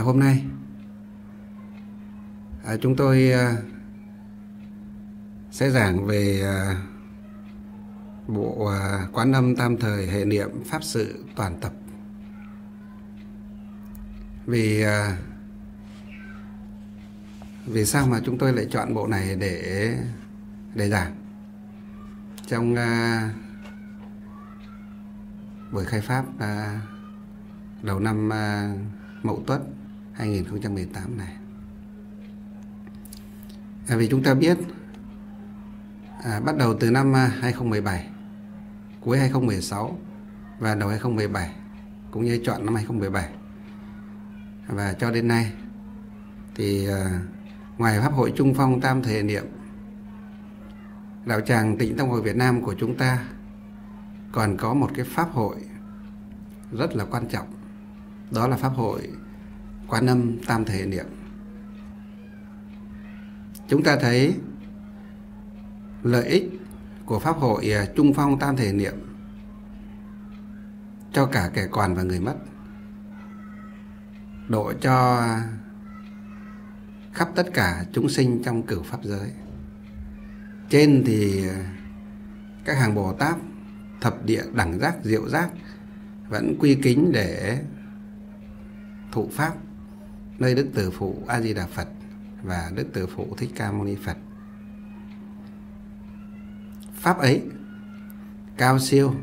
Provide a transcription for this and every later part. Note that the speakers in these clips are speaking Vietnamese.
à, hôm nay. À, chúng tôi à, sẽ giảng về à, bộ à, quán âm tam thời hệ niệm pháp sự toàn tập. Vì à, vì sao mà chúng tôi lại chọn bộ này để để giảng? Trong à, buổi khai pháp à, đầu năm à, Mậu Tuất 2018 này. À, vì chúng ta biết à, bắt đầu từ năm à, 2017, cuối 2016 và đầu 2017 cũng như chọn năm 2017 và cho đến nay thì à, ngoài pháp hội Trung Phong Tam Thể Niệm đạo tràng Tịnh Tông Hội Việt Nam của chúng ta còn có một cái pháp hội rất là quan trọng đó là pháp hội quán âm tam thể niệm. Chúng ta thấy lợi ích của pháp hội à, trung phong tam thể niệm cho cả kẻ còn và người mất. Độ cho khắp tất cả chúng sinh trong cửu pháp giới. Trên thì à, các hàng bồ tát thập địa đẳng giác, diệu giác vẫn quy kính để thụ pháp nơi đức từ phụ a di đà phật và đức từ phụ thích ca mâu ni phật. Pháp ấy cao siêu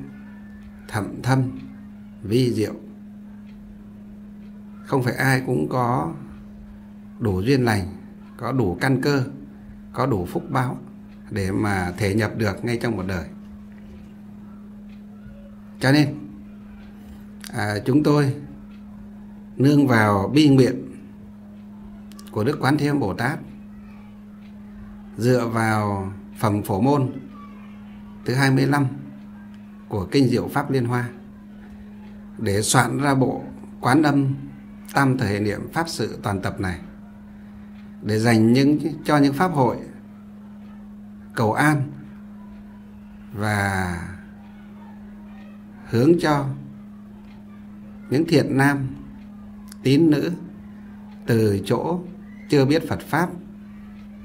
thậm thâm vi diệu. Không phải ai cũng có đủ duyên lành có đủ căn cơ có đủ phúc báo để mà thể nhập được ngay trong một đời. Cho nên à, chúng tôi nương vào bi nguyện của Đức Quán Thế Âm Bồ Tát. Dựa vào phẩm phổ môn thứ 25 của Kinh Diệu Pháp Liên Hoa, để soạn ra bộ quán âm tam thể niệm pháp sự toàn tập này, để dành những, cho những pháp hội cầu an và hướng cho những thiện nam, tín nữ từ chỗ chưa biết Phật Pháp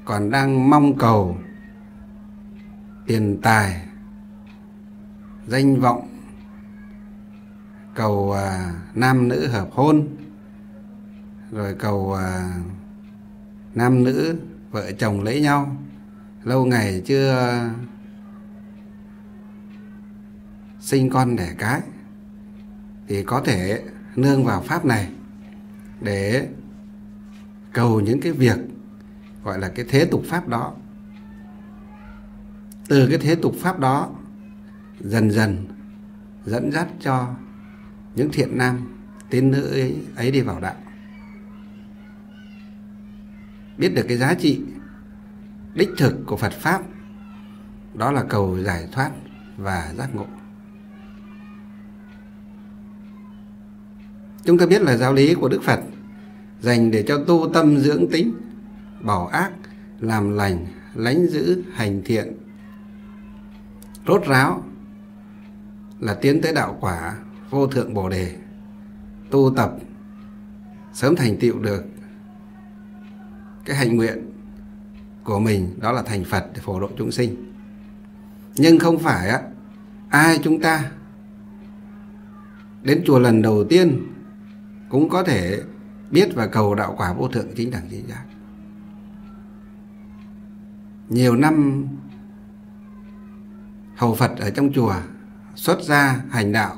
còn đang mong cầu tiền tài danh vọng cầu à, nam nữ hợp hôn rồi cầu à, nam nữ vợ chồng lấy nhau. Lâu ngày chưa sinh con đẻ cái thì có thể nương vào pháp này để cầu những cái việc gọi là cái thế tục pháp đó. Từ cái thế tục pháp đó dần dần dẫn dắt cho những thiện nam tín nữ ấy, ấy đi vào đạo. Biết được cái giá trị đích thực của Phật pháp đó là cầu giải thoát và giác ngộ. Chúng ta biết là giáo lý của Đức Phật dành để cho tu tâm dưỡng tính bỏ ác, làm lành, lánh giữ, hành thiện. Rốt ráo là tiến tới đạo quả vô thượng bồ đề. Tu tập, sớm thành tựu được cái hạnh nguyện của mình, đó là thành Phật để phổ độ chúng sinh. Nhưng không phải á, ai chúng ta đến chùa lần đầu tiên cũng có thể biết và cầu đạo quả vô thượng chính đẳng chính giác. Nhiều năm, hầu Phật ở trong chùa xuất gia hành đạo,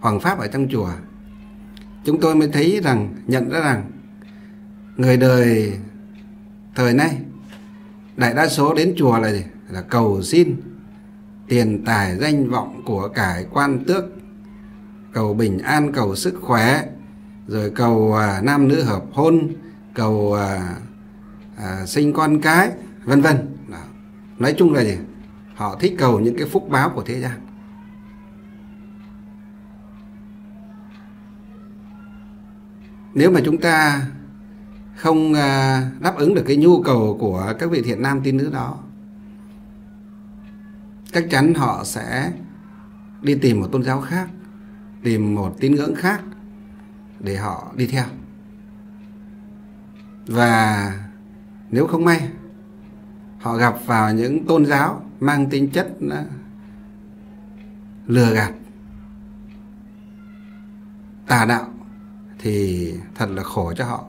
hoàng pháp ở trong chùa. Chúng tôi mới thấy rằng, nhận ra rằng, người đời thời nay, đại đa số đến chùa là gì? Là cầu xin tiền tài danh vọng của cải quan tước, cầu bình an, cầu sức khỏe rồi cầu à, nam nữ hợp hôn cầu à, à, sinh con cái vân vân. Nói chung là gì? Họ thích cầu những cái phúc báo của thế gian. Nếu mà chúng ta không à, đáp ứng được cái nhu cầu của các vị thiện nam tín nữ đó chắc chắn họ sẽ đi tìm một tôn giáo khác tìm một tín ngưỡng khác để họ đi theo. Và nếu không may, họ gặp vào những tôn giáo mang tính chất ờ, lừa gạt, tà đạo thì thật là khổ cho họ.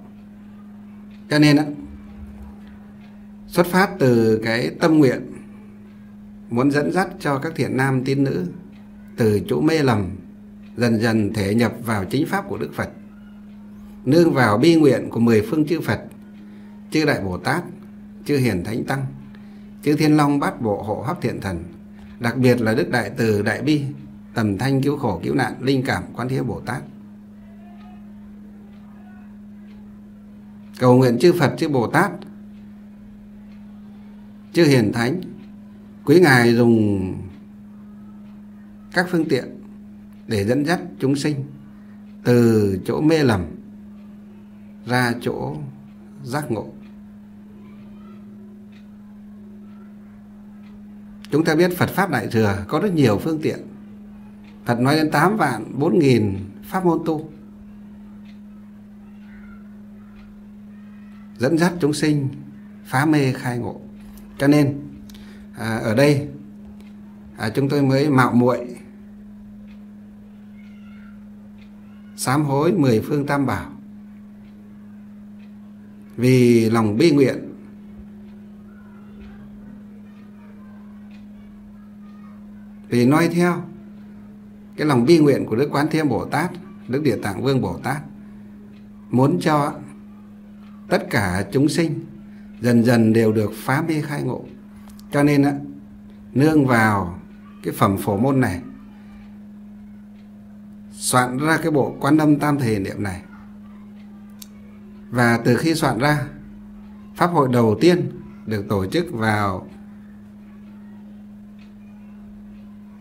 Cho nên á, xuất phát từ cái tâm nguyện muốn dẫn dắt cho các thiện nam tín nữ từ chỗ mê lầm dần dần thể nhập vào chính pháp của Đức Phật, nương vào bi nguyện của mười phương chư Phật, chư Đại Bồ Tát, chư Hiền Thánh Tăng, chư Thiên Long Bát Bộ Hộ Pháp Thiện Thần, đặc biệt là Đức Đại Từ Đại Bi, tầm thanh cứu khổ cứu nạn linh cảm quán thế Bồ Tát. Cầu nguyện chư Phật, chư Bồ Tát, chư Hiền Thánh, quý ngài dùng các phương tiện để dẫn dắt chúng sinh từ chỗ mê lầm ra chỗ giác ngộ. Chúng ta biết Phật Pháp Đại Thừa có rất nhiều phương tiện. Phật nói đến 8 vạn 4 nghìn pháp môn tu. Dẫn dắt chúng sinh phá mê khai ngộ. Cho nên à, ở đây à, chúng tôi mới mạo muội sám hối mười phương tam bảo vì lòng bi nguyện vì noi theo cái lòng bi nguyện của Đức Quán Thiên Bồ Tát, Đức Địa Tạng Vương Bồ Tát muốn cho tất cả chúng sinh dần dần đều được phá mê khai ngộ. Cho nên á, nương vào cái phẩm phổ môn này soạn ra cái bộ quan âm tam thể niệm này. Và từ khi soạn ra, pháp hội đầu tiên được tổ chức vào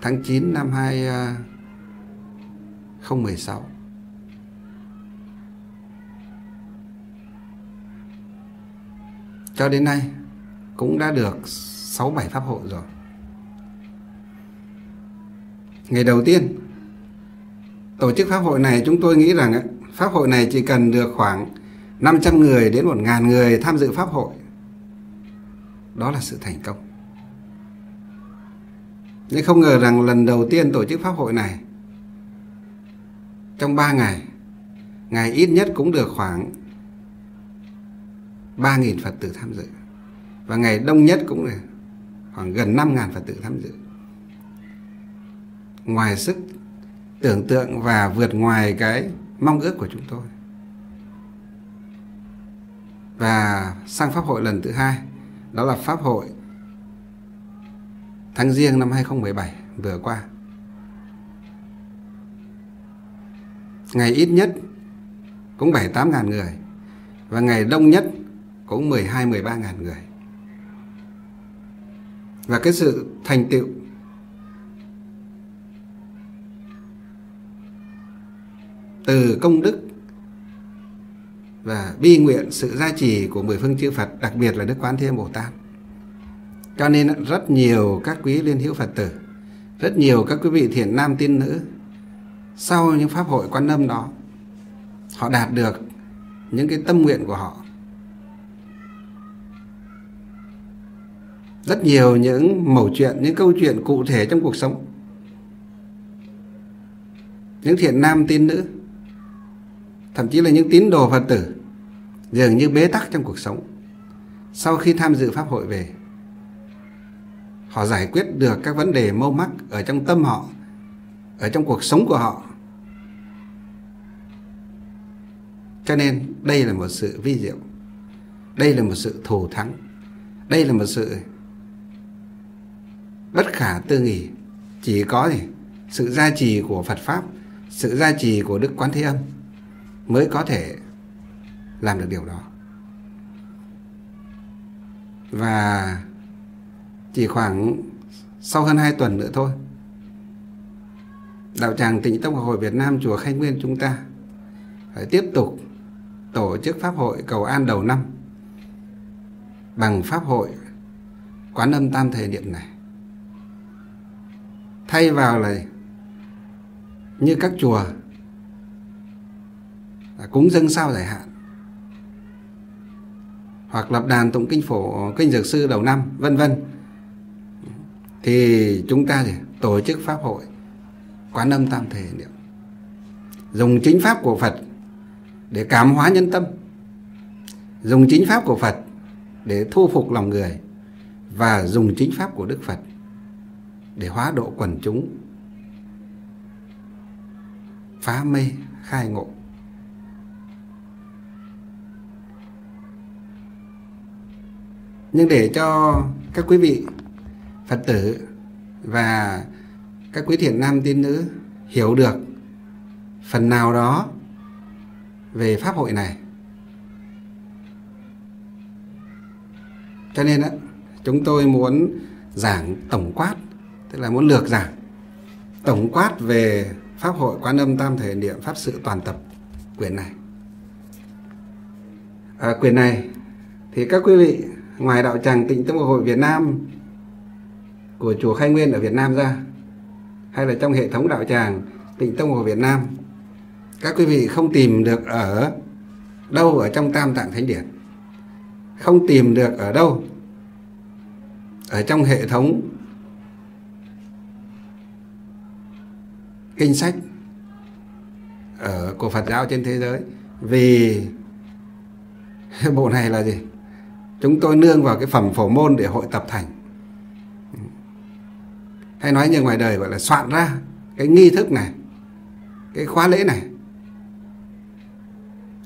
tháng 9 năm 2016 à, cho đến nay cũng đã được 6-7 pháp hội rồi. Ngày đầu tiên tổ chức pháp hội này chúng tôi nghĩ rằng pháp hội này chỉ cần được khoảng 500 người đến 1.000 người tham dự pháp hội. Đó là sự thành công. Nhưng không ngờ rằng lần đầu tiên tổ chức pháp hội này, trong 3 ngày ngày ít nhất cũng được khoảng 3.000 Phật tử tham dự. Và ngày đông nhất cũng là khoảng gần 5.000 Phật tử tham dự. Ngoài sức tưởng tượng và vượt ngoài cái mong ước của chúng tôi. Và sang pháp hội lần thứ hai, đó là pháp hội tháng riêng năm 2017 vừa qua. Ngày ít nhất cũng 7 8 ngàn người và ngày đông nhất cũng 12 13 ngàn người. Và cái sự thành tựu từ công đức và bi nguyện sự gia trì của mười phương chư Phật, đặc biệt là Đức Quán Thế Bồ Tát. Cho nên rất nhiều các quý liên hữu Phật tử, rất nhiều các quý vị thiện nam tín nữ, sau những pháp hội quan âm đó, họ đạt được những cái tâm nguyện của họ. Rất nhiều những mẩu chuyện, những câu chuyện cụ thể trong cuộc sống. Những thiện nam tín nữ thậm chí là những tín đồ Phật tử, dường như bế tắc trong cuộc sống. Sau khi tham dự pháp hội về, họ giải quyết được các vấn đề mâu mắc ở trong tâm họ, ở trong cuộc sống của họ. Cho nên đây là một sự vi diệu, đây là một sự thù thắng, đây là một sự bất khả tư nghỉ chỉ có gì? Sự gia trì của Phật pháp, sự gia trì của Đức Quán Thế Âm mới có thể làm được điều đó. Và chỉ khoảng sau hơn 2 tuần nữa thôi, đạo tràng tịnh tông hội Việt Nam chùa Khánh Nguyên chúng ta phải tiếp tục tổ chức pháp hội cầu an đầu năm bằng pháp hội quán âm tam thời niệm này. Thay vào là như các chùa cúng dâng sao giải hạn. Hoặc lập đàn tụng kinh phổ, kinh dược sư đầu năm, vân vân. Thì chúng ta thì tổ chức pháp hội, quán âm tam thể niệm. Dùng chính pháp của Phật để cảm hóa nhân tâm. Dùng chính pháp của Phật để thu phục lòng người. Và dùng chính pháp của Đức Phật để hóa độ quần chúng. Phá mê, khai ngộ. Nhưng để cho các quý vị phật tử và các quý thiện nam tín nữ hiểu được phần nào đó về pháp hội này. Cho nên á chúng tôi muốn giảng tổng quát tức là muốn lược giảng tổng quát về pháp hội quán âm tam thể niệm pháp sự toàn tập quyển này. À, quyển này thì các quý vị ngoài đạo tràng tịnh tông hội Việt Nam của chùa Khai Nguyên ở Việt Nam ra, hay là trong hệ thống đạo tràng tịnh tông hội Việt Nam, các quý vị không tìm được ở đâu ở trong tam tạng thánh điển. Không tìm được ở đâu ở trong hệ thống kinh sách ở của Phật giáo trên thế giới. Vì bộ này là gì? Chúng tôi nương vào cái phẩm phổ môn để hội tập thành. Hay nói như ngoài đời gọi là soạn ra cái nghi thức này, cái khóa lễ này.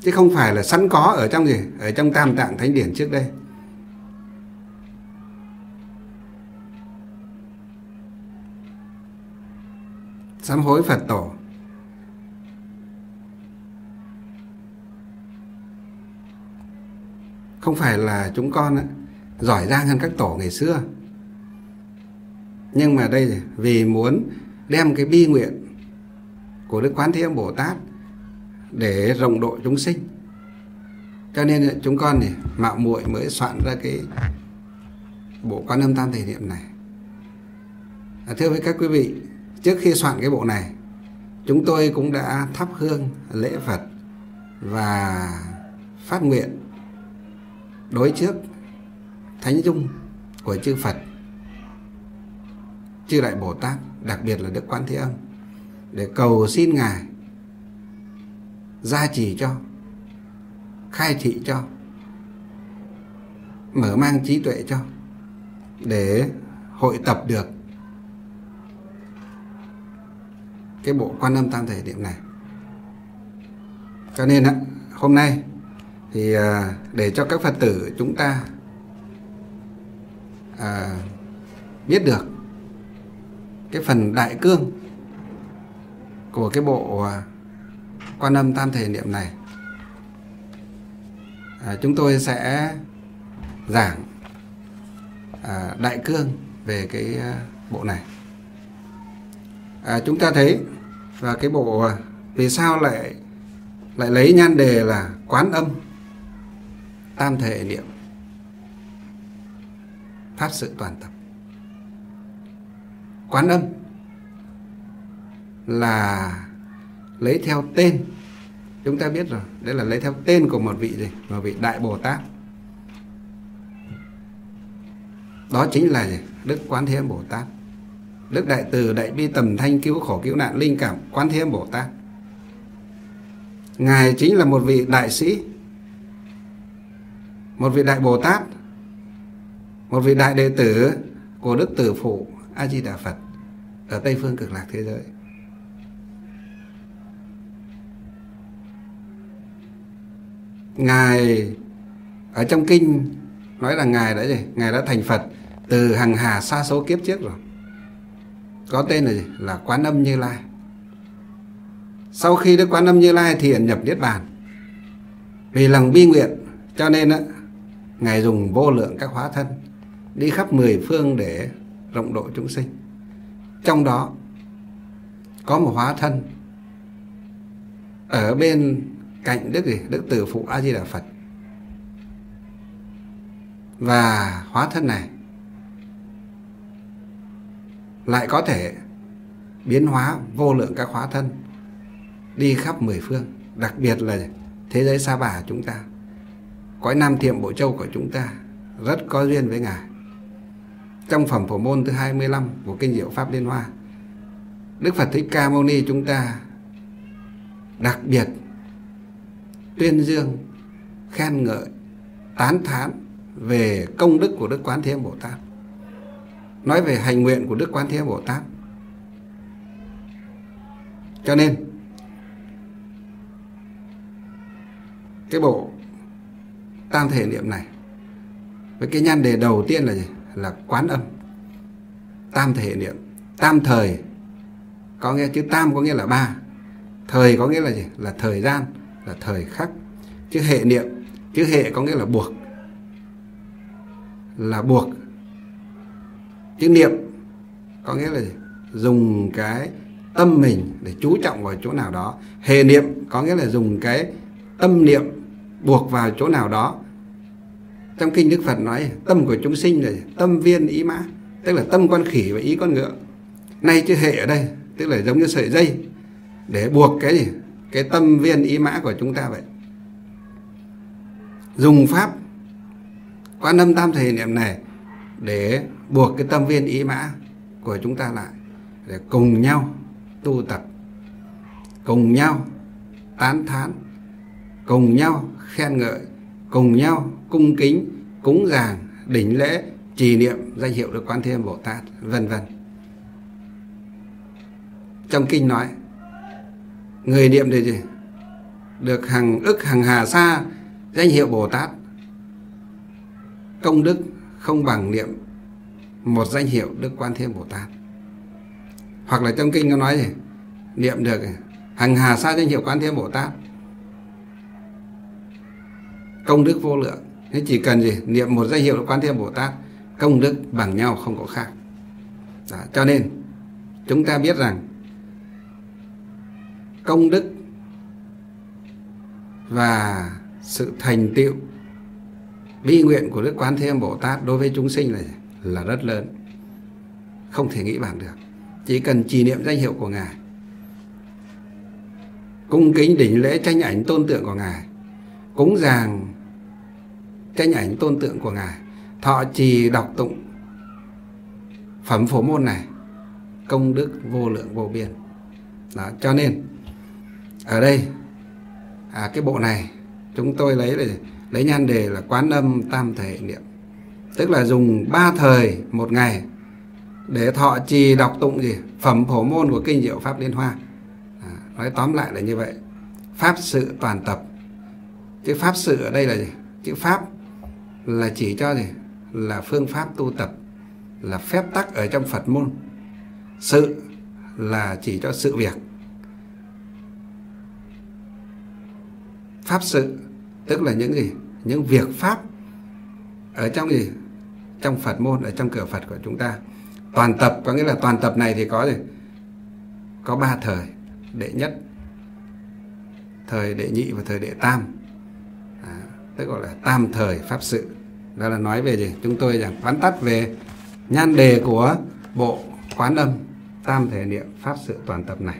Chứ không phải là sẵn có ở trong gì, ở trong tam tạng thánh điển trước đây. Sám hối phật tổ. Không phải là chúng con ấy, giỏi giang hơn các tổ ngày xưa. Nhưng mà đây vì muốn đem cái bi nguyện của Đức Quán Thế Âm Bồ Tát để rộng độ chúng sinh. Cho nên chúng con thì mạo muội mới soạn ra cái bộ quan âm tam thể niệm này. À, thưa với các quý vị trước khi soạn cái bộ này chúng tôi cũng đã thắp hương lễ Phật và phát nguyện đối trước thánh dung của chư Phật, chư đại Bồ Tát, đặc biệt là Đức Quán Thế Âm, để cầu xin ngài gia trì cho, khai thị cho, mở mang trí tuệ cho, để hội tập được cái bộ quan âm tam thể niệm này. Cho nên hôm nay thì à, để cho các phật tử chúng ta à, biết được cái phần đại cương của cái bộ à, quan âm tam thể niệm này à, chúng tôi sẽ giảng à, đại cương về cái à, bộ này. À, chúng ta thấy và cái bộ à, vì sao lại lại lấy nhan đề là quán âm? Tam thể niệm pháp sự toàn tập. Quán âm là lấy theo tên. Chúng ta biết rồi, đấy là lấy theo tên của một vị gì? Một vị đại bồ tát. Đó chính là gì? đức quán thế âm bồ tát. Đức đại từ, đại bi, tầm thanh, cứu khổ, cứu nạn, linh cảm, quán thế âm bồ tát. Ngài chính là một vị đại sĩ một vị đại bồ tát, một vị đại đệ tử của đức tử phụ a di đà phật ở tây phương cực lạc thế giới. Ngài, ở trong kinh nói là ngài đã gì? Ngài đã thành phật từ hàng hà xa số kiếp trước rồi. Có tên là gì? Là quán âm như lai. Sau khi đức quán âm như lai thiện nhập niết bàn, vì lòng bi nguyện cho nên á ngài dùng vô lượng các hóa thân, đi khắp mười phương để rộng độ chúng sinh. Trong đó, có một hóa thân ở bên cạnh đức gì? Đức tử phụ a di đà phật. Và hóa thân này lại có thể biến hóa vô lượng các hóa thân đi khắp mười phương, đặc biệt là thế giới sa bà chúng ta cõi Nam Thiệm Bộ Châu của chúng ta rất có duyên với Ngài. Trong phẩm phổ môn thứ 25 của Kinh Diệu Pháp Liên Hoa, Đức Phật Thích Ca Mâu Ni chúng ta đặc biệt tuyên dương, khen ngợi, tán thán về công đức của Đức Quán Thế Bồ Tát. Nói về hành nguyện của Đức Quán Thế Bồ Tát. Cho nên cái bộ tam thể niệm này. Với cái nhan đề đầu tiên là gì? Là quán âm. Tam thể niệm, tam thời. Có nghĩa chữ tam có nghĩa là ba. Thời có nghĩa là gì? Là thời gian là thời khắc. Chữ hệ niệm chữ hệ có nghĩa là buộc. Là buộc. Chữ niệm có nghĩa là gì? dùng cái tâm mình để chú trọng vào chỗ nào đó. Hệ niệm có nghĩa là dùng cái tâm niệm buộc vào chỗ nào đó. Trong kinh đức phật nói, tâm của chúng sinh là tâm viên ý mã, tức là tâm con khỉ và ý con ngựa. Nay chữ hệ ở đây, tức là giống như sợi dây, để buộc cái gì? Cái tâm viên ý mã của chúng ta vậy. Dùng pháp, quan âm tam thể niệm này, để buộc cái tâm viên ý mã của chúng ta lại, để cùng nhau tu tập, cùng nhau tán thán cùng nhau khen ngợi, cùng nhau cung kính, cúng dường, đỉnh lễ, trì niệm, danh hiệu đức quan thiên bồ tát, vân vân. Trong kinh nói, người niệm được gì? Được hàng ức hàng hà sa, danh hiệu bồ tát. Công đức không bằng niệm một danh hiệu đức quan thiên bồ tát. Hoặc là trong kinh nó nói gì? Niệm được hàng hà sa danh hiệu quan thiên bồ tát công đức vô lượng. Thế chỉ cần gì? Niệm một danh hiệu đức quan thế bồ tát công đức bằng nhau không có khác. Đó, cho nên chúng ta biết rằng công đức và sự thành tựu bi nguyện của Đức Quán Thế Âm Bồ Tát đối với chúng sinh là là rất lớn. Không thể nghĩ bằng được. Chỉ cần trì niệm danh hiệu của ngài cung kính đỉnh lễ tranh ảnh tôn tượng của ngài cúng dường tranh ảnh tôn tượng của ngài. Thọ trì đọc tụng phẩm phổ môn này công đức vô lượng vô biên. Đó cho nên ở đây à, cái bộ này chúng tôi lấy là lấy nhan đề là quán âm tam thể niệm. Tức là dùng ba thời một ngày để thọ trì đọc tụng gì? Phẩm phổ môn của kinh diệu pháp liên hoa. À, nói tóm lại là như vậy. Pháp sự toàn tập. Chữ pháp sự ở đây là gì? Chữ pháp là chỉ cho gì? Là phương pháp tu tập, là phép tắc ở trong phật môn. Sự là chỉ cho sự việc. Pháp sự, tức là những gì? Những việc pháp ở trong gì? Trong Phật môn, ở trong cửa Phật của chúng ta. Toàn tập, có nghĩa là toàn tập này thì có gì? Có ba thời, đệ nhất, thời đệ nhị và thời đệ tam tức gọi là tam thời pháp sự. Đó là nói về gì? Chúng tôi giảng quán tắt về nhan đề của bộ quán âm tam thể niệm pháp sự toàn tập này.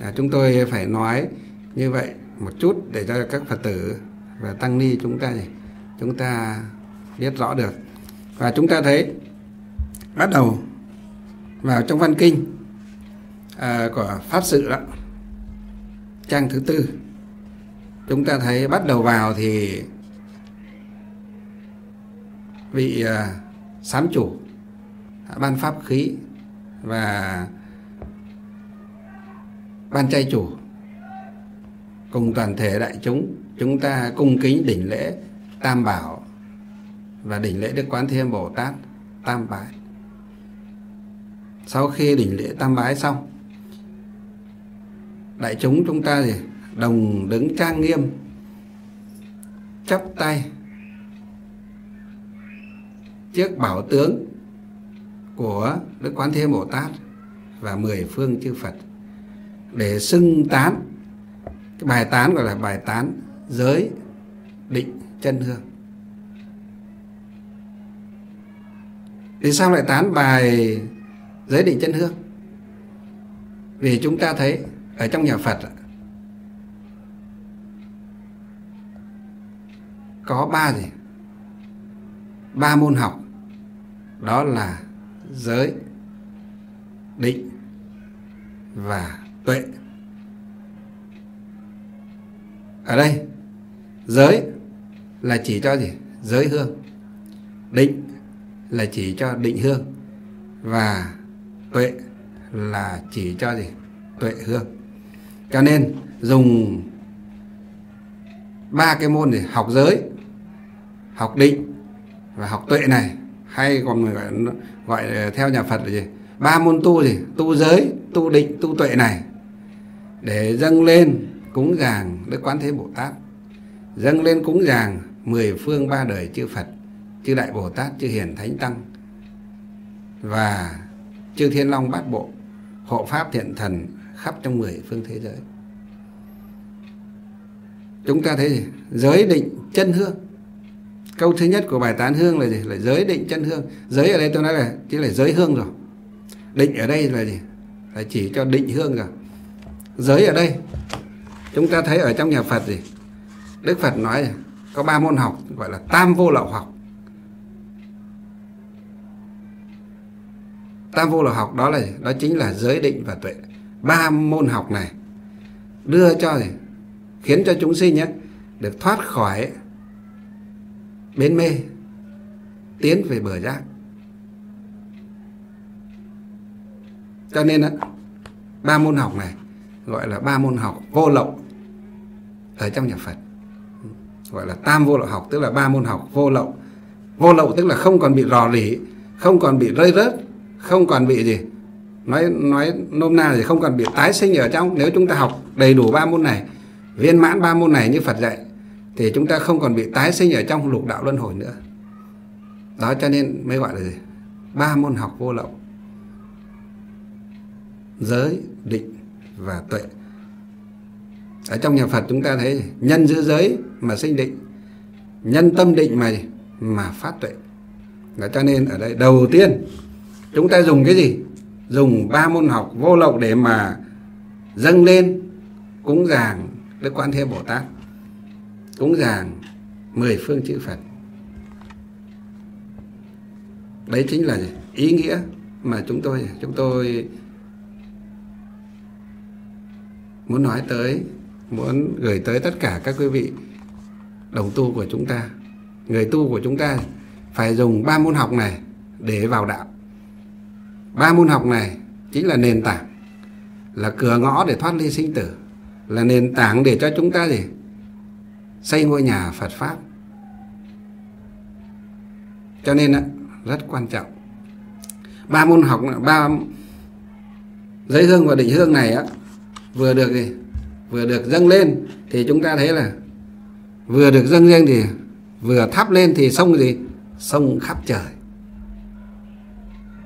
À, chúng tôi phải nói như vậy một chút để cho các phật tử và tăng ni chúng ta chúng ta biết rõ được. Và chúng ta thấy bắt đầu vào trong văn kinh à, của pháp sự đó trang thứ tư chúng ta thấy bắt đầu vào thì vị à, sám chủ à, ban pháp khí và ban trai chủ cùng toàn thể đại chúng. Chúng ta cung kính đỉnh lễ tam bảo và đỉnh lễ đức quán thiên bồ tát tam bái. Sau khi đỉnh lễ tam bái xong, đại chúng chúng ta thì đồng đứng trang nghiêm, chắp tay. Trước bảo tướng của Đức Quán Thế Bồ Tát và mười phương chư Phật để xưng tán. Cái bài tán gọi là bài tán giới định chân hương. Vì sao lại tán bài giới định chân hương? Vì chúng ta thấy ở trong nhà phật có ba gì? Ba môn học. Đó là giới, định và tuệ. Ở đây, giới là chỉ cho gì? Giới hương. Định là chỉ cho định hương. Và tuệ là chỉ cho gì? Tuệ hương. Cho nên dùng ba cái môn để học giới học định và học tuệ này hay còn người gọi, gọi theo nhà Phật là gì? Ba môn tu gì? Tu giới tu định tu tuệ này. Để dâng lên cúng dường Đức Quán Thế Bồ Tát. Dâng lên cúng dường mười phương ba đời chư Phật chư Đại Bồ Tát chư Hiền Thánh Tăng và chư Thiên Long Bát Bộ hộ pháp thiện thần khắp trong mười phương thế giới. Chúng ta thấy gì? Giới định chân hương câu thứ nhất của bài tán hương là gì? Là giới định chân hương. Giới ở đây tôi nói là chỉ là giới hương rồi. Định ở đây là gì? Là chỉ cho định hương rồi. Giới ở đây, chúng ta thấy ở trong nhà Phật gì? Đức Phật nói có ba môn học, gọi là tam vô lậu học. Tam vô lậu học đó là gì? đó chính là giới định và tuệ. Ba môn học này đưa cho gì? Khiến cho chúng sinh nhé, được thoát khỏi bến mê, tiến về bờ giác cho nên á, ba môn học này gọi là ba môn học vô lậu ở trong nhà Phật. Gọi là tam vô lậu học, tức là ba môn học vô lậu. Vô lậu tức là không còn bị rò rỉ, không còn bị rơi rớt, không còn bị gì. Nói nói nôm na thì không còn bị tái sinh ở trong. Nếu chúng ta học đầy đủ ba môn này, viên mãn ba môn này như Phật dạy thì chúng ta không còn bị tái sinh ở trong lục đạo luân hồi nữa. Đó cho nên mới gọi là gì? Ba môn học vô lậu. Giới định và tuệ. Ở trong nhà Phật chúng ta thấy nhân giữa giới mà sinh định nhân tâm định mà mà phát tuệ. Đó, cho nên ở đây đầu tiên chúng ta dùng cái gì? Dùng ba môn học vô lậu để mà dâng lên cúng dường Đức Quan Thế Bồ Tát cúng dường mười phương chữ Phật. Đấy chính là ý nghĩa mà chúng tôi chúng tôi muốn nói tới, muốn gửi tới tất cả các quý vị đồng tu của chúng ta. Người tu của chúng ta phải dùng ba môn học này để vào đạo. Ba môn học này chính là nền tảng, là cửa ngõ để thoát ly sinh tử, là nền tảng để cho chúng ta gì? Xây ngôi nhà Phật pháp. Cho nên rất quan trọng. Ba môn học, ba giấy hương và định hương này á, vừa được gì? Vừa được dâng lên thì chúng ta thấy là vừa được dâng lên thì vừa thắp lên thì sông gì? Sông khắp trời.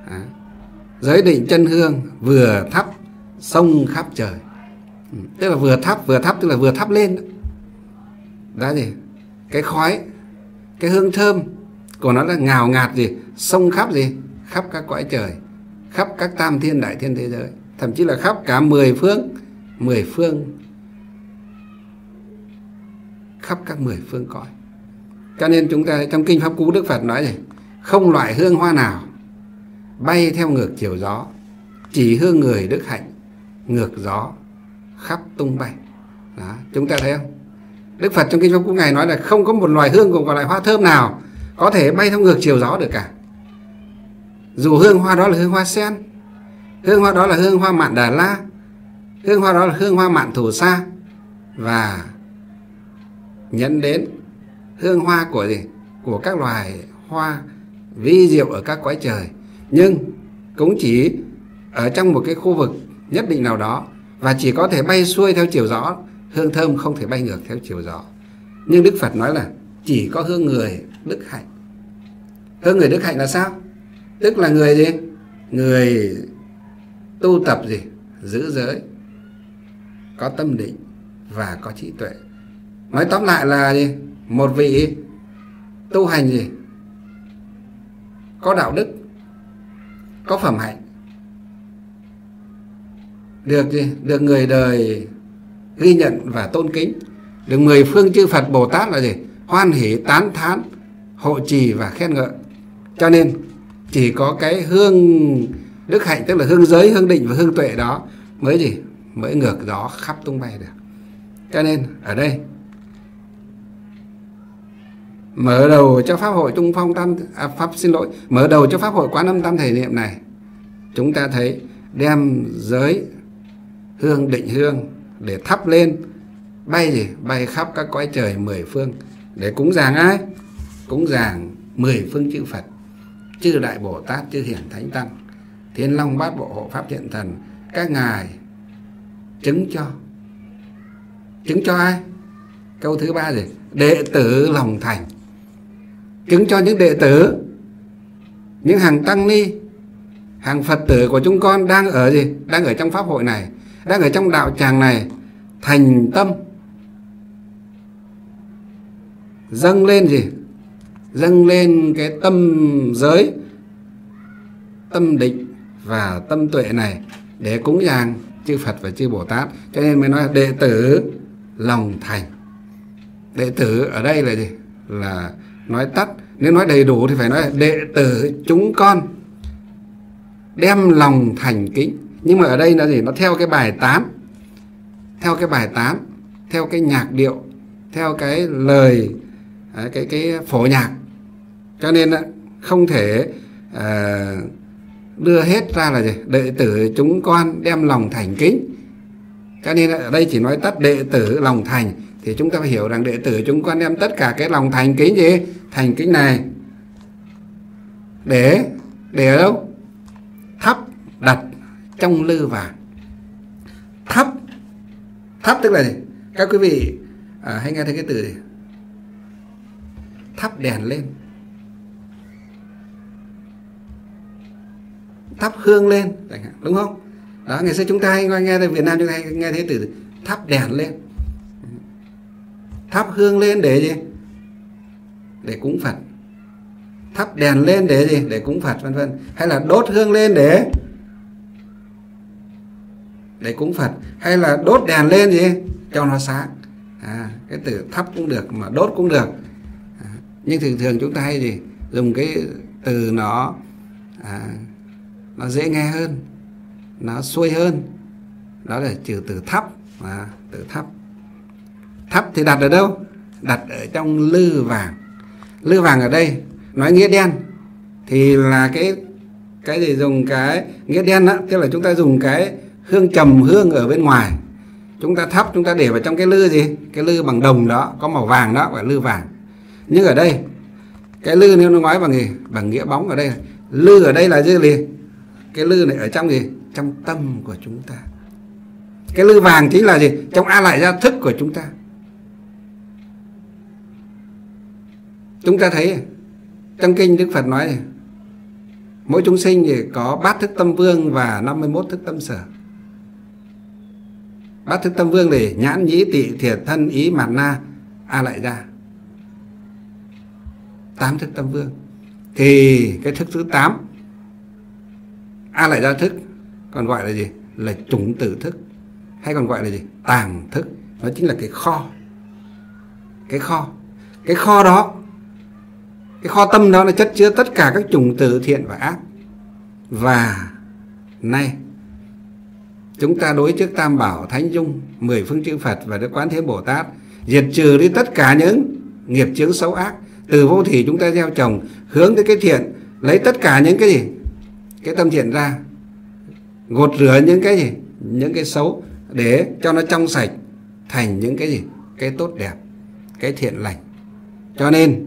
À. giới định chân hương vừa thắp sông khắp trời. Tức là vừa thắp vừa thắp, tức là vừa thắp lên đó gì cái khói, cái hương thơm của nó là ngào ngạt gì, sông khắp gì, khắp các cõi trời, khắp các tam thiên đại thiên thế giới, thậm chí là khắp cả mười phương mười phương, khắp các mười phương cõi. Cho nên chúng ta trong kinh pháp cú đức phật nói gì? Không loại hương hoa nào bay theo ngược chiều gió, chỉ hương người đức hạnh, ngược gió khắp tung bay. Đó, chúng ta thấy không? Đức phật trong kinh pháp cú ngài nói là không có một loài hương của loại hoa thơm nào có thể bay theo ngược chiều gió được cả. Dù hương hoa đó là hương hoa sen, hương hoa đó là hương hoa mạn đà la, hương hoa đó là hương hoa mạn thủ sa và nhận đến hương hoa của gì? Của các loài hoa vi diệu ở các quái trời. Nhưng cũng chỉ ở trong một cái khu vực nhất định nào đó và chỉ có thể bay xuôi theo chiều gió hương thơm không thể bay ngược theo chiều gió. Nhưng đức phật nói là chỉ có hương người, đức hạnh. Hương người, đức hạnh là sao? Tức là người gì? Người tu tập gì? Giữ giới. Có tâm định và có trí tuệ. Nói tóm lại là gì? Một vị tu hành gì? Có đạo đức, có phẩm hạnh. Được gì? Được người đời ghi nhận và tôn kính. Được mười phương chư Phật Bồ Tát là gì? Hoan hỷ tán thán hộ trì và khen ngợi. Cho nên chỉ có cái hương đức hạnh tức là hương giới hương định và hương tuệ đó mới gì? Mới ngược gió khắp tung bay được. Cho nên ở đây mở đầu cho pháp hội trung phong tam à, pháp xin lỗi mở đầu cho pháp hội quán âm tam thể niệm này chúng ta thấy đem giới hương định hương để thắp lên, bay gì? Bay khắp các cõi trời mười phương. Để cúng dường ai? Cúng dường mười phương chư Phật, chư đại Bồ Tát, chư hiển thánh tăng, thiên long bát bộ hộ pháp thiện thần. Các ngài chứng cho. Chứng cho ai? Câu thứ ba gì? Đệ tử lòng thành. Chứng cho những đệ tử, những hàng tăng ni, hàng phật tử của chúng con đang ở gì? Đang ở trong pháp hội này đang ở trong đạo tràng này, thành tâm. Dâng lên gì? Dâng lên cái tâm giới, tâm định và tâm tuệ này để cúng dường chư Phật và chư Bồ Tát. Cho nên mới nói đệ tử lòng thành. Đệ tử ở đây là gì? Là nói tắt. Nếu nói đầy đủ thì phải nói đệ tử chúng con. Đem lòng thành kính nhưng mà ở đây là gì? Nó theo cái bài 8 theo cái bài 8 theo cái nhạc điệu theo cái lời à, cái cái phổ nhạc. Cho nên không thể à, đưa hết ra là gì? Đệ tử chúng con đem lòng thành kính. Cho nên ở đây chỉ nói tắt đệ tử lòng thành. Thì chúng ta phải hiểu rằng đệ tử chúng con đem tất cả cái lòng thành kính gì? Thành kính này. Để để ở đâu? Thắp đặt trong lư vàng thắp thắp tức là gì? Các quý vị à, hãy nghe thấy cái từ gì thắp đèn lên. Thắp hương lên đúng không? Đó ngày xưa chúng ta hay nghe tại Việt Nam chúng ta hay nghe thấy từ thắp đèn lên. Thắp hương lên để gì? Để cúng Phật. Thắp đèn lên để gì? Để cúng Phật vân vân. Hay là đốt hương lên để để cúng Phật. Hay là đốt đèn lên gì cho nó sáng. À, cái từ thắp cũng được mà đốt cũng được. À, nhưng thường thường chúng ta hay gì dùng cái từ nó à, nó dễ nghe hơn nó xuôi hơn. Đó là trừ từ thắp à, từ thắp. Thắp thì đặt ở đâu? Đặt ở trong lư vàng. Lư vàng ở đây nói nghĩa đen thì là cái cái gì dùng cái nghĩa đen á, tức là chúng ta dùng cái hương trầm hương ở bên ngoài. Chúng ta thắp, chúng ta để vào trong cái lư gì? Cái lư bằng đồng đó, có màu vàng đó, gọi lư vàng. Nhưng ở đây, cái lư nếu nó nói bằng gì? Bằng nghĩa bóng ở đây. Lư ở đây là gì? Cái lư này ở trong gì? Trong tâm của chúng ta. Cái lư vàng chính là gì? Trong a lại gia thức của chúng ta. Chúng ta thấy, trong kinh đức phật nói, mỗi chúng sinh thì có bát thức tâm vương và 51 thức tâm sở bát thức tâm vương thì nhãn nhĩ tị thiệt thân ý mặt na. A lại ra tám thức tâm vương. Thì cái thức thứ tám, a lại ra thức còn gọi là gì? Là chủng tử thức. Hay còn gọi là gì? Tàng thức. Nó chính là cái kho. Cái kho. Cái kho đó, cái kho tâm đó là chất chứa tất cả các chủng tử thiện và ác. Và nay chúng ta đối trước tam bảo, thánh dung, mười phương chư phật và đức quán thế bồ tát, diệt trừ đi tất cả những nghiệp chướng xấu ác. Từ vô thủy chúng ta gieo trồng, hướng tới cái thiện, lấy tất cả những cái gì? Cái tâm thiện ra, gột rửa những cái gì? Những cái xấu để cho nó trong sạch, thành những cái gì? Cái tốt đẹp, cái thiện lành. Cho nên,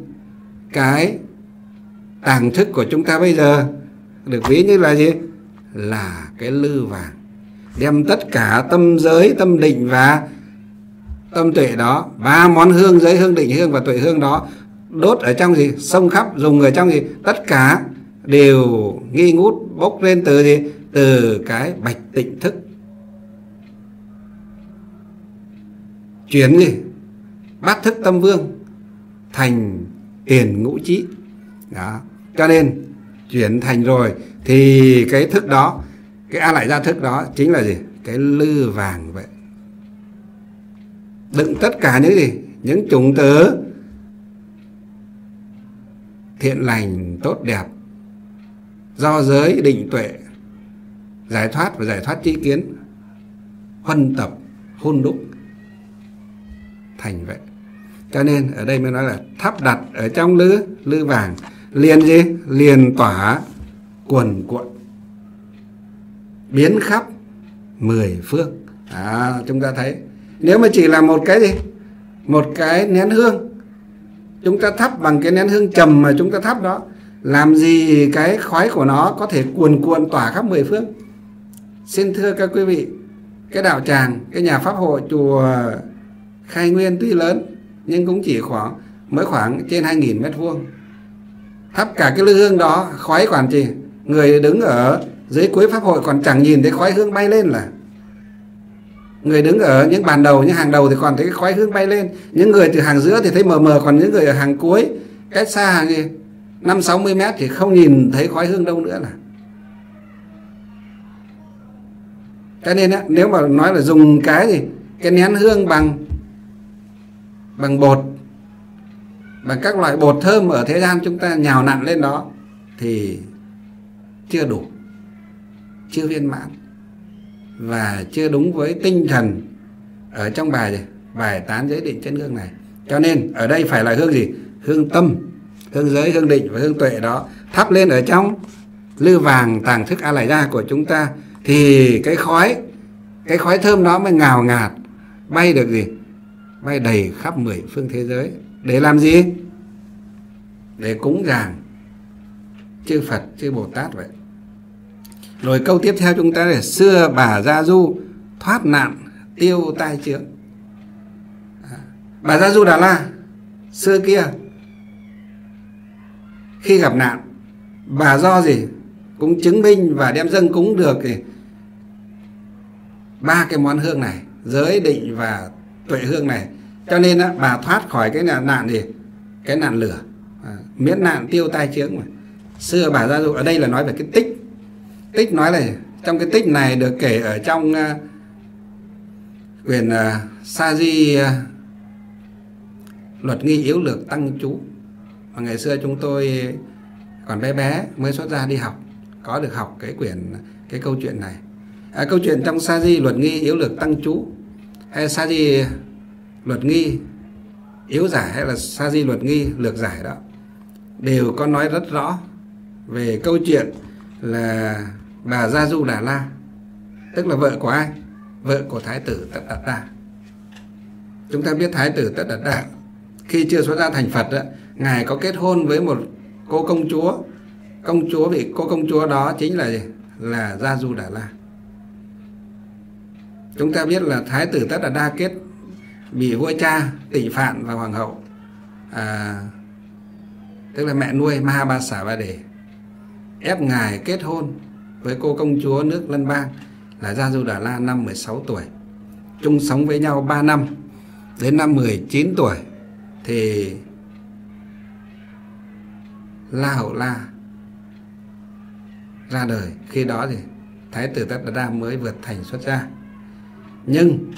cái tàng thức của chúng ta bây giờ được ví như là gì? Là cái lư vàng đem tất cả tâm giới, tâm định và tâm tuệ đó và món hương giới, hương định, hương và tuệ hương đó đốt ở trong gì? Sông khắp, dùng ở trong gì? Tất cả đều nghi ngút, bốc lên từ gì? Từ cái bạch tịnh thức. Chuyển gì? Bát thức tâm vương thành tiền ngũ trí. Đó. Cho nên chuyển thành rồi thì cái thức đó cái a lại gia thức đó chính là gì? Cái lư vàng vậy. Đựng tất cả những gì? Những chủng tử thiện lành, tốt đẹp, do giới định tuệ, giải thoát và giải thoát trí kiến, huân tập, hôn đúc thành vậy. Cho nên ở đây mới nói là thắp đặt ở trong lư lư vàng, liền gì? Liền tỏa cuồn cuộn biến khắp mười phương. À, chúng ta thấy nếu mà chỉ là một cái gì? Một cái nén hương. Chúng ta thắp bằng cái nén hương trầm mà chúng ta thắp đó làm gì cái khói của nó có thể cuồn cuộn tỏa khắp mười phương? Xin thưa các quý vị cái đạo tràng cái nhà pháp hội chùa khai nguyên tuy lớn nhưng cũng chỉ khoảng mới khoảng trên 2.000 mét vuông. Thắp cả cái lư hương đó khói quản gì người đứng ở dưới cuối pháp hội còn chẳng nhìn thấy khói hương bay lên là. Người đứng ở những bàn đầu những hàng đầu thì còn thấy cái khói hương bay lên. Những người từ hàng giữa thì thấy mờ mờ còn những người ở hàng cuối cách xa hàng gì năm sáu mươi mét thì không nhìn thấy khói hương đâu nữa là. Cho nên á, nếu mà nói là dùng cái gì? Cái nén hương bằng bằng bột bằng các loại bột thơm ở thế gian chúng ta nhào nặn lên đó thì chưa đủ chưa viên mãn và chưa đúng với tinh thần ở trong bài bài tán giới định chân hương này. Cho nên ở đây phải là hương gì? Hương tâm, hương giới, hương định và hương tuệ đó thắp lên ở trong lư vàng tàng thức a lại ra của chúng ta thì cái khói cái khói thơm đó mới ngào ngạt, bay được gì? Bay đầy khắp mười phương thế giới. Để làm gì? Để cúng dường. Chư Phật, chư Bồ Tát vậy rồi câu tiếp theo chúng ta là xưa bà Gia Du thoát nạn tiêu tai chướng. À, bà Gia Du Đà La xưa kia khi gặp nạn bà do gì cũng chứng minh và đem dâng cúng được thì ba cái món hương này giới định và tuệ hương này. Cho nên á, bà thoát khỏi cái nạn, nạn gì? Cái nạn lửa. À, miễn nạn tiêu tai chướng mà. Xưa bà gia dụ ở đây là nói về cái tích tích nói này trong cái tích này được kể ở trong ờ, uh, quyền uh, ờ, sa di uh, luật nghi yếu lược tăng chú. Mà ngày xưa chúng tôi còn bé bé mới xuất ra đi học có được học cái quyển cái câu chuyện này. À, câu chuyện trong sa di luật nghi yếu lược tăng chú hay sa di luật nghi yếu giải hay là sa di luật nghi lược giải đó đều có nói rất rõ về câu chuyện là bà Gia Du Đà La tức là vợ của ai? Vợ của thái tử Tất Đạt Đa. Chúng ta biết thái tử Tất Đạt Đa khi chưa xuất ra thành Phật đó, ngài có kết hôn với một cô công chúa. Công chúa vị cô công chúa đó chính là gì? là Gia Du Đà La. Chúng ta biết là thái tử Tất Đạt Đa kết bị vua cha tỷ phạn và hoàng hậu à, tức là mẹ nuôi Mahabasa Ba Đề ép ngài kết hôn với cô công chúa nước Lân Bang là Gia Du Đà La, năm 16 tuổi. Chung sống với nhau 3 năm. Đến năm 19 tuổi thì La Hậu La ra đời. Khi đó thì Thái tử Tất Đa Đa mới vượt thành xuất gia. Nhưng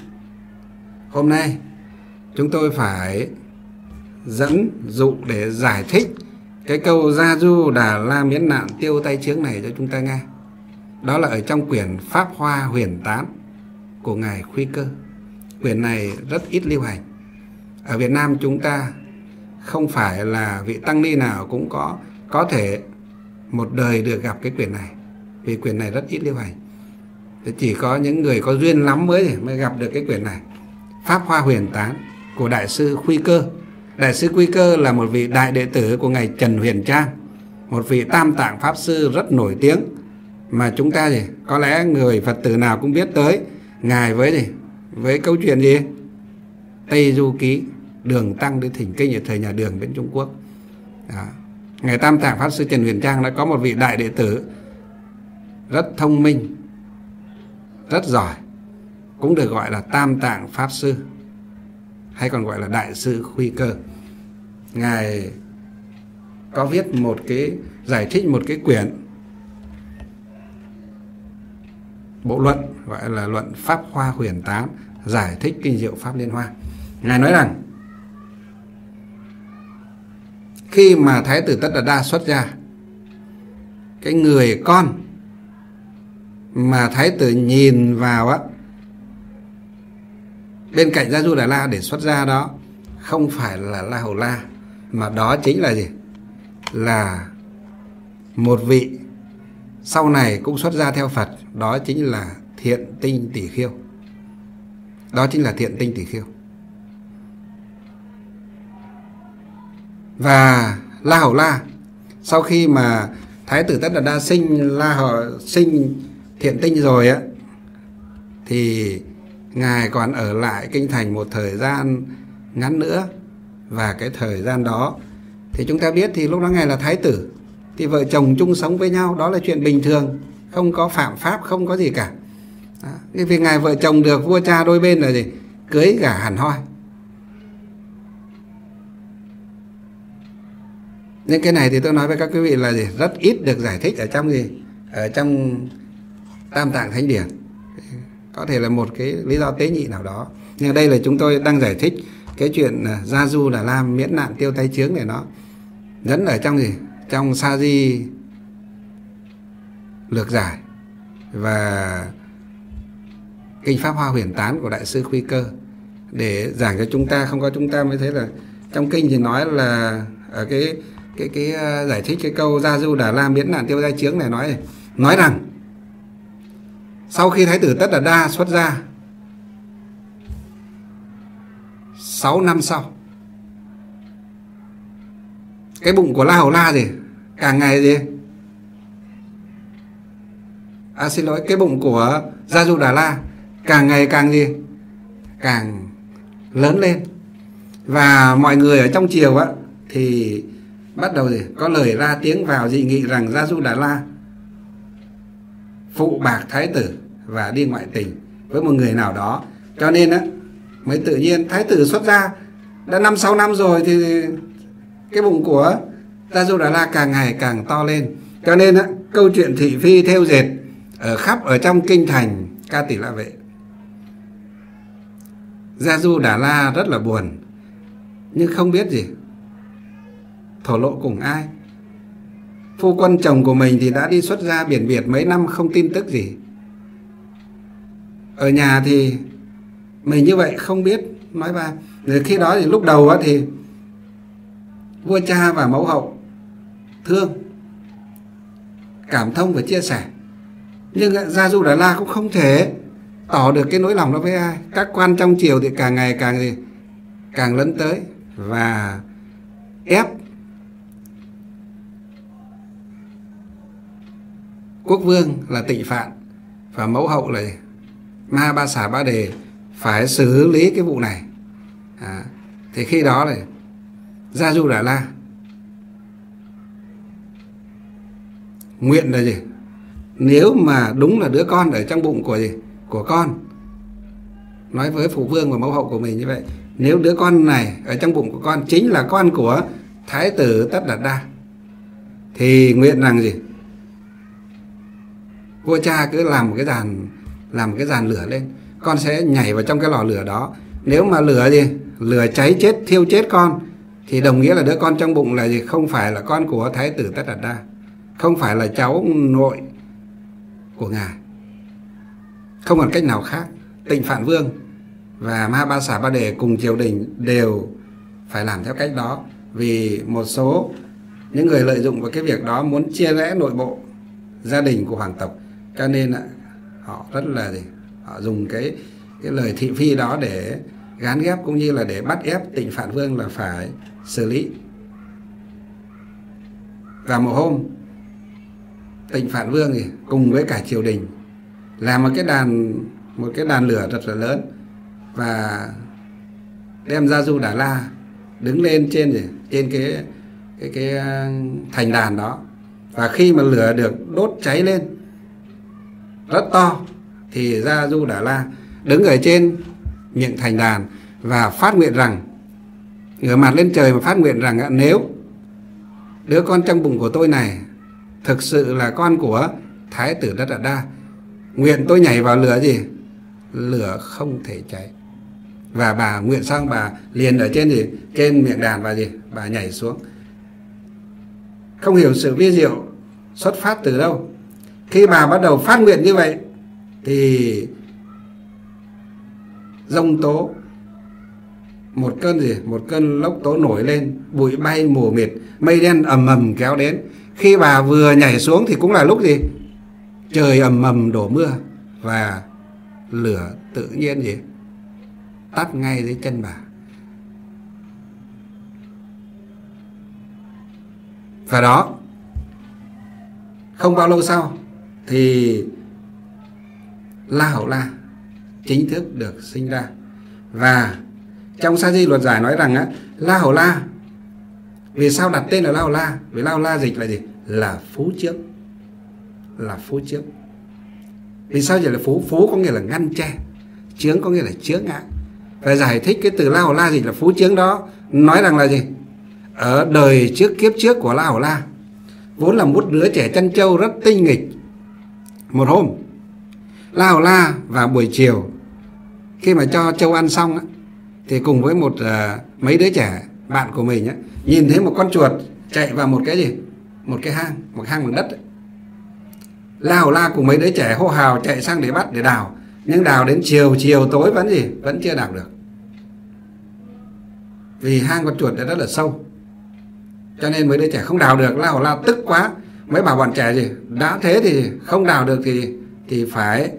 hôm nay chúng tôi phải dẫn dụ để giải thích cái câu gia du đà la miễn nạn tiêu tay chướng này cho chúng ta nghe. Đó là ở trong quyển pháp hoa huyền tán của ngài khuy cơ. Quyển này rất ít lưu hành. Ở việt nam chúng ta không phải là vị tăng ni nào cũng có có thể một đời được gặp cái quyển này, vì quyển này rất ít lưu hành. Thì chỉ có những người có duyên lắm mới mới gặp được cái quyển này. Pháp hoa huyền tán của đại sư khuy cơ đại sư Quy cơ là một vị đại đệ tử của ngài trần huyền trang, một vị tam tạng pháp sư rất nổi tiếng. Mà chúng ta gì có lẽ người phật tử nào cũng biết tới ngài với gì? Với câu chuyện gì? Tây du ký, đường tăng đi thỉnh kinh ở thời nhà đường bên trung quốc. Đó. ngài tam tạng pháp sư trần huyền trang đã có một vị đại đệ tử rất thông minh, rất giỏi, cũng được gọi là tam tạng pháp sư, hay còn gọi là đại sư khuy cơ ngài có viết một cái, giải thích một cái quyển bộ luận, gọi là luận pháp hoa huyền tán giải thích kinh diệu pháp liên hoa. Ngài nói rằng, khi mà thái tử tất đạt đa xuất ra cái người con mà thái tử nhìn vào á, bên cạnh gia du đà la để xuất ra đó, không phải là la hầu la mà đó chính là gì? Là một vị sau này cũng xuất ra theo phật, đó chính là thiện tinh tỷ khiêu. Đó chính là thiện tinh tỷ khiêu. Và la hầu la, sau khi mà thái tử tất đạt đa sinh la hầu, sinh thiện tinh rồi á, thì ngài còn ở lại kinh thành một thời gian ngắn nữa và cái thời gian đó. Thì chúng ta biết thì lúc đó ngài là thái tử, thì vợ chồng chung sống với nhau, đó là chuyện bình thường, không có phạm pháp, không có gì cả. Đó. cái việc ngài vợ chồng được vua cha đôi bên là gì? Cưới gả hẳn hoi. Nên cái này thì tôi nói với các quý vị là gì? Rất ít được giải thích ở trong gì? Ở trong tam tạng thánh điển. Có thể là một cái lý do tế nhị nào đó. Nhưng đây là chúng tôi đang giải thích cái chuyện à, gia du đà làm miễn nạn tiêu tay chướng này nó dẫn ở trong gì? Trong sa di lược giải và kinh pháp hoa huyền tán của đại sư khuy cơ để giảng cho chúng ta. Không có chúng ta mới thấy là trong kinh thì nói là ở cái cái cái à, giải thích cái câu gia du đà la miễn nạn tiêu gia chướng này nói nói rằng sau khi thái tử tất đà đa xuất ra 6 năm sau, cái bụng của la hầu la gì? Càng ngày gì? À xin lỗi, cái bụng của gia du đà la càng ngày càng gì? Càng lớn lên. Và mọi người ở trong triều á, thì bắt đầu gì? Có lời ra tiếng vào dị nghị rằng gia du đà la phụ bạc thái tử và đi ngoại tình với một người nào đó. Cho nên á mới tự nhiên, thái tử xuất ra đã năm sáu năm rồi thì cái bụng của gia du đà la càng ngày càng to lên. Cho nên á, câu chuyện thị phi theo dệt ở khắp ở trong kinh thành ca tỷ la vệ. Gia du đà la rất là buồn, nhưng không biết gì. Thổ lộ cùng ai? Phu quân chồng của mình thì đã đi xuất ra biển biệt mấy năm, không tin tức gì. Ở nhà thì mình như vậy không biết, nói ba. Rồi khi đó thì lúc đầu á thì vua cha và mẫu hậu thương, cảm thông và chia sẻ. Nhưng gia du đà la cũng không thể tỏ được cái nỗi lòng đó với ai. Các quan trong triều thì càng ngày càng gì? Càng lấn tới và ép quốc vương là tịnh phạn và mẫu hậu là ma ba xả ba đề phải xử lý cái vụ này. À, thì khi đó này gia du đà la nguyện là gì? Nếu mà đúng là đứa con ở trong bụng của gì? Của con. Nói với phụ vương và mẫu hậu của mình như vậy nếu đứa con này ở trong bụng của con chính là con của thái tử tất đạt đa thì nguyện rằng gì? Vua cha cứ làm một cái dàn làm một cái dàn lửa lên con sẽ nhảy vào trong cái lò lửa đó. Nếu mà lửa gì? Lửa cháy chết, thiêu chết con, thì đồng nghĩa là đứa con trong bụng là gì? Không phải là con của thái tử tất đạt đa. Không phải là cháu nội của ngài. Không còn cách nào khác. Tịnh phạn vương và ma ba xả ba đề cùng triều đình đều phải làm theo cách đó. Vì một số những người lợi dụng vào cái việc đó muốn chia rẽ nội bộ gia đình của hoàng tộc, cho nên họ rất là gì? Họ dùng cái cái lời thị phi đó để gán ghép cũng như là để bắt ép tịnh phạn vương là phải xử lý. Và một hôm tịnh phạn vương thì cùng với cả triều đình làm một cái đàn, một cái đàn lửa rất là lớn và đem ra du đà la đứng lên trên gì, trên cái cái cái ờ, thành đàn đó. Và khi mà lửa được đốt cháy lên, rất to thì ra du đà la đứng ở trên miệng thành đàn và phát nguyện rằng, ngửa mặt lên trời mà phát nguyện rằng nếu đứa con trong bụng của tôi này thực sự là con của thái tử đất đa, nguyện tôi nhảy vào lửa gì? Lửa không thể cháy. Và bà nguyện xong, bà liền ở trên gì? Trên miệng đàn và gì? Bà nhảy xuống. Không hiểu sự vi diệu xuất phát từ đâu. Khi bà bắt đầu phát nguyện như vậy thì rông tố, một cơn gì? Một cơn lốc tố nổi lên, bụi bay mù mịt, mây đen ầm ầm kéo đến. Khi bà vừa nhảy xuống thì cũng là lúc gì? Trời ầm ầm đổ mưa và lửa tự nhiên gì? Tắt ngay dưới chân bà. Và đó, không bao lâu sau thì la hầu la, chính thức được sinh ra. Và trong sa di luật giải nói rằng á la hầu la, vì sao đặt tên là la hầu la? Vì la hầu la dịch là gì? Là phú trước. Là phú trước. Vì sao vậy là phú? Phú có nghĩa là ngăn che, chướng có nghĩa là chướng ngại và giải thích cái từ la hầu la dịch là phú chướng đó, nói rằng là gì? Ở đời trước kiếp trước của la hầu la, vốn là một đứa trẻ chăn trâu rất tinh nghịch. Một hôm lao la vào buổi chiều khi mà cho châu ăn xong á, thì cùng với một uh, mấy đứa trẻ bạn của mình á, nhìn thấy một con chuột chạy vào một cái gì? Một cái hang một hang bằng đất ấy. la la cùng mấy đứa trẻ hô hào chạy sang để bắt để đào. Nhưng đào đến chiều chiều tối vẫn gì? Vẫn chưa đào được. Vì hang con chuột rất là sâu. Cho nên mấy đứa trẻ không đào được. Lao la tức quá. Mới bảo bọn trẻ gì? Đã thế thì không đào được thì thì phải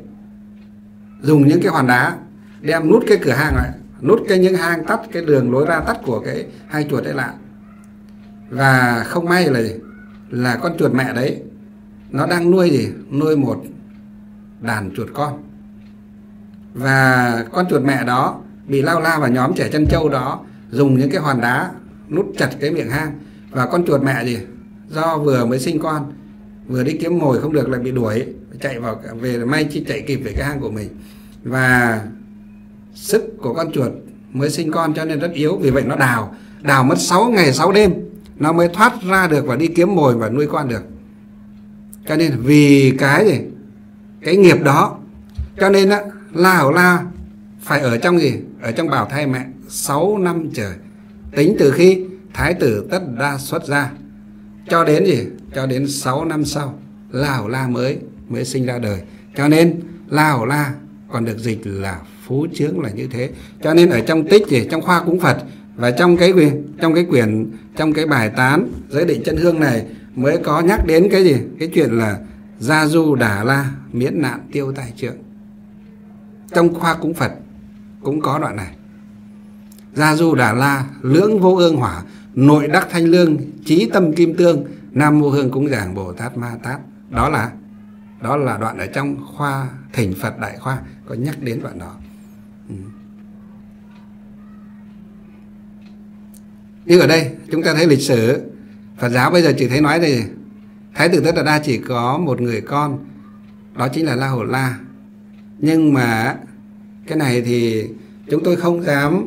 dùng những cái hòn đá, đem nút cái cửa hang lại, nút cái những hang tắt, cái đường lối ra tắt của cái hai chuột đấy lại. Và không may là là con chuột mẹ đấy, nó đang nuôi gì? Nuôi một đàn chuột con. Và con chuột mẹ đó bị lao la vào nhóm trẻ chân trâu đó, dùng những cái hòn đá nút chặt cái miệng hang. Và con chuột mẹ gì? Do vừa mới sinh con vừa đi kiếm mồi không được lại bị đuổi, chạy vào về, may chi chạy kịp về cái hang của mình. Và sức của con chuột mới sinh con cho nên rất yếu, vì vậy nó đào đào mất 6 ngày 6 đêm. Nó mới thoát ra được và đi kiếm mồi và nuôi con được. Cho nên vì cái gì? Cái nghiệp đó. Cho nên á, la hầu la phải ở trong gì? Ở trong bào thai mẹ 6 năm trời. Tính từ khi thái tử tất đa xuất ra cho đến gì? Cho đến 6 năm sau, Lào la mới mới sinh ra đời. Cho nên Lào la còn được dịch là phú chướng là như thế. Cho nên ở trong tích gì trong khoa cúng phật và trong cái quyền, trong cái quyển trong cái bài tán giới định chân hương này mới có nhắc đến cái gì? Cái chuyện là gia du đà la miễn nạn tiêu tài trượng trong khoa cúng phật cũng có đoạn này. Gia du đà la lưỡng vô ương hỏa nội đắc thanh lương trí tâm kim tương, nam mô hương cúng giảng bồ tát ma tát. Đó là đó là đoạn ở trong khoa thỉnh phật đại khoa, có nhắc đến đoạn đó. Ừ. nhưng ở đây, chúng ta thấy lịch sử. Phật giáo bây giờ chỉ thấy nói đây. Thái tử tất đạt đa chỉ có một người con, đó chính là la hầu la. Nhưng mà cái này thì chúng tôi không dám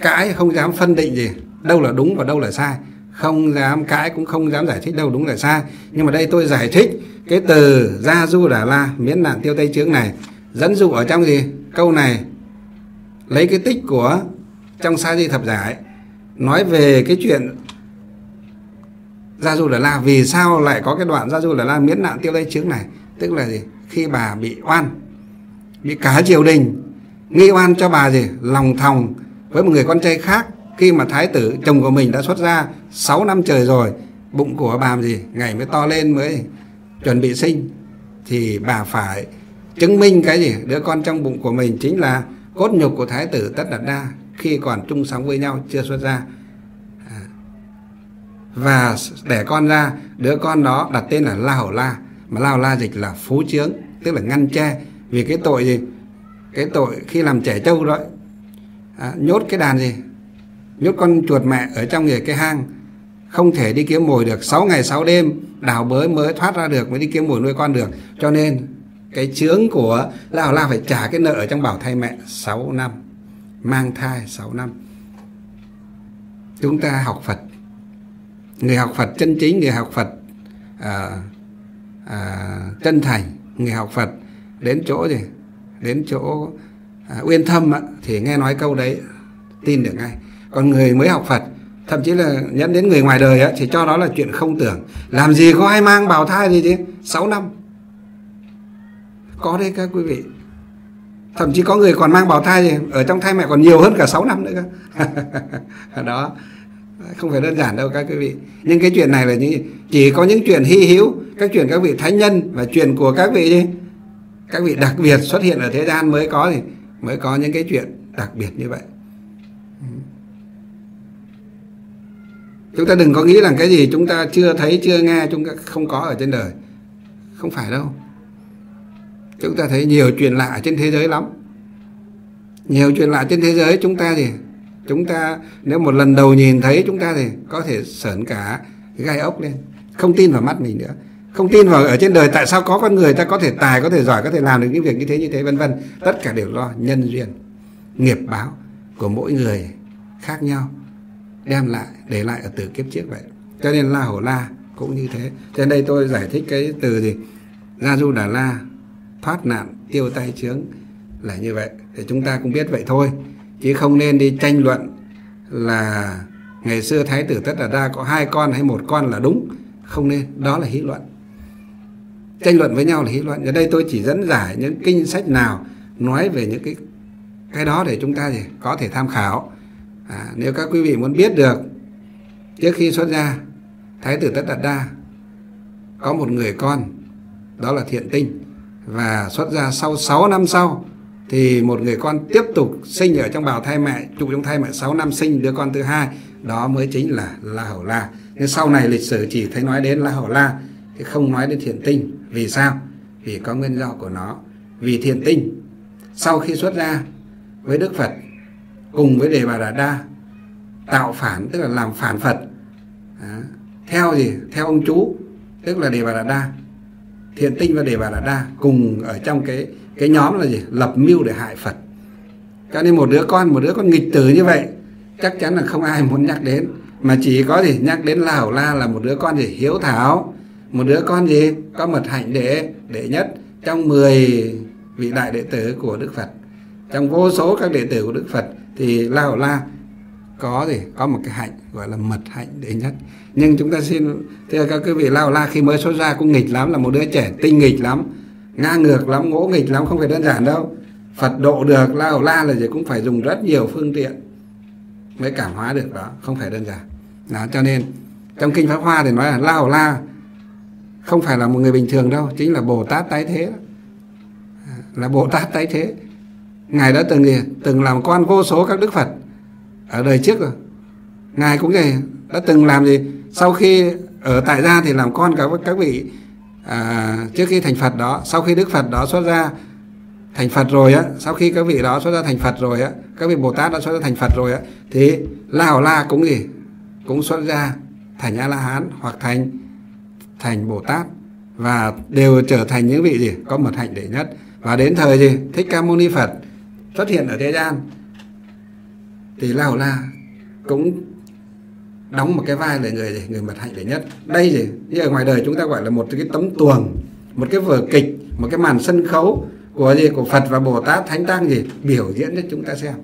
cãi, không dám phân định gì đâu là đúng và đâu là sai. Không dám cãi cũng không dám giải thích đâu đúng là sai. Nhưng mà đây tôi giải thích cái từ gia du đà la, miễn nạn tiêu tây chướng này. Dẫn dụ ở trong gì? Câu này, lấy cái tích của trong sa di thập giải nói về cái chuyện gia du đà la. Vì sao lại có cái đoạn gia du đà la miễn nạn tiêu tây chướng này? Tức là gì? Khi bà bị oan, bị cả triều đình nghi oan cho bà gì? Lòng thòng với một người con trai khác khi mà thái tử chồng của mình đã xuất ra 6 năm trời rồi bụng của bà gì? Ngày mới to lên mới chuẩn bị sinh. Thì bà phải chứng minh cái gì? Đứa con trong bụng của mình chính là cốt nhục của thái tử tất đạt đa khi còn chung sống với nhau chưa xuất ra và đẻ con ra đứa con đó đặt tên là la hầu la mà la hầu la dịch là phú chướng tức là ngăn che. Vì cái tội gì? Cái tội khi làm trẻ trâu đó à, nhốt cái đàn gì? Nhốt con chuột mẹ ở trong cái hang không thể đi kiếm mồi được 6 ngày 6 đêm đào bới mới thoát ra được mới đi kiếm mồi nuôi con được. Cho nên cái chướng của lão la phải trả cái nợ ở trong bảo thai mẹ 6 năm mang thai 6 năm. Chúng ta học Phật. Người học Phật chân chính người học Phật à, à, chân thành người học Phật đến chỗ gì? Đến chỗ à, uyên thâm á, thì nghe nói câu đấy tin được ngay còn người mới học Phật thậm chí là dẫn đến người ngoài đời á, thì cho đó là chuyện không tưởng. Làm gì có ai mang bào thai gì chứ 6 năm. Có đấy các quý vị. Thậm chí có người còn mang bào thai gì? Ở trong thai mẹ còn nhiều hơn cả 6 năm nữa cơ. Đó. Không phải đơn giản đâu các quý vị. Nhưng cái chuyện này là những chỉ có những chuyện hy hữu các chuyện các vị thánh nhân và chuyện của các vị đi. Các vị đặc biệt xuất hiện ở thế gian mới có thì mới có những cái chuyện đặc biệt như vậy chúng ta đừng có nghĩ rằng cái gì chúng ta chưa thấy, chưa nghe, chúng ta không có ở trên đời. Không phải đâu. Chúng ta thấy nhiều chuyện lạ trên thế giới lắm. Nhiều chuyện lạ trên thế giới chúng ta thì chúng ta nếu một lần đầu nhìn thấy chúng ta thì có thể sởn cả gai ốc lên. Không tin vào mắt mình nữa. Không tin vào ở trên đời tại sao có con người ta có thể tài, có thể giỏi, có thể làm được những việc như thế như thế, vân vân. Tất cả đều do nhân duyên, nghiệp báo của mỗi người khác nhau đem lại, để lại ở từ kiếp trước vậy. Cho nên la hổ la cũng như thế. Trên đây tôi giải thích cái từ gì? Gia du đà la, thoát nạn, tiêu tai chướng là như vậy. Để chúng ta cũng biết vậy thôi. Chứ không nên đi tranh luận là ngày xưa thái tử tất đà đa có hai con hay một con là đúng. Không nên. Đó là hí luận. Tranh luận với nhau là hí luận. Ở đây tôi chỉ dẫn giải những kinh sách nào, nói về những cái cái đó để chúng ta thì có thể tham khảo à, nếu các quý vị muốn biết được trước khi xuất gia thái tử tất đạt đa có một người con đó là thiện tinh. Và xuất gia sau 6 năm sau thì một người con tiếp tục sinh ở trong bào thai mẹ trụ trong thai mẹ 6 năm sinh đứa con thứ hai đó mới chính là La Hầu La. Nhưng sau này lịch sử chỉ thấy nói đến La Hầu La thì không nói đến thiện tinh. Vì sao? Vì có nguyên do của nó. Vì thiện tinh sau khi xuất ra với Đức Phật cùng với Đề Bà Đà Đa tạo phản tức là làm phản Phật. À, theo gì? Theo ông chú tức là Đề Bà Đà Đa. Thiện tinh và Đề Bà Đà Đa cùng ở trong cái cái nhóm là gì? Lập mưu để hại Phật. Cho nên một đứa con một đứa con nghịch tử như vậy chắc chắn là không ai muốn nhắc đến. Mà chỉ có gì? Nhắc đến La Hầu La là một đứa con gì? Hiếu thảo. Một đứa con gì? Có mật hạnh đệ đệ nhất trong 10 vị đại đệ tử của Đức Phật. Trong vô số các đệ tử của Đức Phật thì La Hầu La có gì? Có một cái hạnh gọi là mật hạnh đệ nhất. Nhưng chúng ta xin thưa các quý vị La Hầu La khi mới xuất ra cũng nghịch lắm là một đứa trẻ tinh nghịch lắm ngang ngược lắm ngỗ nghịch lắm không phải đơn giản đâu. Phật độ được La Hầu La là gì cũng phải dùng rất nhiều phương tiện mới cảm hóa được đó không phải đơn giản. Đó, cho nên trong kinh pháp hoa thì nói là La Hầu La không phải là một người bình thường đâu chính là Bồ Tát tái thế. À, là Bồ Tát tái thế ngài đã từng gì từng làm con vô số các đức phật ở đời trước rồi. Ngài cũng vậy đã từng làm gì? Sau khi ở tại gia thì làm con các các vị à, trước khi thành phật đó sau khi đức phật đó xuất ra thành phật rồi á sau khi các vị đó xuất ra thành phật rồi á các vị bồ tát đã xuất ra thành phật rồi á thì la hầu la cũng gì? Cũng xuất ra thành a la hán hoặc thành thành bồ tát và đều trở thành những vị gì? Có một hạnh đệ nhất. Và đến thời gì? Thích ca mâu ni phật xuất hiện ở thế gian. Thì Lào La cũng đóng một cái vai là người gì người mật hạnh đệ nhất. Đây gì như ở ngoài đời chúng ta gọi là một cái tấm tuồng, một cái vở kịch, một cái màn sân khấu của gì, của Phật và Bồ Tát, Thánh Tăng gì, biểu diễn cho chúng ta xem.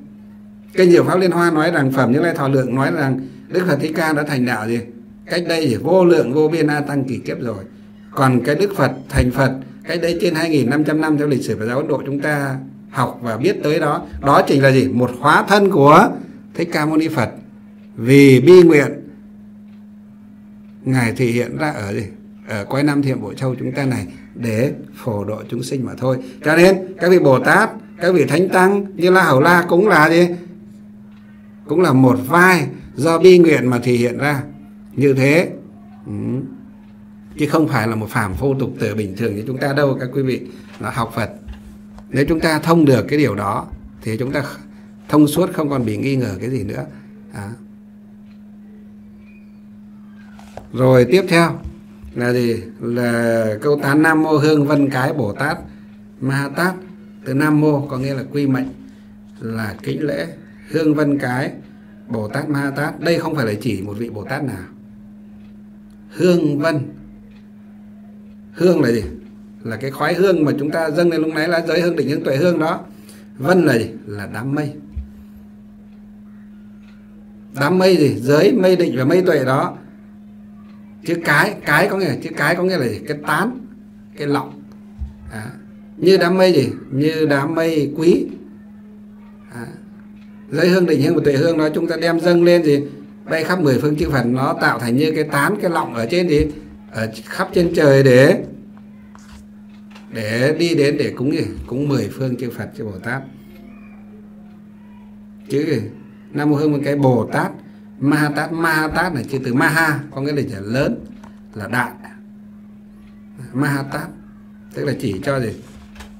Cái nhiều pháp liên hoa nói rằng, phẩm như lai thọ lượng nói rằng, Đức Phật Thích Ca đã thành đạo gì, cách đây gì vô lượng vô biên a tăng kỳ kiếp rồi. Còn cái Đức Phật thành Phật, cách đây trên 2.500 năm theo lịch sử Phật giáo Ấn Độ chúng ta học và biết tới đó. Đó chính là gì? Một hóa thân của thích ca mâu ni phật. Vì bi nguyện, ngài thể hiện ra ở gì? Ở quái năm thiện bộ châu chúng ta này để phổ độ chúng sinh mà thôi. Cho nên, các vị bồ tát, các vị thánh tăng như la hầu la cũng là gì? Cũng là một vai do bi nguyện mà thể hiện ra. Như thế ừ. chứ không phải là một phàm phu tục tử bình thường như chúng ta đâu, các quý vị. Nó học phật nếu chúng ta thông được cái điều đó, thì chúng ta thông suốt, không còn bị nghi ngờ cái gì nữa. À. rồi tiếp theo là gì? Là câu tán nam mô hương vân cái bồ tát ma tát. Từ nam mô có nghĩa là quy mệnh, là kính lễ, hương vân cái bồ tát ma tát. Đây không phải là chỉ một vị bồ tát nào. Hương vân. Hương là gì? Là cái khói hương mà chúng ta dâng lên lúc nãy là giới hương định hương tuệ hương đó. Vân là gì là đám mây. Đám mây gì? Giới mây định và mây tuệ đó. Chữ cái cái có nghĩa chữ cái có nghĩa là gì? cái tán cái lọng. À, như đám mây gì? Như đám mây quý. À, giới hương định hương và tuệ hương đó chúng ta đem dâng lên gì bay khắp mười phương chư Phật nó tạo thành như cái tán cái lọng ở trên gì ở khắp trên trời để để đi đến để cúng gì cúng mười phương chư Phật, chư Bồ Tát. Chứ gì Nam mô hương một cái Bồ Tát, Ma Tát Ma Tát này chữ từ Maha có nghĩa là lớn, là đại. Ma Tát, tức là chỉ cho gì?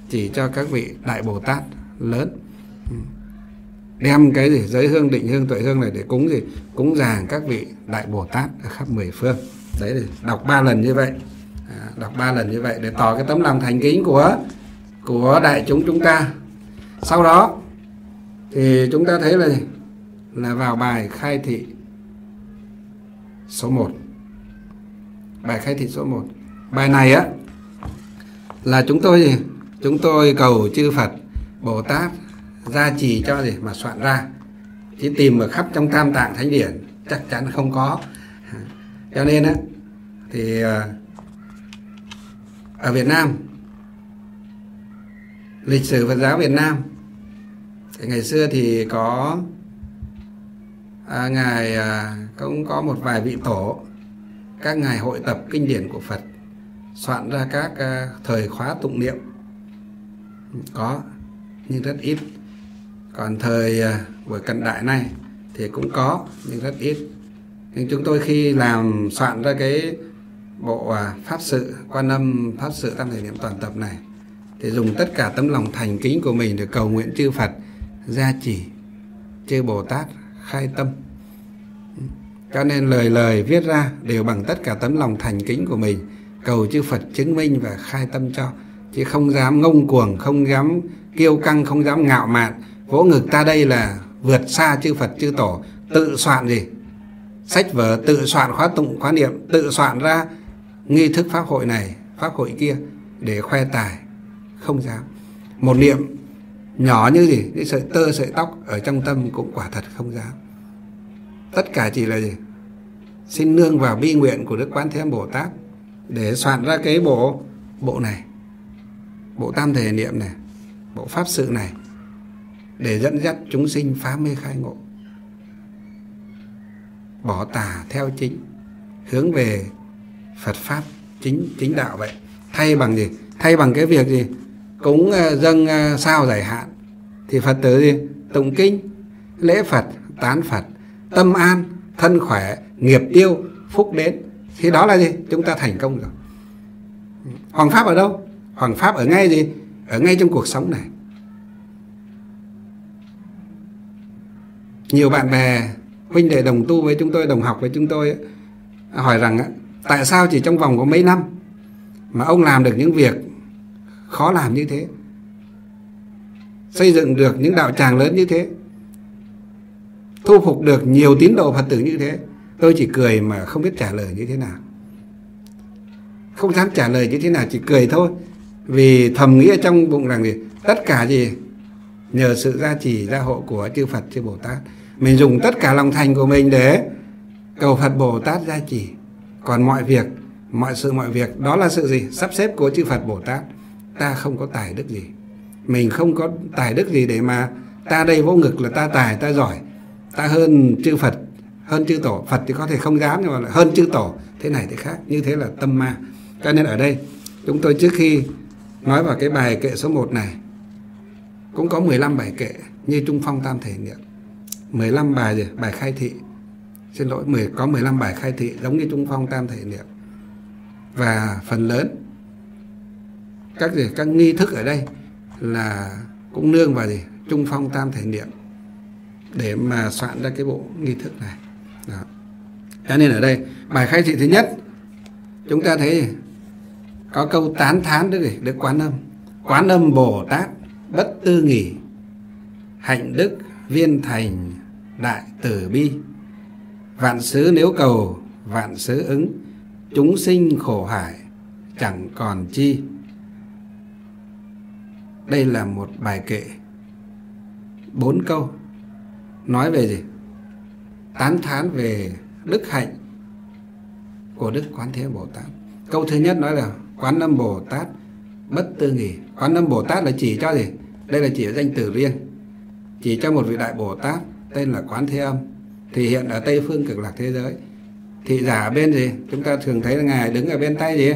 Chỉ cho các vị đại Bồ Tát lớn. Đem cái gì? Giới hương, định hương, tuệ hương này để cúng gì? Cúng giàng các vị đại Bồ Tát ở khắp mười phương. Đấy thì đọc ba lần như vậy à, đọc ba lần như vậy để tỏ cái tấm lòng thành kính của của đại chúng chúng ta. Sau đó thì chúng ta thấy là là vào bài khai thị số 1 bài khai thị số 1 bài này á là chúng tôi gì? Chúng tôi cầu chư Phật Bồ Tát gia trì cho gì mà soạn ra. Chỉ tìm ở khắp trong tam tạng thánh điển chắc chắn không có. Cho nên á thì à, ở Việt Nam. Lịch sử Phật giáo Việt Nam. Thì ngày xưa thì có à, ngài à, cũng có một vài vị tổ. Các ngài hội tập kinh điển của Phật soạn ra các à, thời khóa tụng niệm. Có nhưng rất ít. Còn thời à, buổi cận đại này thì cũng có nhưng rất ít. Nhưng chúng tôi khi làm soạn ra cái bộ à, pháp sự, quan âm, pháp sự tam thể niệm toàn tập này. Thì dùng tất cả tấm lòng thành kính của mình để cầu nguyện chư Phật, gia trì chư Bồ Tát khai tâm. Cho nên lời lời viết ra đều bằng tất cả tấm lòng thành kính của mình, cầu chư Phật chứng minh và khai tâm cho. Chứ không dám ngông cuồng, không dám kiêu căng, không dám ngạo mạn. Vỗ ngực ta đây là vượt xa chư Phật, chư Tổ. Tự soạn gì? Sách vở tự soạn khóa tụng, khóa niệm, tự soạn ra nghi thức pháp hội này, pháp hội kia để khoe tài, không dám. Một niệm nhỏ như gì, cái sợi tơ, sợi tóc ở trong tâm cũng quả thật không dám. Tất cả chỉ là gì? Xin nương vào bi nguyện của đức quán thế âm bồ tát để soạn ra cái bộ bộ này, bộ tam thể niệm này, bộ pháp sự này để dẫn dắt chúng sinh phá mê khai ngộ. Bỏ tà theo chính, hướng về Phật pháp, chính chính đạo vậy. Thay bằng gì? Thay bằng cái việc gì? Cúng ờ, dâng ờ, sao giải hạn. Thì Phật tử gì tụng kinh, lễ Phật, tán Phật, tâm an, thân khỏe, nghiệp tiêu, phúc đến. Thì đó là gì? Chúng ta thành công rồi. Hoàng pháp ở đâu? Hoàng pháp ở ngay gì? Ở ngay trong cuộc sống này. Nhiều bạn bè, huynh đệ đồng tu với chúng tôi, đồng học với chúng tôi hỏi rằng tại sao chỉ trong vòng có mấy năm mà ông làm được những việc khó làm như thế? Xây dựng được những đạo tràng lớn như thế? Thu phục được nhiều tín đồ phật tử như thế? Tôi chỉ cười mà không biết trả lời như thế nào. Không dám trả lời như thế nào, chỉ cười thôi. Vì thầm nghĩ ở trong bụng rằng gì? Tất cả gì? Nhờ sự gia trì, gia hộ của chư Phật, chư Bồ Tát. Mình dùng tất cả lòng thành của mình để cầu Phật Bồ Tát gia trì còn mọi việc, mọi sự mọi việc, đó là sự gì? Sắp xếp của chư Phật Bồ Tát. Ta không có tài đức gì. Mình không có tài đức gì để mà ta đây vô ngực là ta tài, ta giỏi. Ta hơn chư Phật, hơn chư tổ. Phật thì có thể không dám, nhưng mà hơn chư tổ, thế này thế khác. Như thế là tâm ma. Cho nên ở đây, chúng tôi trước khi nói vào cái bài kệ số 1 này, cũng có 15 bài kệ như Trung Phong Tam Thể Niệm. 15 bài gì? bài khai thị xin lỗi 10 có 15 bài khai thị giống như Trung Phong Tam Thể Niệm. Và phần lớn, các gì, các nghi thức ở đây là cũng nương vào gì? Trung Phong Tam Thể Niệm. Để mà soạn ra cái bộ nghi thức này. Đó. cho nên ở đây, bài khai thị thứ nhất, chúng ta thấy có câu tán thán đức gì? Đức quán âm. Quán âm bồ tát, bất tư nghỉ, hạnh đức viên thành, đại tử bi vạn xứ nếu cầu, vạn xứ ứng. Chúng sinh khổ hải, chẳng còn chi. Đây là một bài kệ. Bốn câu. Nói về gì? Tán thán về đức hạnh của đức quán thế bồ tát. Câu thứ nhất nói là, quán âm bồ tát bất tư nghỉ. Quán âm bồ tát là chỉ cho gì? Đây là chỉ danh từ riêng. Chỉ cho một vị đại bồ tát, tên là quán thế âm thì hiện ở tây phương cực lạc thế giới. Thị giả bên gì? Chúng ta thường thấy là ngài đứng ở bên tay gì?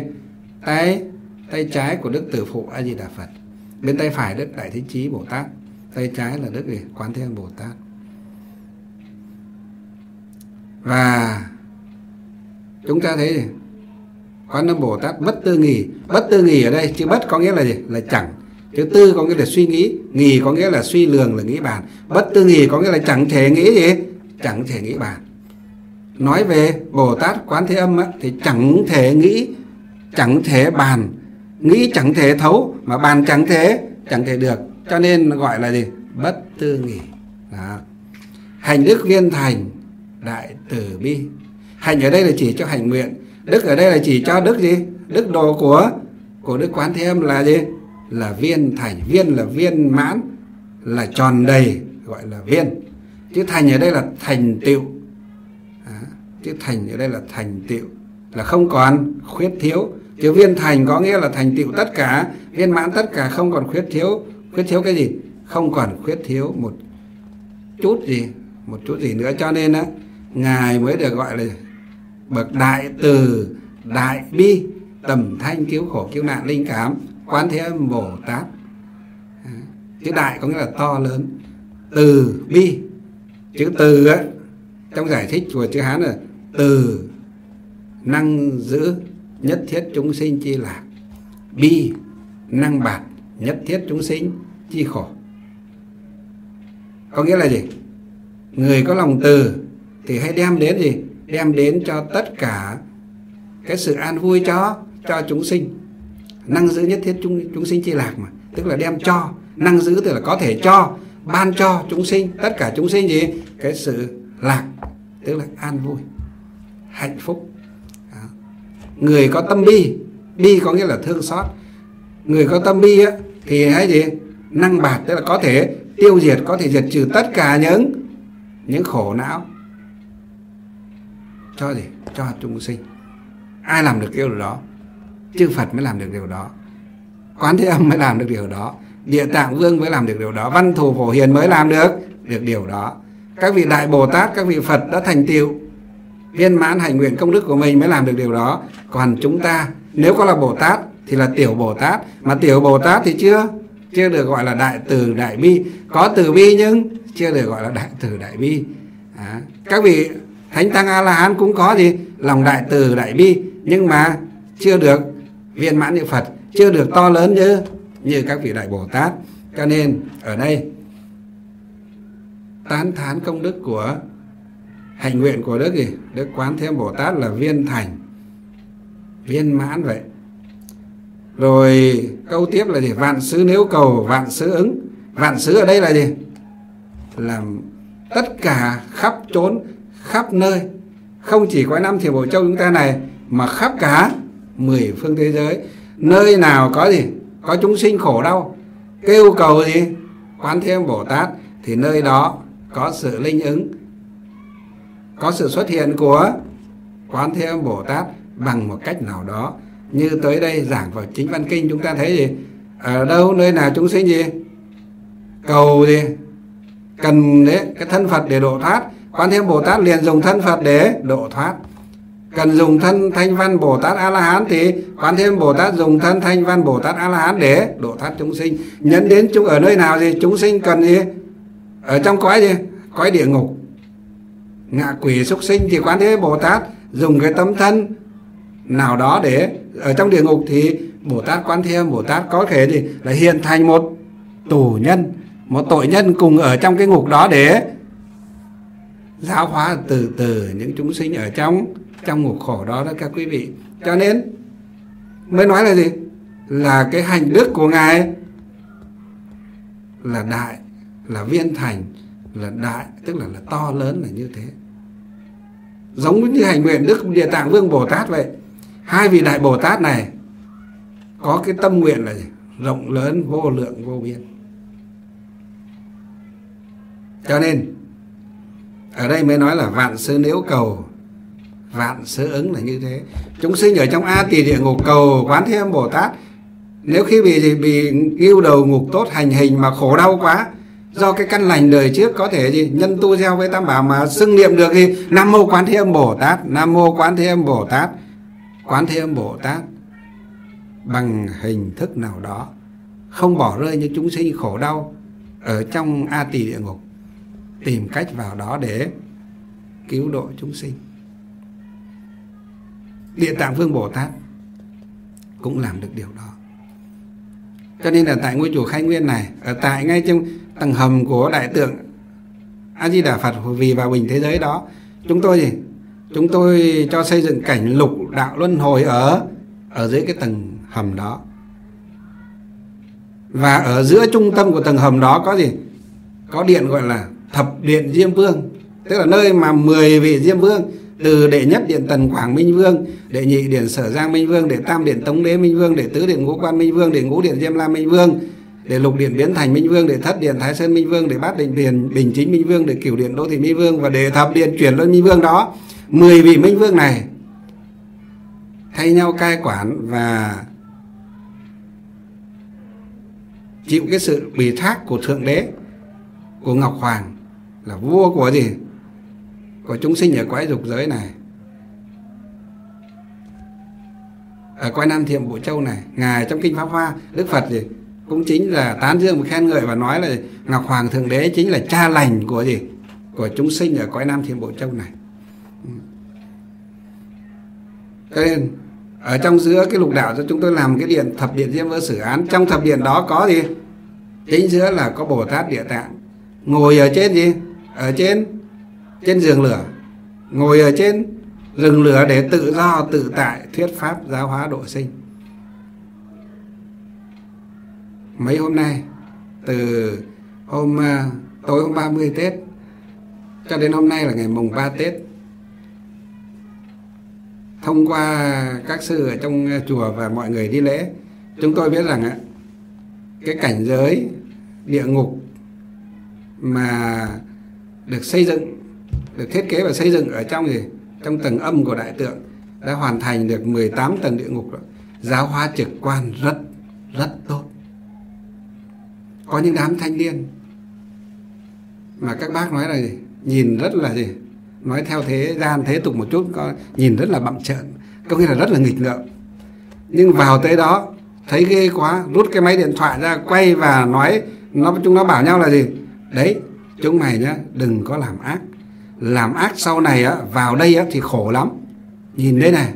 Tay tay trái của đức tử phụ a di đà phật. Bên tay phải đức đại thế chí bồ tát. Tay trái là đức gì? Quán thế âm bồ tát. Và chúng ta thấy gì? Quán âm bồ tát bất tư nghỉ bất tư nghỉ ở đây, chữ bất có nghĩa là gì? Là chẳng. Chữ tư có nghĩa là suy nghĩ. Nghỉ có nghĩa là suy lường, là nghĩ bàn. Bất tư nghỉ có nghĩa là chẳng thể nghĩ gì? Chẳng thể nghĩ bàn. Nói về bồ tát quán thế âm á, thì chẳng thể nghĩ chẳng thể bàn. Nghĩ chẳng thể thấu mà bàn chẳng thể chẳng thể được. Cho nên gọi là gì? Bất tư nghỉ. Đó. hành đức viên thành đại từ bi. Hành ở đây là chỉ cho hành nguyện. Đức ở đây là chỉ cho đức gì? Đức đồ của của đức quán thế âm là gì? Là viên thành. Viên là viên mãn là tròn đầy gọi là viên chữ thành ở đây là thành tựu. À, chữ thành ở đây là thành tựu. Là không còn khuyết thiếu. Chữ viên thành có nghĩa là thành tựu tất cả. Viên mãn tất cả không còn khuyết thiếu. Khuyết thiếu cái gì? Không còn khuyết thiếu một chút gì một chút gì nữa. Cho nên á ngài mới được gọi là bậc đại từ đại bi tầm thanh cứu khổ cứu nạn linh cảm quán thế âm bồ tát. Chữ đại có nghĩa là to lớn. Từ bi chữ từ á trong giải thích của chữ hán là từ năng giữ nhất thiết chúng sinh chi lạc bi năng bạt nhất thiết chúng sinh chi khổ. Có nghĩa là gì? Người có lòng từ thì hãy đem đến gì? Đem đến cho tất cả cái sự an vui cho cho chúng sinh. Năng giữ nhất thiết chúng chúng sinh chi lạc mà. Tức là đem cho. Năng giữ tức là có thể cho ban cho chúng sinh, tất cả chúng sinh gì? Cái sự lạc, tức là an vui, hạnh phúc. Đó. người có tâm bi bi có nghĩa là thương xót. Người có tâm bi á, thì hãy gì? Năng bạt, tức là có thể tiêu diệt, có thể diệt trừ tất cả những những khổ não. Cho gì? Cho chúng sinh. Ai làm được điều đó? Chư phật mới làm được điều đó. Quán thế âm mới làm được điều đó địa tạng vương mới làm được điều đó văn thù phổ hiền mới làm được được điều đó. Các vị đại bồ tát các vị phật đã thành tựu. Viên mãn hành nguyện công đức của mình mới làm được điều đó. Còn chúng ta nếu có là bồ tát thì là tiểu bồ tát. Mà tiểu bồ tát thì chưa chưa được gọi là đại từ đại bi. Có từ bi nhưng chưa được gọi là đại từ đại bi. À, các vị thánh tăng a la hán cũng có gì lòng đại từ đại bi. Nhưng mà chưa được viên mãn như phật chưa được to lớn như như các vị đại bồ tát. Cho nên, ở đây, tán thán công đức của hành nguyện của đức gì? Đức quán thế bồ tát là viên thành, viên mãn vậy. Rồi, câu tiếp là gì? Vạn sứ nếu cầu, vạn sứ ứng. Vạn sứ ở đây là gì? Là tất cả khắp trốn khắp nơi. Không chỉ có năm thiền bộ châu chúng ta này, mà khắp cả mười phương thế giới. Nơi nào có gì? Có chúng sinh khổ đau. Kêu cầu gì? Quán thêm bồ tát thì nơi đó có sự linh ứng, có sự xuất hiện của quán thêm bồ tát bằng một cách nào đó. Như tới đây giảng vào chính văn kinh chúng ta thấy gì? Ở đâu, nơi nào chúng sinh gì? Cầu gì? Cần đấy, cái thân phật để độ thoát. Quan Thế Bồ Tát liền dùng thân Phật để độ thoát. Cần dùng thân Thanh Văn Bồ Tát A La Hán thì Quan Thế Bồ Tát dùng thân Thanh Văn Bồ Tát A La Hán để độ thoát chúng sinh. Nhấn đến chúng ở nơi nào gì chúng sinh cần gì? Ở trong cõi gì? Cõi địa ngục. Ngạ quỷ súc sinh thì Quán Thế Bồ Tát dùng cái tấm thân nào đó để ở trong địa ngục thì Bồ Tát Quán Thế Bồ Tát có thể thì là hiện thành một tù nhân, một tội nhân cùng ở trong cái ngục đó để giáo hóa từ từ những chúng sinh ở trong trong ngục khổ đó đó các quý vị. Cho nên, mới nói là gì? Là cái hành đức của ngài là đại, là viên thành, là đại, tức là là to lớn là như thế. Giống như hành nguyện đức địa tạng vương bồ tát vậy. Hai vị đại bồ tát này có cái tâm nguyện là gì? rộng lớn, vô lượng, vô biên. Cho nên, ở đây mới nói là vạn sư nếu cầu vạn sơ ứng là như thế. Chúng sinh ở trong a tỳ địa ngục cầu quán thế âm bồ tát. Nếu khi bị bị yêu đầu ngục tốt hành hình mà khổ đau quá, do cái căn lành đời trước có thể gì, nhân tu gieo với tam bảo mà xưng niệm được thì nam mô quán thế âm bồ tát, nam mô quán thế âm bồ tát. Quán thế âm bồ tát bằng hình thức nào đó, không bỏ rơi những chúng sinh khổ đau ở trong a tỳ địa ngục. Tìm cách vào đó để cứu độ chúng sinh địa tạng vương bồ tát cũng làm được điều đó. Cho nên là tại ngôi chùa khai nguyên này, ở tại ngay trong tầng hầm của đại tượng a di đà phật vì hòa bình thế giới đó, chúng tôi gì? Chúng tôi cho xây dựng cảnh lục đạo luân hồi ở ở dưới cái tầng hầm đó. Và ở giữa trung tâm của tầng hầm đó có gì? Có điện gọi là thập điện diêm vương, tức là nơi mà 10 vị diêm vương từ đệ nhất điện tần quảng minh vương, đệ nhị điện sở giang minh vương, đệ tam điện tống đế minh vương, đệ tứ điện ngũ quan minh vương, đệ ngũ điện diêm la minh vương, đệ lục điện biến thành minh vương, đệ thất điện thái sơn minh vương, đệ bát điện biển bình chính minh vương, đệ cửu điện đô thị minh vương và đệ thập điện chuyển luân minh vương đó. 10 vị minh vương này thay nhau cai quản và chịu cái sự ủy thác của thượng đế, của ngọc hoàng là vua của gì? Của chúng sinh ở quái dục giới này. Ở quái nam thiệm bộ châu này, ngài trong kinh pháp hoa, đức phật gì, cũng chính là tán dương và khen ngợi và nói là ngọc hoàng thượng đế chính là cha lành của gì? Của chúng sinh ở quái nam thiệm bộ châu này. Cho nên, ở trong giữa cái lục đạo cho chúng tôi làm cái điện, thập điện diêm vơ xử án, trong thập điện đó có gì? Chính giữa là có bồ tát địa tạng. Ngồi ở trên gì? Ở trên trên giường lửa. Ngồi ở trên rừng lửa để tự do, tự tại, thuyết pháp, giáo hóa, độ sinh. Mấy hôm nay, từ hôm à, tối hôm 30 Tết cho đến hôm nay là ngày mùng 3 Tết, thông qua các sư ở trong chùa và mọi người đi lễ, chúng tôi biết rằng cái cảnh giới địa ngục mà được xây dựng được thiết kế và xây dựng ở trong gì? Trong tầng âm của đại tượng. Đã hoàn thành được 18 tầng địa ngục rồi. giáo hóa trực quan rất rất tốt. Có những đám thanh niên mà các bác nói là gì? Nhìn rất là gì? Nói theo thế gian, thế tục một chút, có nhìn rất là bậm trợn. Có nghĩa là rất là nghịch ngợm. Nhưng vào tới đó, thấy ghê quá, rút cái máy điện thoại ra, quay và nói, nó, chúng nó bảo nhau là gì? Đấy, chúng mày nhá, đừng có làm ác làm ác sau này á, vào đây á thì khổ lắm. Nhìn đây này.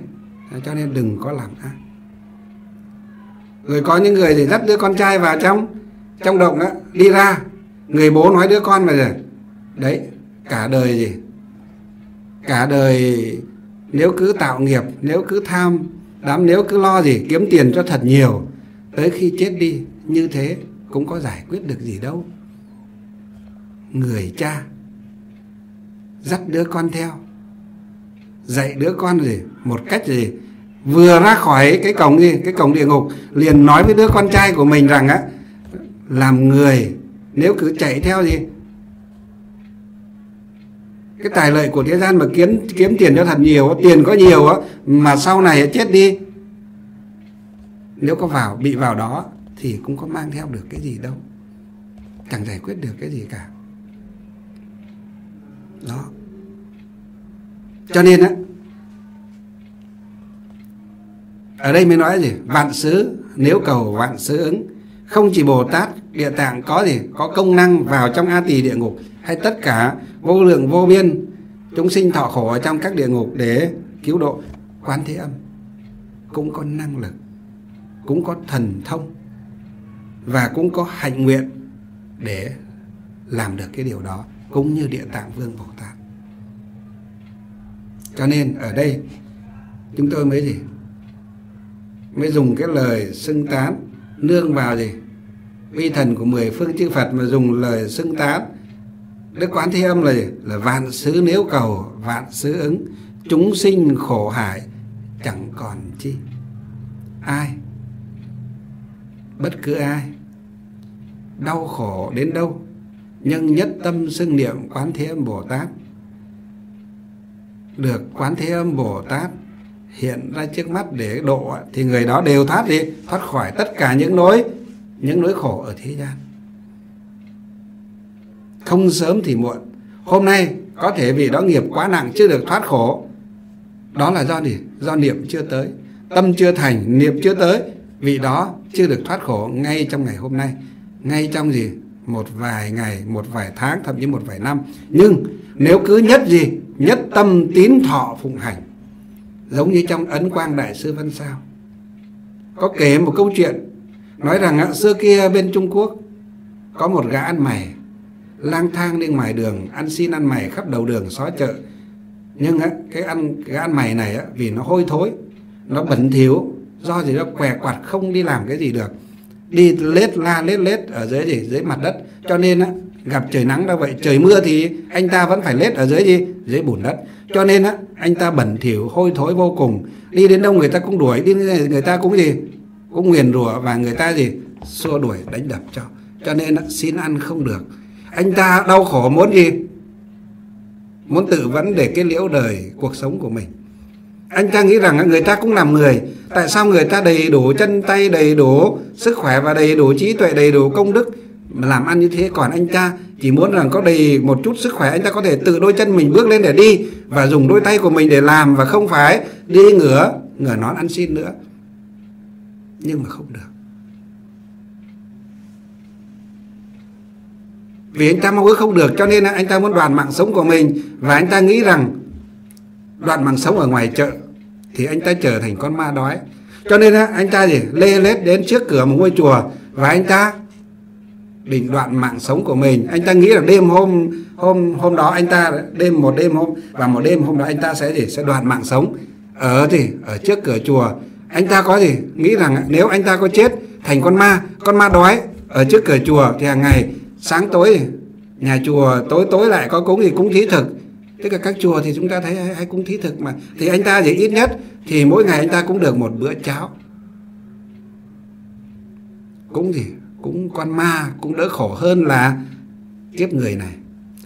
Cho nên đừng có làm ác. Rồi có những người thì dắt đứa con trai vào trong trong động á, đi ra. Người bố nói đứa con mà rồi. Đấy, cả đời gì? Cả đời nếu cứ tạo nghiệp, nếu cứ tham đám nếu cứ lo gì, kiếm tiền cho thật nhiều, tới khi chết đi, như thế cũng có giải quyết được gì đâu. Người cha dắt đứa con theo. Dạy đứa con gì, một cách gì, vừa ra khỏi cái cổng gì cái cổng địa ngục, liền nói với đứa con trai của mình rằng á, làm người, nếu cứ chạy theo gì cái tài lợi của thế gian mà kiếm kiếm tiền cho thật nhiều tiền có nhiều á, mà sau này chết đi. Nếu có vào, bị vào đó thì cũng có mang theo được cái gì đâu. Chẳng giải quyết được cái gì cả đó. Cho nên á, ở đây mới nói gì? Vạn sứ nếu cầu vạn sứ ứng, không chỉ bồ tát địa tạng có gì? Có công năng vào trong a tỳ địa ngục, hay tất cả vô lượng vô biên chúng sinh thọ khổ ở trong các địa ngục để cứu độ. Quán thế âm cũng có năng lực, cũng có thần thông và cũng có hạnh nguyện để làm được cái điều đó cũng như địa tạng vương bồ tát. Cho nên ở đây, chúng tôi mới gì? Mới dùng cái lời xưng tán, nương vào gì? Vi thần của mười phương chư Phật mà dùng lời xưng tán. Đức Quán Thế Âm là gì? là vạn xứ nếu cầu, vạn xứ ứng, chúng sinh khổ hải chẳng còn chi. Ai? Bất cứ ai. Đau khổ đến đâu? Nhưng nhất tâm xưng niệm quán thế âm bồ tát. Được quán thế âm bồ tát hiện ra trước mắt để độ, thì người đó đều thoát đi, thoát khỏi tất cả những nỗi những nỗi khổ ở thế gian. Không sớm thì muộn. Hôm nay có thể vì đó nghiệp quá nặng chưa được thoát khổ. Đó là do gì? Do niệm chưa tới. Tâm chưa thành, niệm chưa tới. Vì đó chưa được thoát khổ ngay trong ngày hôm nay. Ngay trong gì? Một vài ngày một vài tháng thậm chí một vài năm. Nhưng nếu cứ nhất gì? Nhất tâm tín thọ phụng hành. Giống như trong ấn quang đại sư văn sao. Có kể một câu chuyện nói rằng xưa kia bên trung quốc có một gã ăn mày lang thang đi ngoài đường ăn xin ăn mày khắp đầu đường xó chợ. Nhưng á, cái ăn cái ăn mày này á, vì nó hôi thối nó bẩn thỉu do gì nó què quạt không đi làm cái gì được đi lết la lết lết ở dưới gì? Dưới mặt đất. Cho nên á, gặp trời nắng đâu vậy trời mưa thì anh ta vẫn phải lết ở dưới gì? Dưới bùn đất. Cho nên á anh ta bẩn thỉu hôi thối vô cùng. Đi đến đâu người ta cũng đuổi đi người ta cũng gì? Cũng nguyền rủa và người ta gì? Xua đuổi đánh đập cho. Cho nên á, xin ăn không được. Anh ta đau khổ muốn gì? Muốn tự vấn để cái liễu đời cuộc sống của mình anh ta nghĩ rằng người ta cũng làm người. Tại sao người ta đầy đủ chân tay, đầy đủ sức khỏe và đầy đủ trí tuệ, đầy đủ công đức mà làm ăn như thế? Còn anh ta chỉ muốn rằng có đầy một chút sức khỏe, anh ta có thể tự đôi chân mình bước lên để đi và dùng đôi tay của mình để làm và không phải đi ngửa ngửa nón ăn xin nữa. Nhưng mà không được. Vì anh ta mong ước không được, cho nên anh ta muốn đoàn mạng sống của mình. Và anh ta nghĩ rằng đoạn mạng sống ở ngoài chợ, thì anh ta trở thành con ma đói. Cho nên anh ta gì lê lết đến trước cửa một ngôi chùa và anh ta định đoạn mạng sống của mình. Anh ta nghĩ là đêm hôm hôm hôm đó anh ta, đêm, một đêm hôm, và một đêm hôm đó anh ta sẽ gì? Sẽ đoạn mạng sống. Ở gì ở trước cửa chùa, anh ta có gì? Nghĩ rằng nếu anh ta có chết thành con ma con ma đói ở trước cửa chùa thì hàng ngày, sáng tối nhà chùa tối tối lại có cúng gì? Cúng thí thực tức là các chùa thì chúng ta thấy ai, ai cũng thí thực mà. Thì anh ta thì ít nhất thì mỗi ngày anh ta cũng được một bữa cháo. Cũng gì? Cũng con ma cũng đỡ khổ hơn là kiếp người này.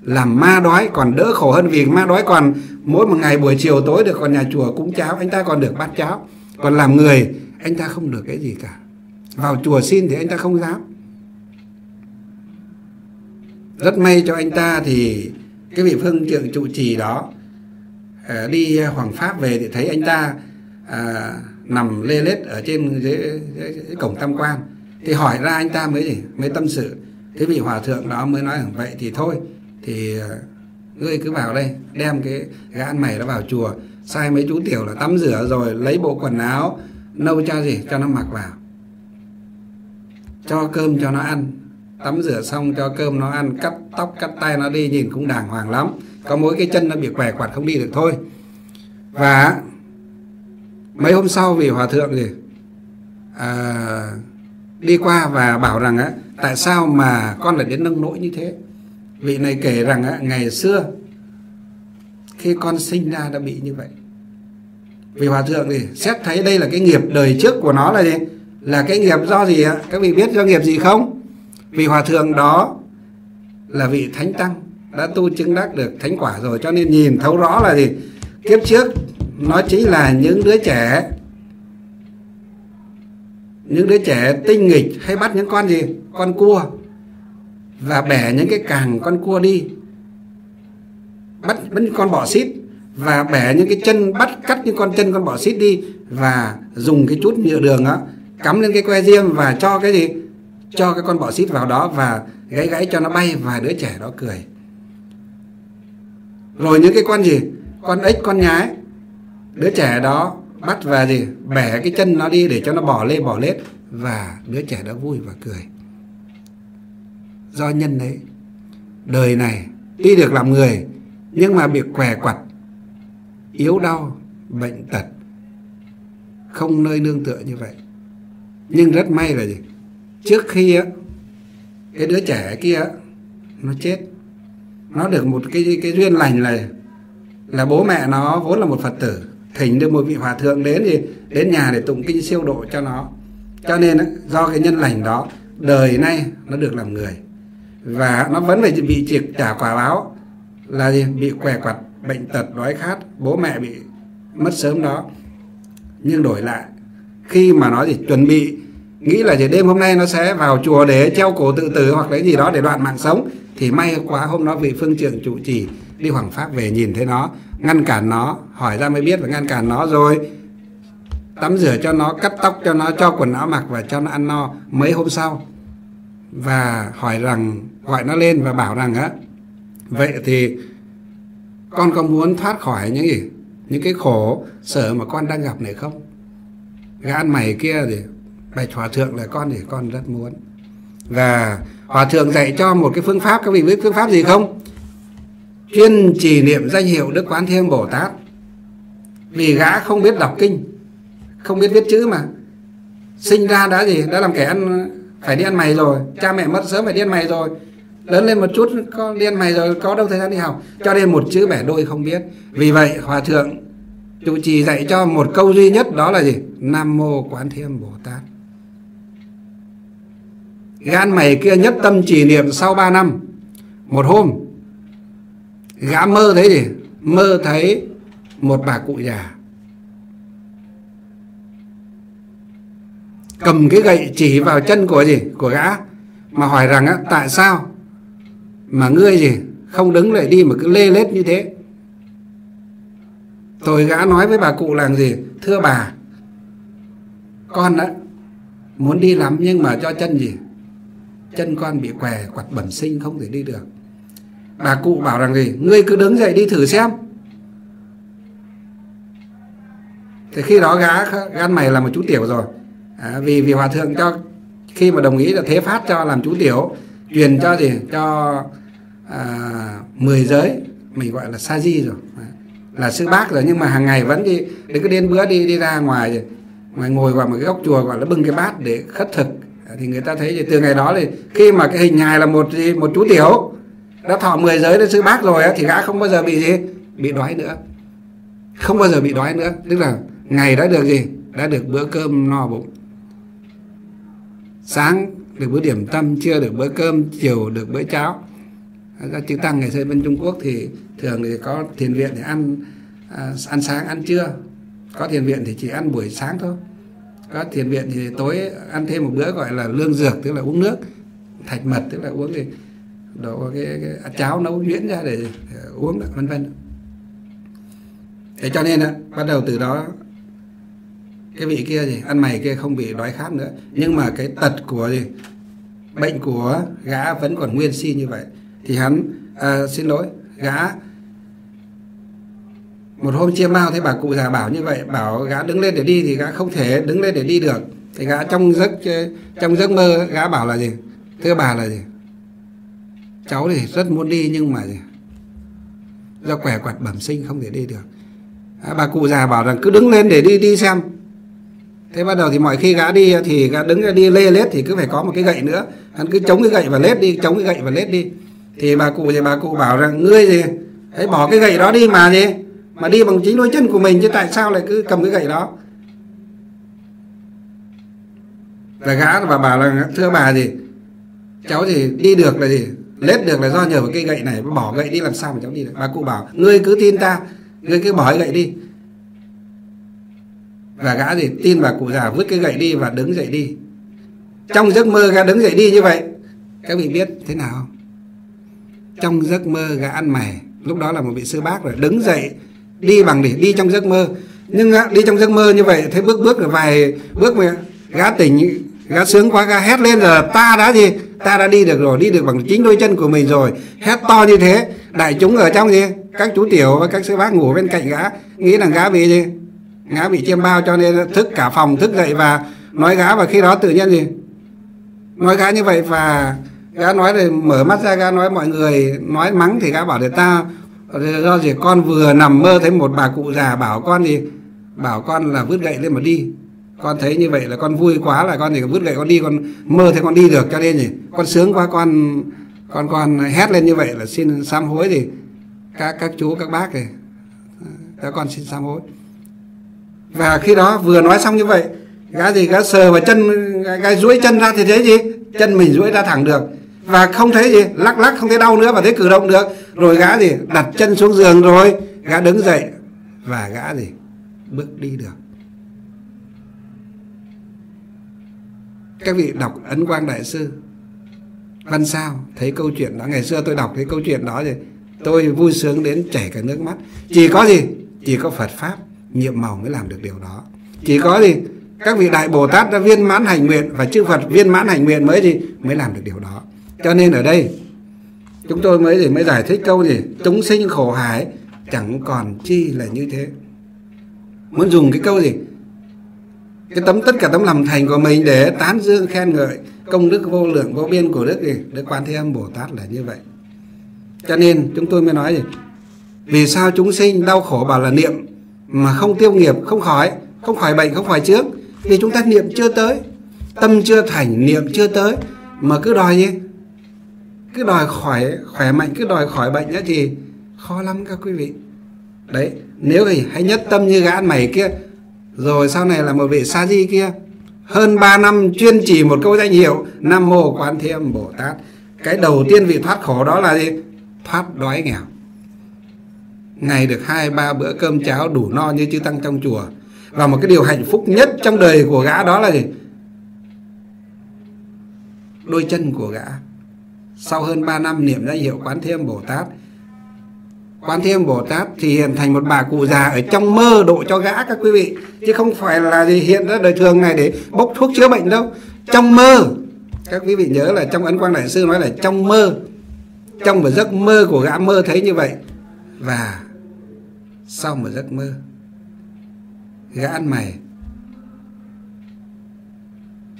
Làm ma đói còn đỡ khổ hơn vì ma đói còn mỗi một ngày buổi chiều tối được còn nhà chùa cúng cháo anh ta còn được bát cháo. Còn làm người anh ta không được cái gì cả. Vào chùa xin thì anh ta không dám. Rất may cho anh ta thì cái vị phương trượng trụ trì đó à, đi hoàng pháp về thì thấy anh ta à, nằm lê lết ở trên dưới, dưới, dưới cổng tam quan. Thì hỏi ra anh ta mới gì? Mới tâm sự. Thế vị hòa thượng đó mới nói vậy thì thôi thì ờ, ngươi cứ vào đây đem cái gã ăn mày đó vào chùa. Sai mấy chú tiểu là tắm rửa rồi lấy bộ quần áo nâu cho gì? Cho nó mặc vào. Cho cơm cho nó ăn tắm rửa xong cho cơm nó ăn cắt tóc cắt tay nó đi nhìn cũng đàng hoàng lắm. Có mỗi cái chân nó bị què quạt không đi được thôi. Và mấy hôm sau vì hòa thượng gì à, đi qua và bảo rằng á tại sao mà con lại đến nông nỗi như thế? Vị này kể rằng á ngày xưa khi con sinh ra đã bị như vậy. Vì hòa thượng thì xét thấy đây là cái nghiệp đời trước của nó là gì? Là cái nghiệp do gì ạ? Các vị biết do nghiệp gì không? Vị hòa thượng đó là vị thánh tăng, đã tu chứng đắc được thánh quả rồi, cho nên nhìn thấu rõ là gì? Kiếp trước, nó chính là những đứa trẻ, những đứa trẻ tinh nghịch hay bắt những con gì? Con cua. Và bẻ những cái càng con cua đi. Bắt bắt những con bọ xít. Và bẻ những cái chân, bắt cắt những con chân con bọ xít đi. Và dùng cái chút nhựa đường á, cắm lên cái que diêm và cho cái gì? Cho cái con bọ xít vào đó và gãy gãy cho nó bay và đứa trẻ đó cười. Rồi những cái con gì? Con ếch, con nhái. Đứa trẻ đó bắt và gì? Bẻ cái chân nó đi để cho nó bỏ lê bỏ lết và đứa trẻ đó vui và cười. Do nhân đấy, đời này tuy được làm người nhưng mà bị què quặt, yếu đau, bệnh tật, không nơi nương tựa như vậy. Nhưng rất may là gì? Trước khi cái đứa trẻ kia, nó chết. Nó được một cái cái duyên lành là là bố mẹ nó vốn là một phật tử, thỉnh được một vị hòa thượng đến thì đến nhà để tụng kinh siêu độ cho nó. Cho nên do cái nhân lành đó, đời nay nó được làm người. Và nó vẫn phải bị triệt trả quả báo là gì? Bị què quặt, bệnh tật, đói khát, bố mẹ bị mất sớm đó. Nhưng đổi lại, khi mà nó gì chuẩn bị nghĩ là gì đêm hôm nay nó sẽ vào chùa để treo cổ tự tử hoặc lấy gì đó để đoạn mạng sống, thì may quá hôm đó vị phương trưởng trụ trì đi hoàng pháp về nhìn thấy nó, ngăn cản nó, hỏi ra mới biết và ngăn cản nó rồi. Tắm rửa cho nó, cắt tóc cho nó, cho quần áo mặc và cho nó ăn no mấy hôm sau. Và hỏi rằng, gọi nó lên và bảo rằng á, vậy thì con có muốn thoát khỏi những gì, những cái khổ sở mà con đang gặp này không? Gã ăn mày kia thì bạch hòa thượng là con thì con rất muốn. Và hòa thượng dạy cho một cái phương pháp, các vị biết phương pháp gì không? Chuyên trì niệm danh hiệu đức quán thiên bồ tát. Vì gã không biết đọc kinh, không biết viết chữ mà. Sinh ra đã gì? Đã làm kẻ ăn, phải đi ăn mày rồi. Cha mẹ mất sớm phải đi ăn mày rồi. Lớn lên một chút, có đi ăn mày rồi, có đâu thời gian đi học. Cho nên một chữ bẻ đôi không biết. Vì vậy, hòa thượng trụ trì dạy cho một câu duy nhất, đó là gì? Nam mô quán thiên bồ tát gan mày kia nhất tâm trì niệm sau 3 năm. Một hôm gã mơ thấy gì? Mơ thấy một bà cụ già. Cầm cái gậy chỉ vào chân của gì? Của gã mà hỏi rằng á, tại sao mà ngươi gì không đứng lại đi mà cứ lê lết như thế? Rồi gã nói với bà cụ là gì? Thưa bà con đã muốn đi lắm nhưng mà cho chân gì? Chân con bị què quặt bẩm sinh không thể đi được. Bà cụ bảo rằng gì? Ngươi cứ đứng dậy đi thử xem. Thì khi đó gã gan mày là một chú tiểu rồi. À, vì vì hòa thượng cho khi mà đồng ý là thế phát cho làm chú tiểu truyền cho gì? Cho à, 10 giới mình gọi là sa di rồi. À, là sư bác rồi nhưng mà hàng ngày vẫn đi để cứ đến bữa đi đi ra ngoài ngoài ngồi vào một cái góc chùa gọi là bưng cái bát để khất thực thì người ta thấy thì từ ngày đó thì khi mà cái hình hài là một gì một chú tiểu đã thọ 10 giới đến sư bác rồi thì gã không bao giờ bị gì? Bị đói nữa. Không bao giờ bị đói nữa. Tức là ngày đã được gì? Đã được bữa cơm no bụng. Sáng được bữa điểm tâm trưa được bữa cơm chiều được bữa cháo. Các chữ tăng ngày xưa bên Trung Quốc thì thường thì có thiền viện để ăn à, ăn sáng ăn trưa. Có thiền viện thì chỉ ăn buổi sáng thôi có thiền viện thì tối ăn thêm một bữa gọi là lương dược tức là uống nước thạch mật tức là uống thì đổ cái, cái cháo nấu nhuyễn ra để, để uống vân vân. Thế cho nên á bắt đầu từ đó cái vị kia gì ăn mày kia không bị đói khát nữa. Nhưng mà cái tật của gì? Bệnh của gã vẫn còn nguyên si như vậy. Thì hắn à, xin lỗi gã một hôm chia mao thấy bà cụ già bảo như vậy bảo gã đứng lên để đi thì gã không thể đứng lên để đi được. Thì gã trong giấc trong giấc mơ gã bảo là gì? Thưa bà là gì? Cháu thì rất muốn đi nhưng mà gì? Do quẻ quạt bẩm sinh không thể đi được. À, bà cụ già bảo rằng cứ đứng lên để đi đi xem. Thế bắt đầu thì mọi khi gã đi thì gã đứng ra đi lê lết thì cứ phải có một cái gậy nữa. Hắn cứ chống cái gậy và lết đi chống cái gậy và lết đi. Thì bà cụ thì bà cụ bảo rằng ngươi gì? Hãy bỏ cái gậy đó đi mà gì? Mà đi bằng chính đôi chân của mình chứ tại sao lại cứ cầm cái gậy đó? Là gã và bà là, thưa bà gì cháu thì đi được là gì? Lết được là do nhờ vào cái gậy này, bỏ gậy đi làm sao mà cháu đi được? Bà cụ bảo, ngươi cứ tin ta, ngươi cứ bỏ cái gậy đi. Và gã gì tin bà cụ già vứt cái gậy đi và đứng dậy đi. Trong giấc mơ gã đứng dậy đi như vậy, các vị biết thế nào không? Trong giấc mơ gã ăn mày, lúc đó là một vị sư bác rồi, đứng dậy đi bằng để đi trong giấc mơ. Nhưng à, đi trong giấc mơ như vậy, thấy bước bước là vài bước mà gã tỉnh, gã sướng quá, gã hét lên là, ta đã gì? Ta đã đi được rồi, đi được bằng chính đôi chân của mình rồi. Hét to như thế, đại chúng ở trong gì? Các chú tiểu và các sư bác ngủ bên cạnh gã, nghĩ rằng gã bị gì? Gã bị chiêm bao cho nên thức cả phòng thức dậy và nói gã và khi đó tự nhiên gì? Nói gã như vậy và gã nói rồi mở mắt ra, gã nói, mọi người nói mắng thì gã bảo để ta do gì? Con vừa nằm mơ thấy một bà cụ già bảo con gì bảo con là vứt gậy lên mà đi. Con thấy như vậy là con vui quá là con thì vứt gậy con đi, con mơ thấy con đi được. Cho nên gì con sướng quá, con con con hét lên như vậy là xin sám hối thì các các chú, các bác thì, các con xin sám hối. Và khi đó vừa nói xong như vậy, gã gì? Gã sờ vào chân, gã duỗi chân ra thì thấy gì? Chân mình duỗi ra thẳng được. Và không thấy gì? Lắc lắc, không thấy đau nữa và thấy cử động được rồi gã gì đặt chân xuống giường rồi, gã đứng dậy và gã gì bước đi được. Các vị đọc ấn quang đại sư, văn sao, thấy câu chuyện đó. Ngày xưa tôi đọc cái câu chuyện đó thì tôi vui sướng đến chảy cả nước mắt. Chỉ có gì? Chỉ có phật pháp, nhiệm màu mới làm được điều đó. Chỉ có gì? Các vị đại bồ tát đã viên mãn hành nguyện và chư phật viên mãn hành nguyện mới gì mới làm được điều đó. Cho nên ở đây chúng tôi mới gì mới giải thích câu gì? Chúng sinh khổ hải, chẳng còn chi là như thế. Muốn dùng cái câu gì? Cái tấm, tất cả tấm lòng thành của mình để tán dương khen ngợi công đức vô lượng, vô biên của đức gì đức quan thế âm bồ tát là như vậy. Cho nên chúng tôi mới nói gì? Vì sao chúng sinh đau khổ bảo là niệm mà không tiêu nghiệp, không khỏi không khỏi bệnh, không khỏi trước vì chúng ta niệm chưa tới, tâm chưa thành, niệm chưa tới, mà cứ đòi gì? Cứ đòi khỏi, khỏe mạnh, cứ đòi khỏi bệnh nữa thì khó lắm các quý vị. Đấy, nếu thì hãy nhất tâm như gã mày kia. Rồi sau này là một vị sa di kia. Hơn 3 năm chuyên chỉ một câu danh hiệu, nam mô quán thế âm bồ tát. Cái đầu tiên vị thoát khổ đó là gì? Thoát đói nghèo. Ngày được hai, ba bữa cơm cháo đủ no như chư tăng trong chùa. Và một cái điều hạnh phúc nhất trong đời của gã đó là gì? Đôi chân của gã sau hơn 3 năm niệm danh hiệu quán thế âm bồ tát, Quán Thế Bồ Tát thì hiện thành một bà cụ già ở trong mơ độ cho gã các quý vị. Chứ không phải là gì hiện ra đời thường này để bốc thuốc chữa bệnh đâu. Trong mơ, các quý vị nhớ là trong ấn quang đại sư nói là trong mơ, trong một giấc mơ của gã mơ thấy như vậy. Và sau một giấc mơ, gã ăn mày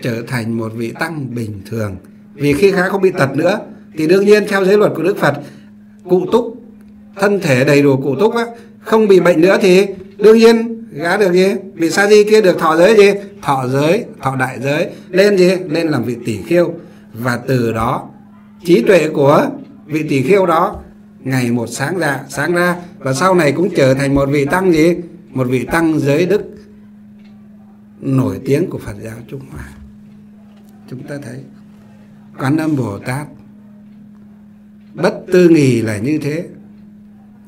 trở thành một vị tăng bình thường. Vì khi gã không bị tật nữa thì đương nhiên theo giới luật của đức phật, cụ túc, thân thể đầy đủ cụ túc á, không bị bệnh nữa thì đương nhiên gã được gì? Vì sa di kia được thọ giới gì? Thọ giới, thọ đại giới. Lên gì? Lên làm vị tỷ khiêu và từ đó, trí tuệ của vị tỷ khiêu đó ngày một sáng ra sáng ra và sau này cũng trở thành một vị tăng gì? Một vị tăng giới đức nổi tiếng của Phật giáo Trung Hoa. Chúng ta thấy, Quán Âm Bồ Tát bất tư nghì là như thế.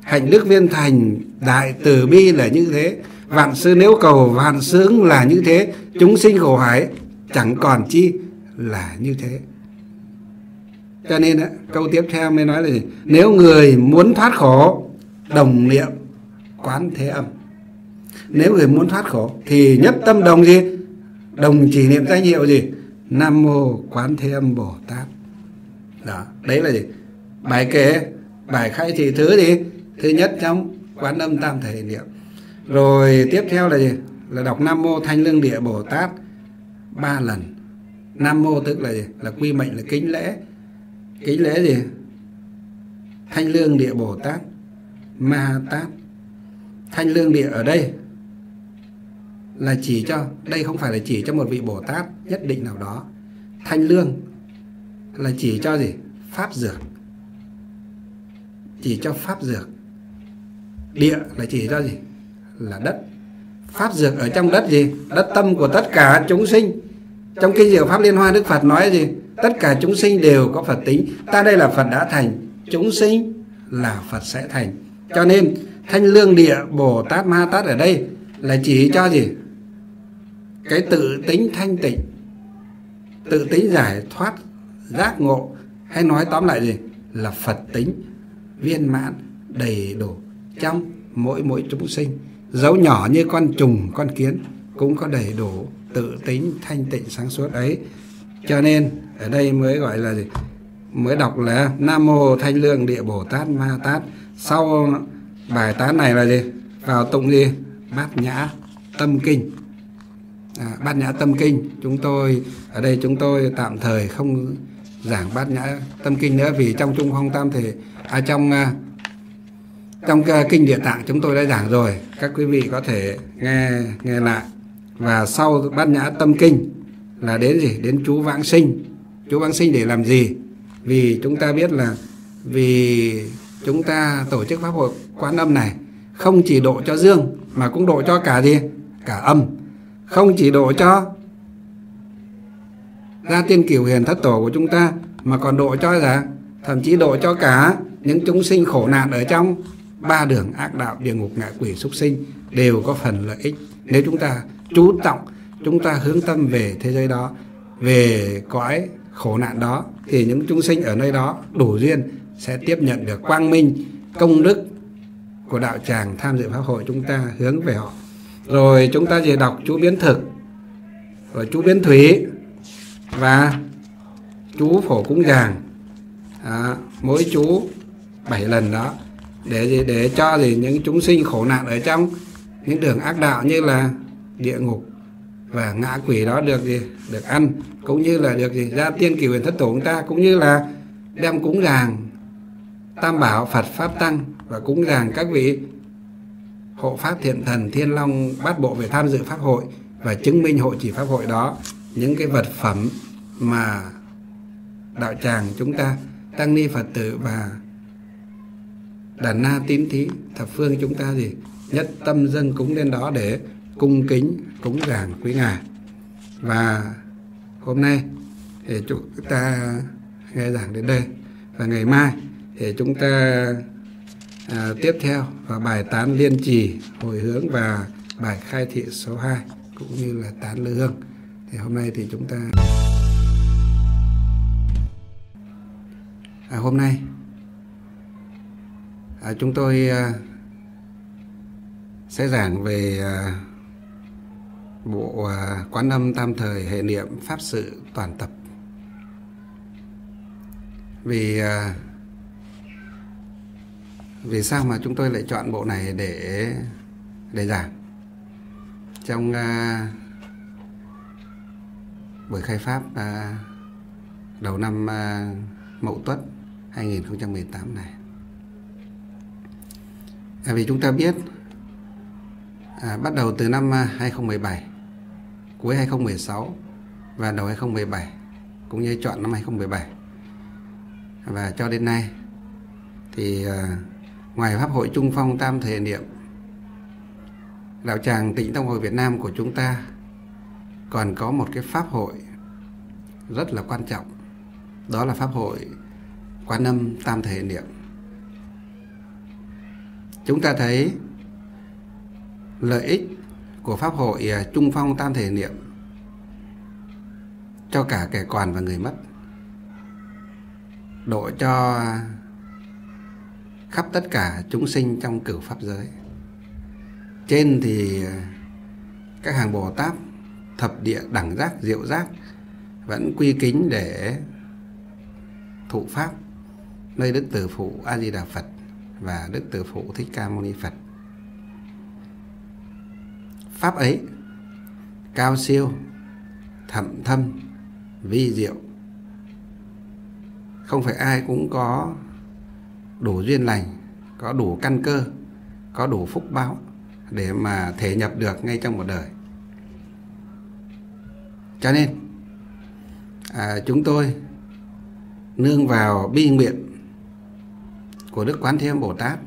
Hạnh đức viên thành, đại từ bi là như thế. Vạn sư nếu cầu, vạn sướng là như thế. Chúng sinh khổ hải, chẳng còn chi là như thế. Cho nên câu tiếp theo mới nói là gì? Nếu người muốn thoát khổ, đồng niệm quán thế âm. Nếu người muốn thoát khổ thì nhất tâm đồng gì? Đồng chỉ niệm danh hiệu gì? Nam mô quán thế âm bồ tát. Đó, đấy là gì? Bài kể, bài khai thị thứ đi. Thứ nhất trong quán âm tam thể niệm. Rồi tiếp theo là gì? Là đọc nam mô thanh lương địa bồ tát ba lần. Nam mô tức là gì? Là quy mệnh, là kính lễ. Kính lễ gì? Thanh lương địa bồ tát, ma tát. Thanh lương địa ở đây là chỉ cho, đây không phải là chỉ cho một vị bồ tát nhất định nào đó. Thanh lương là chỉ cho gì? Pháp dược chỉ cho pháp dược. Địa là chỉ cho gì? Là đất. Pháp dược ở trong đất gì? Đất tâm của tất cả chúng sinh. Trong kinh diệu pháp liên hoa đức phật nói gì? Tất cả chúng sinh đều có phật tính. Ta đây là phật đã thành. Chúng sinh là phật sẽ thành. Cho nên, thanh lương địa bồ tát ma tát ở đây là chỉ cho gì? Cái tự tính thanh tịnh. Tự tính giải thoát, giác ngộ. Hay nói tóm lại gì? Là phật tính viên mãn đầy đủ. Trong mỗi mỗi chúng sinh dấu nhỏ như con trùng con kiến cũng có đầy đủ tự tính thanh tịnh sáng suốt ấy. Cho nên ở đây mới gọi là gì? Mới đọc là nam mô thanh lương địa bồ tát ma tát. Sau bài tán này là gì? Vào tụng gì? Bát nhã tâm kinh. À, bát nhã tâm kinh chúng tôi ở đây chúng tôi tạm thời không giảng bát nhã tâm kinh nữa vì trong trung phong tam thể à trong à, trong kinh địa tạng chúng tôi đã giảng rồi, các quý vị có thể nghe nghe lại. Và sau bát nhã tâm kinh là đến gì? Đến chú vãng sinh. Chú vãng sinh để làm gì? Vì chúng ta biết là, vì chúng ta tổ chức pháp hội quán âm này, không chỉ độ cho dương mà cũng độ cho cả gì? Cả âm. Không chỉ độ cho gia tiên cửu hiền thất tổ của chúng ta, mà còn độ cho là thậm chí độ cho cả những chúng sinh khổ nạn ở trong ba đường ác đạo, địa ngục, ngạ quỷ, súc sinh đều có phần lợi ích. Nếu chúng ta chú trọng, chúng ta hướng tâm về thế giới đó, về cõi khổ nạn đó, thì những chúng sinh ở nơi đó đủ duyên sẽ tiếp nhận được quang minh, công đức của đạo tràng tham dự pháp hội chúng ta hướng về họ. Rồi chúng ta về đọc chú biến thực, rồi chú biến thủy và chú phổ cúng giàng à, mỗi chú bảy lần đó để gì để cho gì những chúng sinh khổ nạn ở trong những đường ác đạo như là địa ngục và ngã quỷ đó được gì được ăn cũng như là được gì ra tiên kỳ huyền thất tổ chúng ta cũng như là đem cúng dàng tam bảo phật pháp tăng và cúng dàng các vị hộ pháp thiện thần thiên long bát bộ về tham dự pháp hội và chứng minh hội chỉ pháp hội đó những cái vật phẩm mà đạo tràng chúng ta tăng ni phật tử và đàn na tín thí. Thập phương chúng ta gì nhất tâm dân cúng lên đó để cung kính cúng giảng quý ngài. Và hôm nay thì chúng ta nghe giảng đến đây. Và ngày mai thì chúng ta à, tiếp theo và bài tán liên trì hồi hướng và bài khai thị số 2 cũng như là tán lư hương. Thì hôm nay thì chúng ta à, hôm nay à, chúng tôi à, sẽ giảng về à, bộ à, quán âm tam thời hệ niệm pháp sự toàn tập. Vì à, vì sao mà chúng tôi lại chọn bộ này để để giảng? Trong à, buổi khai pháp à, đầu năm à, Mậu Tuất 2018 này. À, vì chúng ta biết à, bắt đầu từ năm à, 2017 cuối 2016 và đầu 2017 cũng như chọn năm 2017 và cho đến nay thì à, ngoài pháp hội trung phong tam thể niệm đạo tràng tịnh tông hội Việt Nam của chúng ta còn có một cái pháp hội rất là quan trọng đó là pháp hội quán âm tam thể niệm. Chúng ta thấy lợi ích của pháp hội à, trung phong tam thể niệm cho cả kẻ còn và người mất. Độ cho khắp tất cả chúng sinh trong cửu pháp giới. Trên thì à, các hàng bồ tát thập địa đẳng giác, diệu giác vẫn quy kính để thụ pháp nơi đức từ phụ a di đà phật và đức từ phụ thích ca mâu ni phật. Pháp ấy cao siêu thậm thâm vi diệu. Không phải ai cũng có đủ duyên lành có đủ căn cơ có đủ phúc báo để mà thể nhập được ngay trong một đời. Cho nên à, chúng tôi nương vào bi nguyện của Đức Quán Thế Âm Bồ Tát.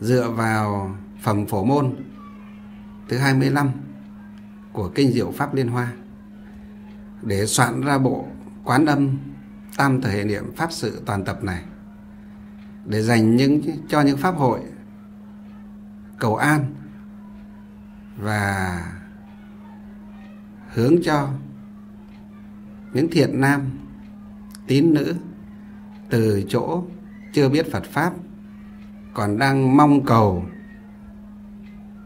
Dựa vào phẩm phổ môn thứ 25 của Kinh Diệu Pháp Liên Hoa, để soạn ra bộ quán âm tam thể niệm pháp sự toàn tập này, để dành những, cho những pháp hội cầu an và hướng cho những thiện nam, tín nữ từ chỗ chưa biết Phật Pháp còn đang mong cầu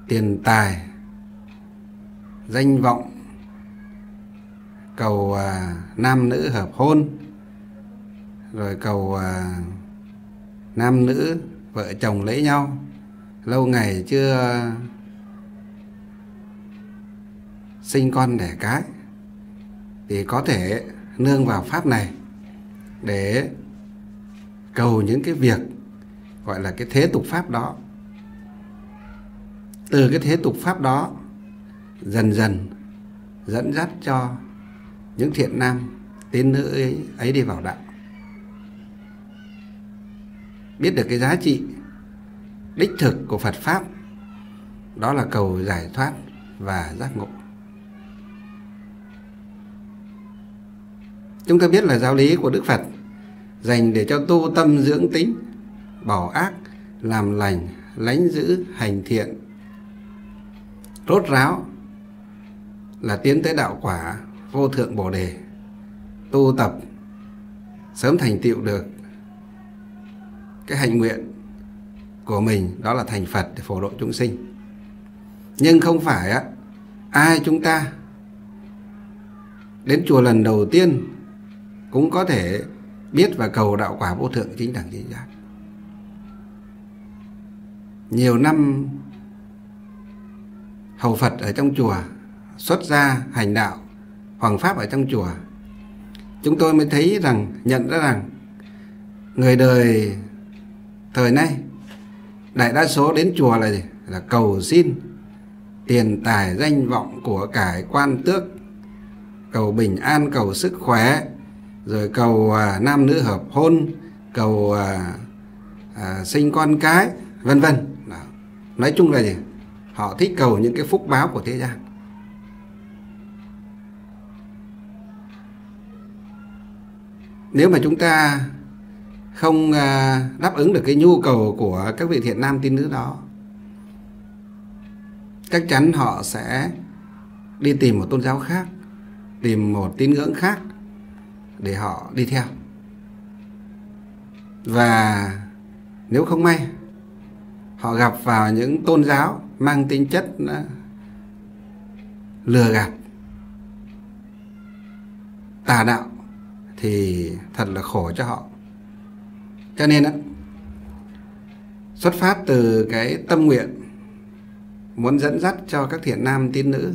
tiền tài danh vọng cầu à, nam nữ hợp hôn rồi cầu à, nam nữ vợ chồng lấy nhau. Lâu ngày chưa sinh con đẻ cái thì có thể nương vào pháp này để cầu những cái việc gọi là cái thế tục pháp đó. Từ cái thế tục pháp đó dần dần dẫn dắt cho những thiện nam tín nữ ấy, ấy đi vào đạo. Biết được cái giá trị đích thực của Phật pháp đó là cầu giải thoát và giác ngộ. Chúng ta biết là giáo lý của Đức Phật dành để cho tu tâm dưỡng tính bỏ ác, làm lành, lánh giữ, hành thiện. Rốt ráo là tiến tới đạo quả vô thượng bồ đề. Tu tập, sớm thành tựu được cái hạnh nguyện của mình, đó là thành Phật để phổ độ chúng sinh. Nhưng không phải á, ai chúng ta đến chùa lần đầu tiên cũng có thể biết và cầu đạo quả vô thượng chính đẳng chính giác. Nhiều năm, hầu Phật ở trong chùa xuất gia hành đạo, hoàng pháp ở trong chùa. Chúng tôi mới thấy rằng, nhận ra rằng, người đời thời nay, đại đa số đến chùa là gì? là cầu xin, tiền tài danh vọng của cải quan tước, cầu bình an, cầu sức khỏe rồi cầu à, nam nữ hợp hôn cầu à, à, sinh con cái vân vân. Nói chung là gì? Họ thích cầu những cái phúc báo của thế gian. Nếu mà chúng ta không à, đáp ứng được cái nhu cầu của các vị thiện nam tín nữ đó chắc chắn họ sẽ đi tìm một tôn giáo khác tìm một tín ngưỡng khác để họ đi theo. Và nếu không may, họ gặp vào những tôn giáo mang tính chất ờ, lừa gạt, tà đạo thì thật là khổ cho họ. Cho nên xuất phát từ cái tâm nguyện muốn dẫn dắt cho các thiện nam tín nữ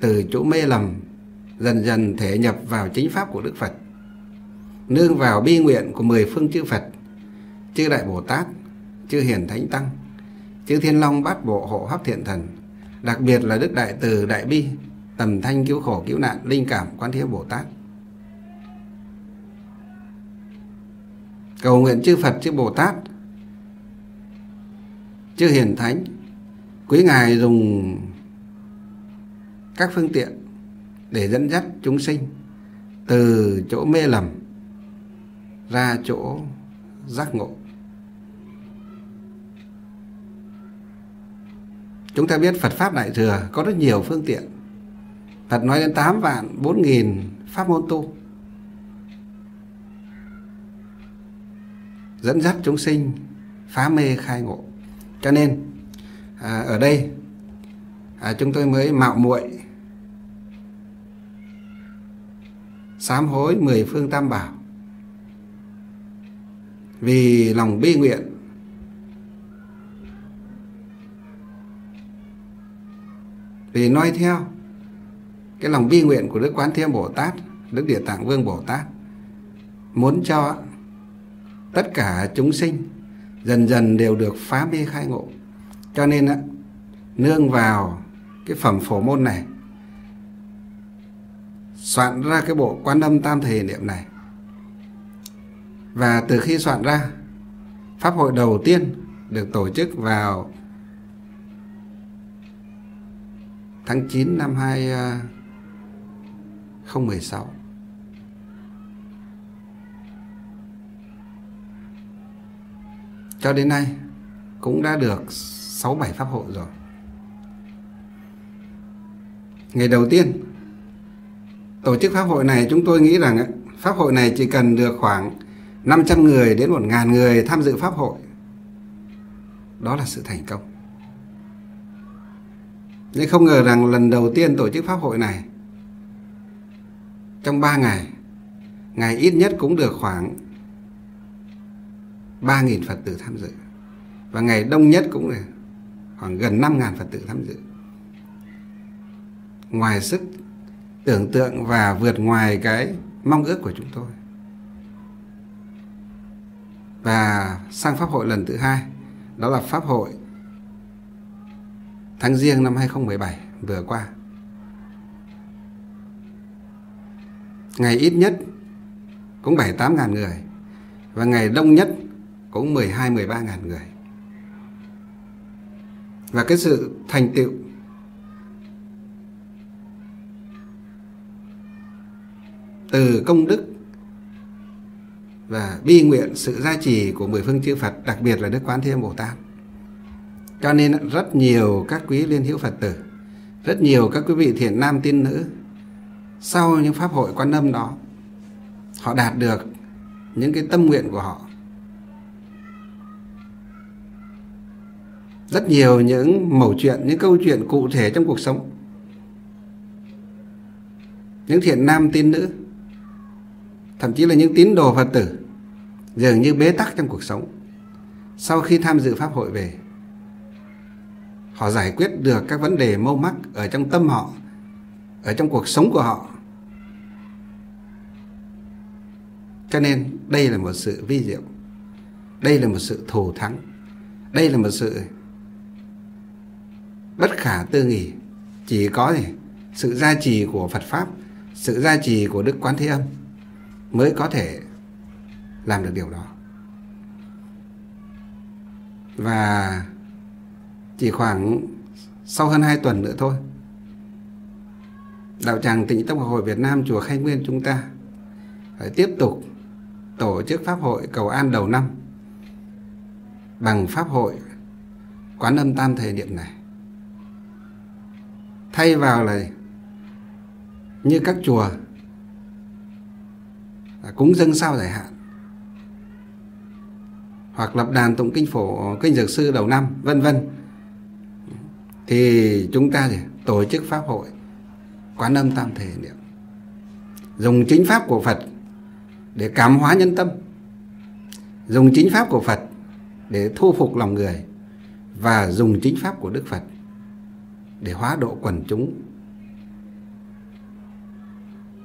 từ chỗ mê lầm, dần dần thể nhập vào chính pháp của Đức Phật nương vào bi nguyện của mười phương chư Phật, chư Đại Bồ Tát, chư Hiền Thánh Tăng, chư Thiên Long Bát Bộ Hộ Pháp Thiện Thần, đặc biệt là Đức Đại Từ Đại Bi, tầm thanh cứu khổ cứu nạn linh cảm quán thế Bồ Tát. Cầu nguyện chư Phật, chư Bồ Tát, chư Hiền Thánh, quý ngài dùng các phương tiện để dẫn dắt chúng sinh từ chỗ mê lầm ra chỗ giác ngộ. Chúng ta biết Phật Pháp Đại Thừa có rất nhiều phương tiện. Phật nói đến 8 vạn 4 nghìn pháp môn tu. Dẫn dắt chúng sinh phá mê khai ngộ. Cho nên à, ở đây à, chúng tôi mới mạo muội sám hối mười phương tam bảo vì lòng bi nguyện vì nói theo cái lòng bi nguyện của Đức Quán thiêm Bồ Tát, Đức Địa Tạng Vương Bồ Tát muốn cho tất cả chúng sinh dần dần đều được phá mê khai ngộ. Cho nên á, nương vào cái phẩm phổ môn này soạn ra cái bộ quan âm tam thể niệm này và từ khi soạn ra, pháp hội đầu tiên được tổ chức vào tháng 9 năm 2016 à, cho đến nay cũng đã được 6-7 pháp hội rồi. Ngày đầu tiên tổ chức pháp hội này, chúng tôi nghĩ rằng pháp hội này chỉ cần được khoảng 500 người đến 1.000 người tham dự pháp hội. Đó là sự thành công. Nhưng không ngờ rằng lần đầu tiên tổ chức pháp hội này, trong 3 ngày ngày ít nhất cũng được khoảng 3.000 Phật tử tham dự. Và ngày đông nhất cũng là khoảng gần 5.000 Phật tử tham dự. Ngoài sức tưởng tượng và vượt ngoài cái mong ước của chúng tôi và sang pháp hội lần thứ hai, đó là pháp hội tháng riêng năm 2017 vừa qua. Ngày ít nhất cũng 7 8 ngàn người và ngày đông nhất cũng 12 13 ngàn người. Và cái sự thành tựu từ công đức và bi nguyện sự gia trì của mười phương chư Phật, đặc biệt là Đức Quán Thế Âm Bồ Tát. Cho nên rất nhiều các quý liên hữu Phật tử, rất nhiều các quý vị thiện nam tín nữ sau những pháp hội quan âm đó, họ đạt được những cái tâm nguyện của họ. Rất nhiều những mẩu chuyện, những câu chuyện cụ thể trong cuộc sống. Những thiện nam tín nữ, thậm chí là những tín đồ Phật tử, dường như bế tắc trong cuộc sống. Sau khi tham dự pháp hội về, họ giải quyết được các vấn đề mâu mắc ở trong tâm họ, ở trong cuộc sống của họ Cho nên đây là một sự vi diệu. Đây là một sự thù thắng. Đây là một sự bất khả tư nghỉ Chỉ có gì? sự gia trì của Phật Pháp, sự gia trì của Đức Quán Thế Âm mới có thể làm được điều đó. Và chỉ khoảng sau hơn 2 tuần nữa thôi, Đạo tràng Tịnh Tông Hội Việt Nam Chùa Khai Nguyên chúng ta phải tiếp tục tổ chức pháp hội cầu an đầu năm bằng pháp hội quán âm tam thời điểm này thay vào là như các chùa À, cúng dâng sao giải hạn. Hoặc lập đàn tụng kinh phổ, kinh dược sư đầu năm, vân vân. Thì chúng ta thì tổ chức pháp hội, quán âm tam thể niệm. Dùng chính pháp của Phật để cảm hóa nhân tâm. Dùng chính pháp của Phật để thu phục lòng người và dùng chính pháp của Đức Phật để hóa độ quần chúng.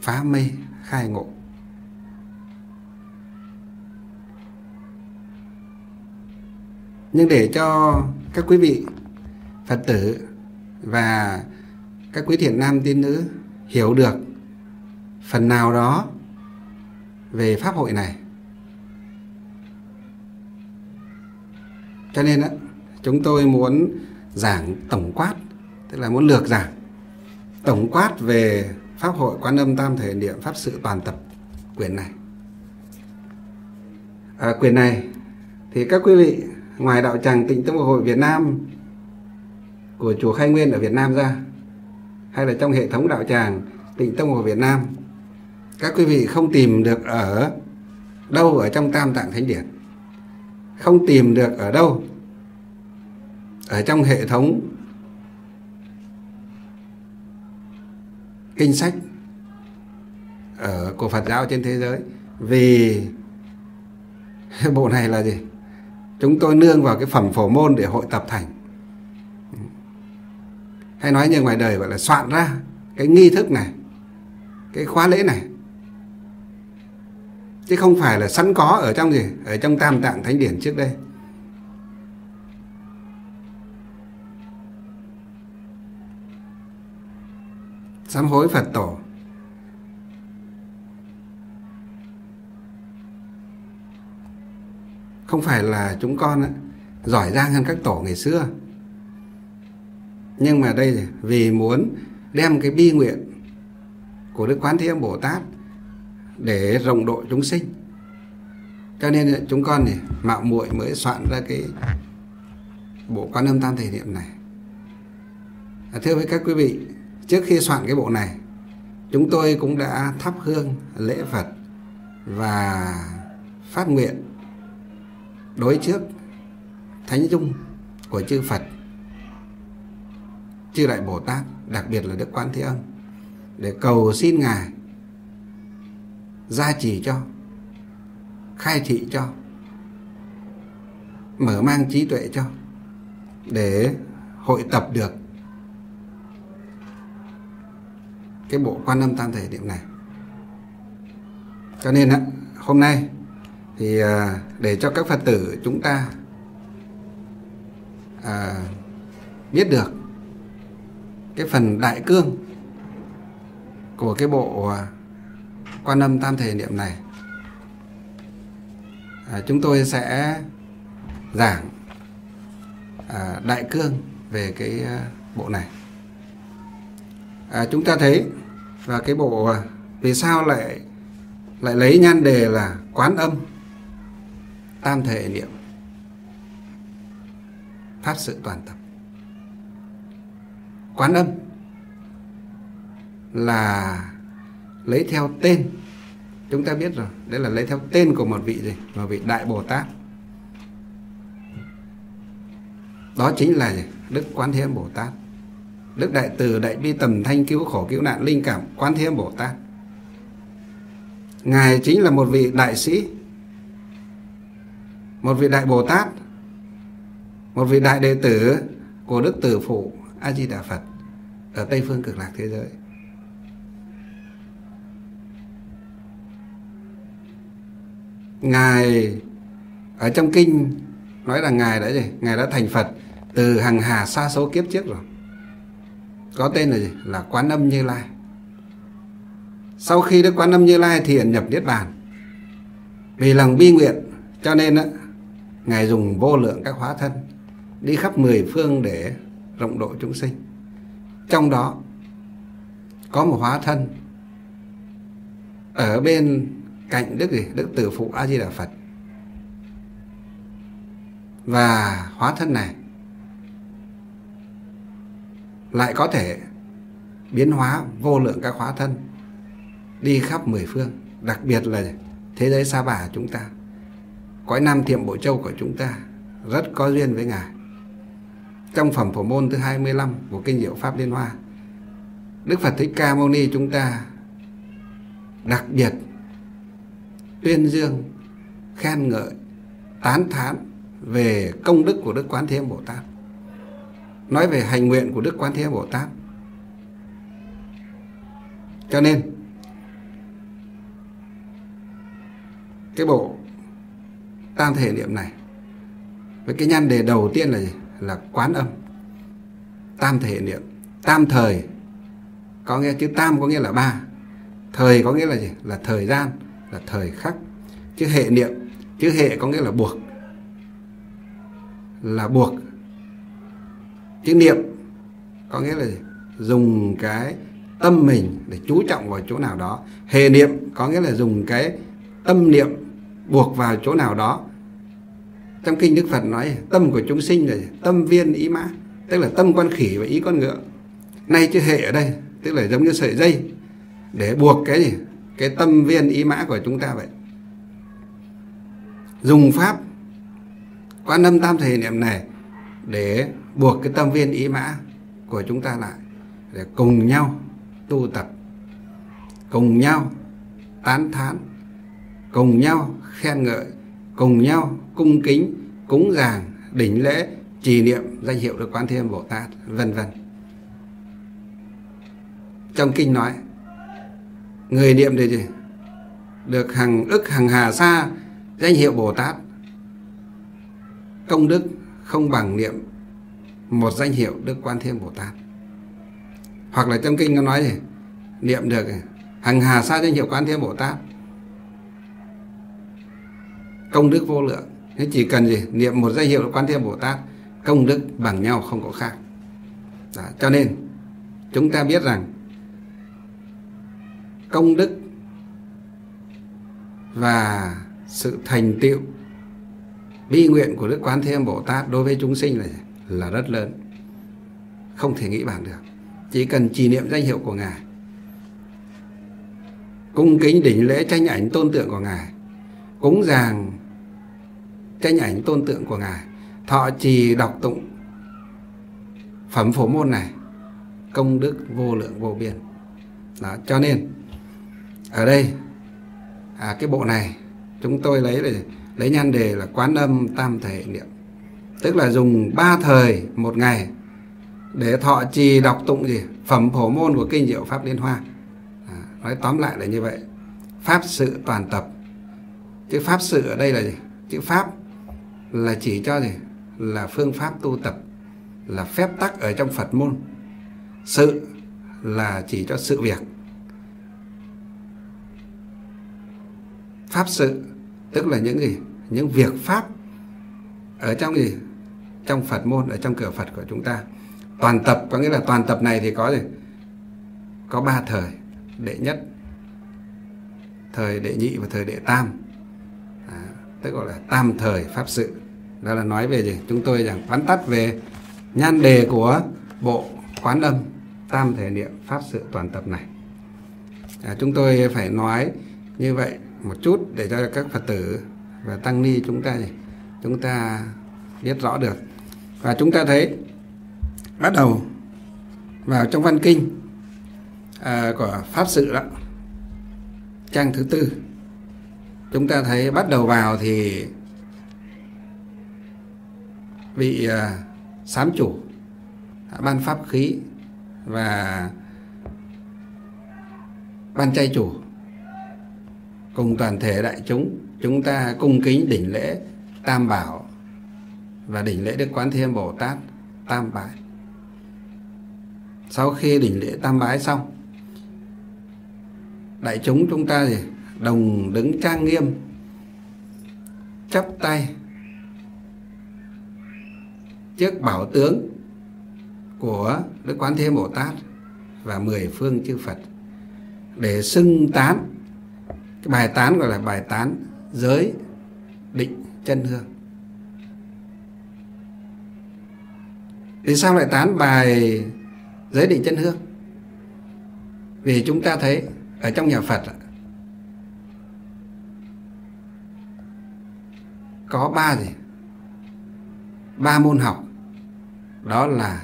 Phá mê, khai ngộ. Nhưng để cho các quý vị Phật tử và các quý thiện nam tín nữ hiểu được phần nào đó về pháp hội này. Cho nên đó, chúng tôi muốn giảng tổng quát tức là muốn lược giảng tổng quát về pháp hội quan âm tam thể niệm pháp sự toàn tập quyển này. À, quyển này thì các quý vị ngoài đạo tràng tịnh tông hội Việt Nam của chùa Khai Nguyên ở Việt Nam ra, hay là trong hệ thống đạo tràng tịnh tông hội Việt Nam, các quý vị không tìm được ở đâu ở trong tam tạng thánh điển. Không tìm được ở đâu ở trong hệ thống kinh sách ở của Phật giáo trên thế giới. Vì bộ này là gì? Chúng tôi nương vào cái phẩm phổ môn để hội tập thành. Hay nói như ngoài đời gọi là soạn ra cái nghi thức này, cái khóa lễ này. Chứ không phải là sẵn có ở trong gì, ở trong tam tạng thánh điển trước đây. Sám hối phật tổ. Không phải là chúng con ấy, giỏi giang hơn các tổ ngày xưa. Nhưng mà đây vì muốn đem cái bi nguyện của đức quán thế âm bồ tát để rộng độ chúng sinh. Cho nên chúng con thì mạo muội mới soạn ra cái bộ quan âm tam thể niệm này. À, thưa với các quý vị trước khi soạn cái bộ này chúng tôi cũng đã thắp hương lễ phật và phát nguyện đối trước thánh dung của chư phật, chư đại bồ tát, đặc biệt là đức quán thế âm, để cầu xin ngài gia trì cho, khai thị cho, mở mang trí tuệ cho, để hội tập được cái bộ quan âm tam thể điểm này. Cho nên, hôm nay thì à, để cho các phật tử chúng ta à, biết được cái phần đại cương của cái bộ à, quan âm tam thể niệm này à, chúng tôi sẽ giảng à, đại cương về cái à, bộ này. À, chúng ta thấy và cái bộ à, vì sao lại lại lấy nhan đề là quán âm? Tam thể niệm pháp sự toàn tập quán âm là lấy theo tên. Chúng ta biết rồi, đấy là lấy theo tên của một vị gì? Một vị đại bồ tát. Đó chính là gì? đức quán thế âm bồ tát. Đức đại từ, đại bi, tầm thanh, cứu khổ, cứu nạn, linh cảm, quán thế âm bồ tát. Ngài chính là một vị đại sĩ một vị đại bồ tát, một vị đại đệ tử của đức tử phụ a di đà phật ở tây phương cực lạc thế giới. Ngài ở trong kinh nói là ngài đã gì? Ngài đã thành phật từ hàng hà xa số kiếp trước rồi. Có tên là gì? Là quán âm như lai. Sau khi đức quán âm như lai thiện nhập niết bàn, vì lòng bi nguyện cho nên á ngài dùng vô lượng các hóa thân, đi khắp mười phương để rộng độ chúng sinh. Trong đó, có một hóa thân ở bên cạnh đức gì? Đức tử phụ a di đà phật. Và hóa thân này lại có thể biến hóa vô lượng các hóa thân đi khắp mười phương, đặc biệt là thế giới sa bà chúng ta cõi nam Thiệm bộ châu của chúng ta rất có duyên với ngài. Trong phẩm phổ môn thứ 25 của kinh diệu pháp liên hoa, đức phật thích ca mâu ni chúng ta đặc biệt tuyên dương, khen ngợi, tán thán về công đức của đức quán thế âm bồ tát. Nói về hành nguyện của đức quán thế âm bồ tát. Cho nên, cái bộ tam thể niệm này. Với cái nhan đề đầu tiên là gì? là quán âm. Tam thể niệm. Tam thời. Có nghĩa chữ tam có nghĩa là ba. Thời có nghĩa là gì? Là thời gian, là thời khắc. Chữ hệ niệm, chữ hệ có nghĩa là buộc. Là buộc. Chữ niệm có nghĩa là gì? dùng cái tâm mình để chú trọng vào chỗ nào đó. Hệ niệm có nghĩa là dùng cái tâm niệm buộc vào chỗ nào đó. Trong kinh đức phật nói, tâm của chúng sinh là tâm viên ý mã, tức là tâm con khỉ và ý con ngựa. Nay chữ hệ ở đây, tức là giống như sợi dây, để buộc cái gì? Cái tâm viên ý mã của chúng ta vậy. Dùng pháp quan âm tam thể niệm này, để buộc cái tâm viên ý mã của chúng ta lại, để cùng nhau tu tập, cùng nhau tán thán, cùng nhau khen ngợi, cùng nhau cung kính, cúng dường, đỉnh lễ, trì niệm, danh hiệu được quán thiên bồ tát, vân vân. Trong kinh nói, người niệm được gì? Được hàng ức hàng hà sa, danh hiệu bồ tát. Công đức không bằng niệm một danh hiệu đức quan thiên bồ tát. Hoặc là trong kinh nó nói gì? Niệm được hàng hà sa danh hiệu quan thiên bồ tát công đức vô lượng. Thế chỉ cần gì? Niệm một danh hiệu quan thế bồ tát công đức bằng nhau không có khác. Đó, cho nên chúng ta biết rằng công đức và sự thành tựu bi nguyện của đức quán thế âm bồ tát đối với chúng sinh là là rất lớn. Không thể nghĩ bàn được. Chỉ cần trì niệm danh hiệu của ngài cung kính đỉnh lễ tranh ảnh tôn tượng của ngài cúng dường tranh ảnh tôn tượng của ngài. Thọ trì đọc tụng phẩm phổ môn này công đức vô lượng vô biên. Đó cho nên ở đây à, cái bộ này chúng tôi lấy để lấy nhan đề là quán âm tam thể niệm. Tức là dùng ba thời một ngày để thọ trì đọc tụng gì? Phẩm phổ môn của kinh diệu pháp liên hoa. À, nói tóm lại là như vậy. Pháp sự toàn tập. Chữ pháp sự ở đây là gì? Chữ pháp là chỉ cho gì? Là phương pháp tu tập, là phép tắc ở trong phật môn. Sự là chỉ cho sự việc. Pháp sự, tức là những gì? Những việc pháp ở trong gì? Trong phật môn, ở trong cửa phật của chúng ta. Toàn tập, có nghĩa là toàn tập này thì có gì? Có ba thời. Đệ nhất, thời đệ nhị và thời đệ tam. À, tức gọi là tam thời pháp sự đó là nói về gì? Chúng tôi rằng vắn tắt về nhan đề của bộ quán âm tam thể niệm pháp sự toàn tập này. À, chúng tôi phải nói như vậy một chút để cho các phật tử và tăng ni chúng ta gì? Chúng ta biết rõ được. Và chúng ta thấy bắt đầu vào trong văn kinh à, của pháp sự đó trang thứ tư chúng ta thấy bắt đầu vào thì vị à, sám chủ à, ban pháp khí và ban chay chủ cùng toàn thể đại chúng. Chúng ta cung kính đỉnh lễ tam bảo và đỉnh lễ đức quán thiên bồ tát tam bái. Sau khi đỉnh lễ tam bái xong, đại chúng chúng ta gì đồng đứng trang nghiêm, chắp tay trước bảo tướng của Đức Quán Thế Bồ Tát và mười phương chư Phật để xưng tán. Cái bài tán gọi là bài tán giới định chân hương. Vì sao lại tán bài giới định chân hương? Vì chúng ta thấy ở trong nhà Phật có ba gì? Ba môn học đó là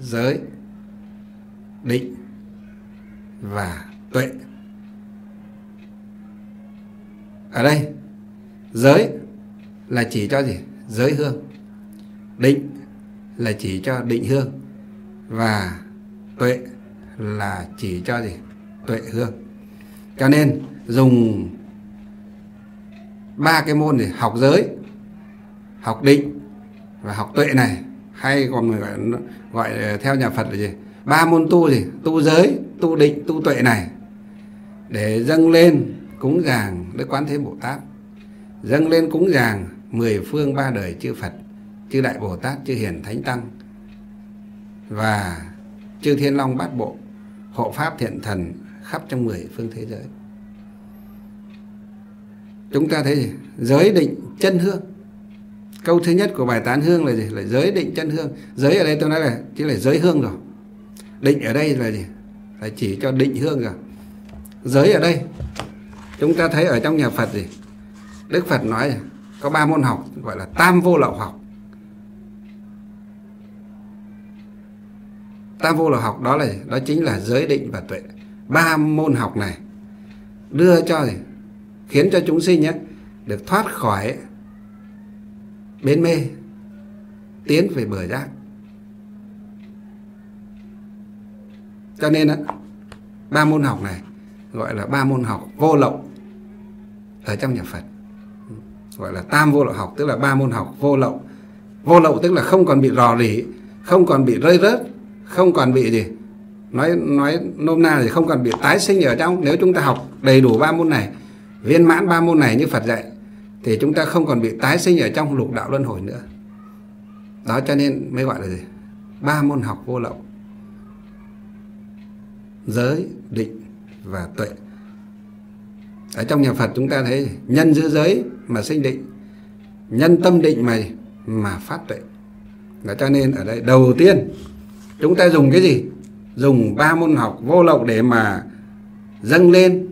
giới, định và tuệ. Ở đây, giới là chỉ cho gì? Giới hương. Định là chỉ cho định hương. Và tuệ là chỉ cho gì? Tuệ hương. Cho nên dùng ba cái môn để học giới, học định và học tuệ này hay còn người gọi, gọi theo nhà Phật là gì? Ba môn tu gì? Tu giới tu định tu tuệ này. Để dâng lên cúng dường Đức Quán Thế Bồ Tát. Dâng lên cúng dường mười phương ba đời chư Phật chư Đại Bồ Tát chư Hiền Thánh Tăng và chư Thiên Long Bát Bộ hộ pháp thiện thần khắp trong mười phương thế giới. Chúng ta thấy gì? Giới định chân hương câu thứ nhất của bài tán hương là gì? Là giới định chân hương. Giới ở đây tôi nói là chỉ là giới hương rồi. Định ở đây là gì? Là chỉ cho định hương rồi. Giới ở đây, chúng ta thấy ở trong nhà Phật gì? Đức Phật nói có ba môn học, gọi là tam vô lậu học. Tam vô lậu học đó là đó chính là giới định và tuệ. Ba môn học này đưa cho gì? Khiến cho chúng sinh nhé, được thoát khỏi bến mê, tiến về bờ giác cho nên á, ba môn học này gọi là ba môn học vô lậu ở trong nhà Phật. Gọi là tam vô lậu học, tức là ba môn học vô lậu. Vô lậu tức là không còn bị rò rỉ, không còn bị rơi rớt, không còn bị gì. Nói nói nôm na thì không còn bị tái sinh ở trong, nếu chúng ta học đầy đủ ba môn này, viên mãn ba môn này như Phật dạy thì chúng ta không còn bị tái sinh ở trong lục đạo luân hồi nữa. Đó, cho nên mới gọi là gì? Ba môn học vô lậu. Giới, định và tuệ. Ở trong nhà Phật chúng ta thấy nhân giữ giới mà sinh định, nhân tâm định mà mà phát tuệ. Đó, cho nên ở đây đầu tiên chúng ta dùng cái gì? Dùng ba môn học vô lậu để mà dâng lên,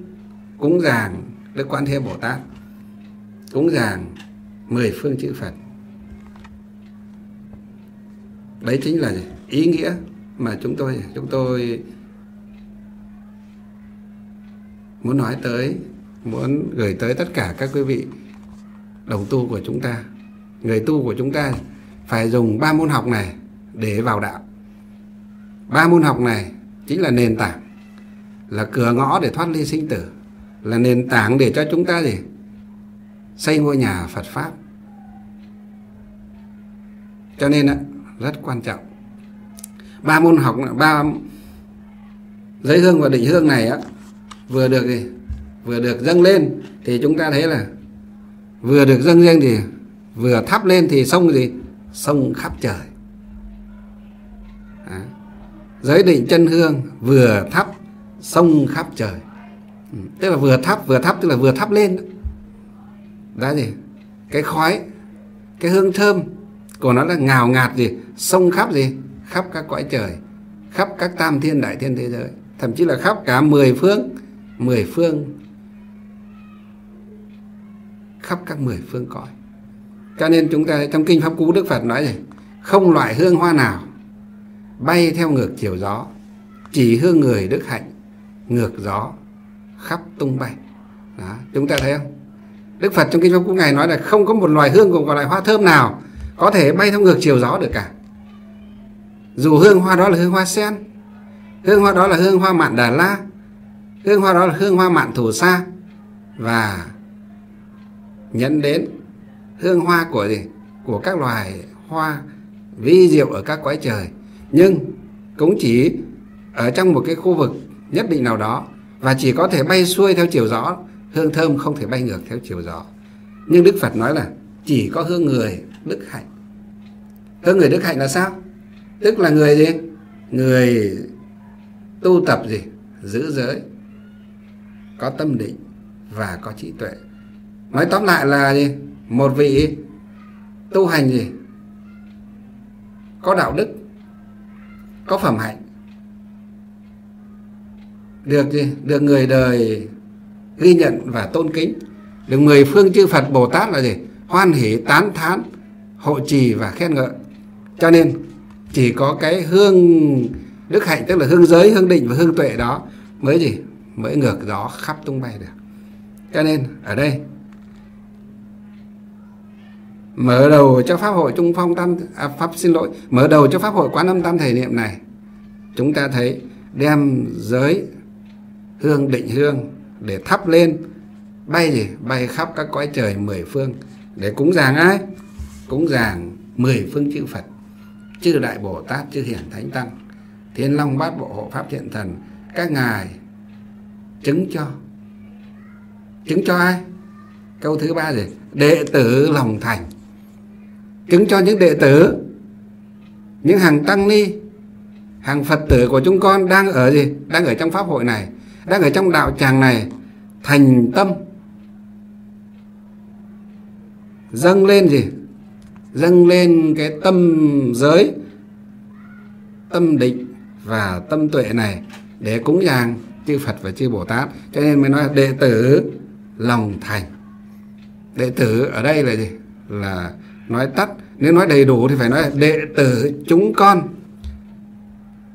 cúng dường Đức Quan Thế Bồ Tát cúng dường mười phương chữ Phật. Đấy chính là ý nghĩa mà chúng tôi chúng tôi muốn nói tới, muốn gửi tới tất cả các quý vị đồng tu của chúng ta. Người tu của chúng ta phải dùng ba môn học này để vào đạo. Ba môn học này chính là nền tảng, là cửa ngõ để thoát ly sinh tử, là nền tảng để cho chúng ta gì? Xây ngôi nhà Phật pháp. Cho nên rất quan trọng. Ba môn học, ba giới hương và định hương này á, vừa được gì? Vừa được dâng lên thì chúng ta thấy là vừa được dâng lên thì vừa thắp lên thì sông gì? Sông khắp trời. À. giới định chân hương vừa thắp sông khắp trời. Tức là vừa thắp vừa thắp, tức là vừa thắp lên đó gì cái khói cái hương thơm của nó là ngào ngạt gì sông khắp gì khắp các cõi trời khắp các tam thiên đại thiên thế giới thậm chí là khắp cả mười phương mười phương khắp các mười phương cõi. Cho nên chúng ta trong kinh pháp cú đức phật nói gì? Không loại hương hoa nào bay theo ngược chiều gió chỉ hương người đức hạnh ngược gió khắp tung bay. Đó, chúng ta thấy không? Đức phật trong kinh pháp cú ngài nói là không có một loài hương của loại hoa thơm nào có thể bay theo ngược chiều gió được cả. Dù hương hoa đó là hương hoa sen, hương hoa đó là hương hoa mạn đà la, hương hoa đó là hương hoa mạn thủ sa và nhận đến hương hoa của gì? Của các loài hoa vi diệu ở các quái trời. Nhưng cũng chỉ ở trong một cái khu vực nhất định nào đó và chỉ có thể bay xuôi theo chiều gió hương thơm không thể bay ngược theo chiều gió. Nhưng đức phật nói là chỉ có hương người, đức hạnh. Hương người, đức hạnh là sao? Tức là người gì? Người tu tập gì? Giữ giới, có tâm định và có trí tuệ. Nói tóm lại là gì? Một vị tu hành gì? Có đạo đức, có phẩm hạnh. Được gì? Được người đời ghi nhận và tôn kính. Được mười phương chư Phật Bồ Tát là gì? Hoan hỷ tán thán hộ trì và khen ngợi. Cho nên chỉ có cái hương đức hạnh tức là hương giới hương định và hương tuệ đó mới gì? Mới ngược gió khắp tung bay được. Cho nên ở đây mở đầu cho pháp hội trung phong tam à, pháp xin lỗi mở đầu cho pháp hội quán âm tam thể niệm này chúng ta thấy đem giới hương định hương để thắp lên, bay gì? Bay khắp các cõi trời mười phương. Để cúng dường ai? Cúng dường mười phương chư phật, chư đại bồ tát, chư hiển thánh tăng, thiên long bát bộ hộ pháp thiện thần. Các ngài chứng cho. Chứng cho ai? Câu thứ ba gì? Đệ tử lòng thành. Chứng cho những đệ tử, những hàng tăng ni, hàng phật tử của chúng con đang ở gì? Đang ở trong pháp hội này đang ở trong đạo tràng này, thành tâm. Dâng lên gì? Dâng lên cái tâm giới, tâm định và tâm tuệ này để cúng dường chư Phật và chư Bồ Tát. Cho nên mới nói đệ tử lòng thành. Đệ tử ở đây là gì? Là nói tắt. Nếu nói đầy đủ thì phải nói đệ tử chúng con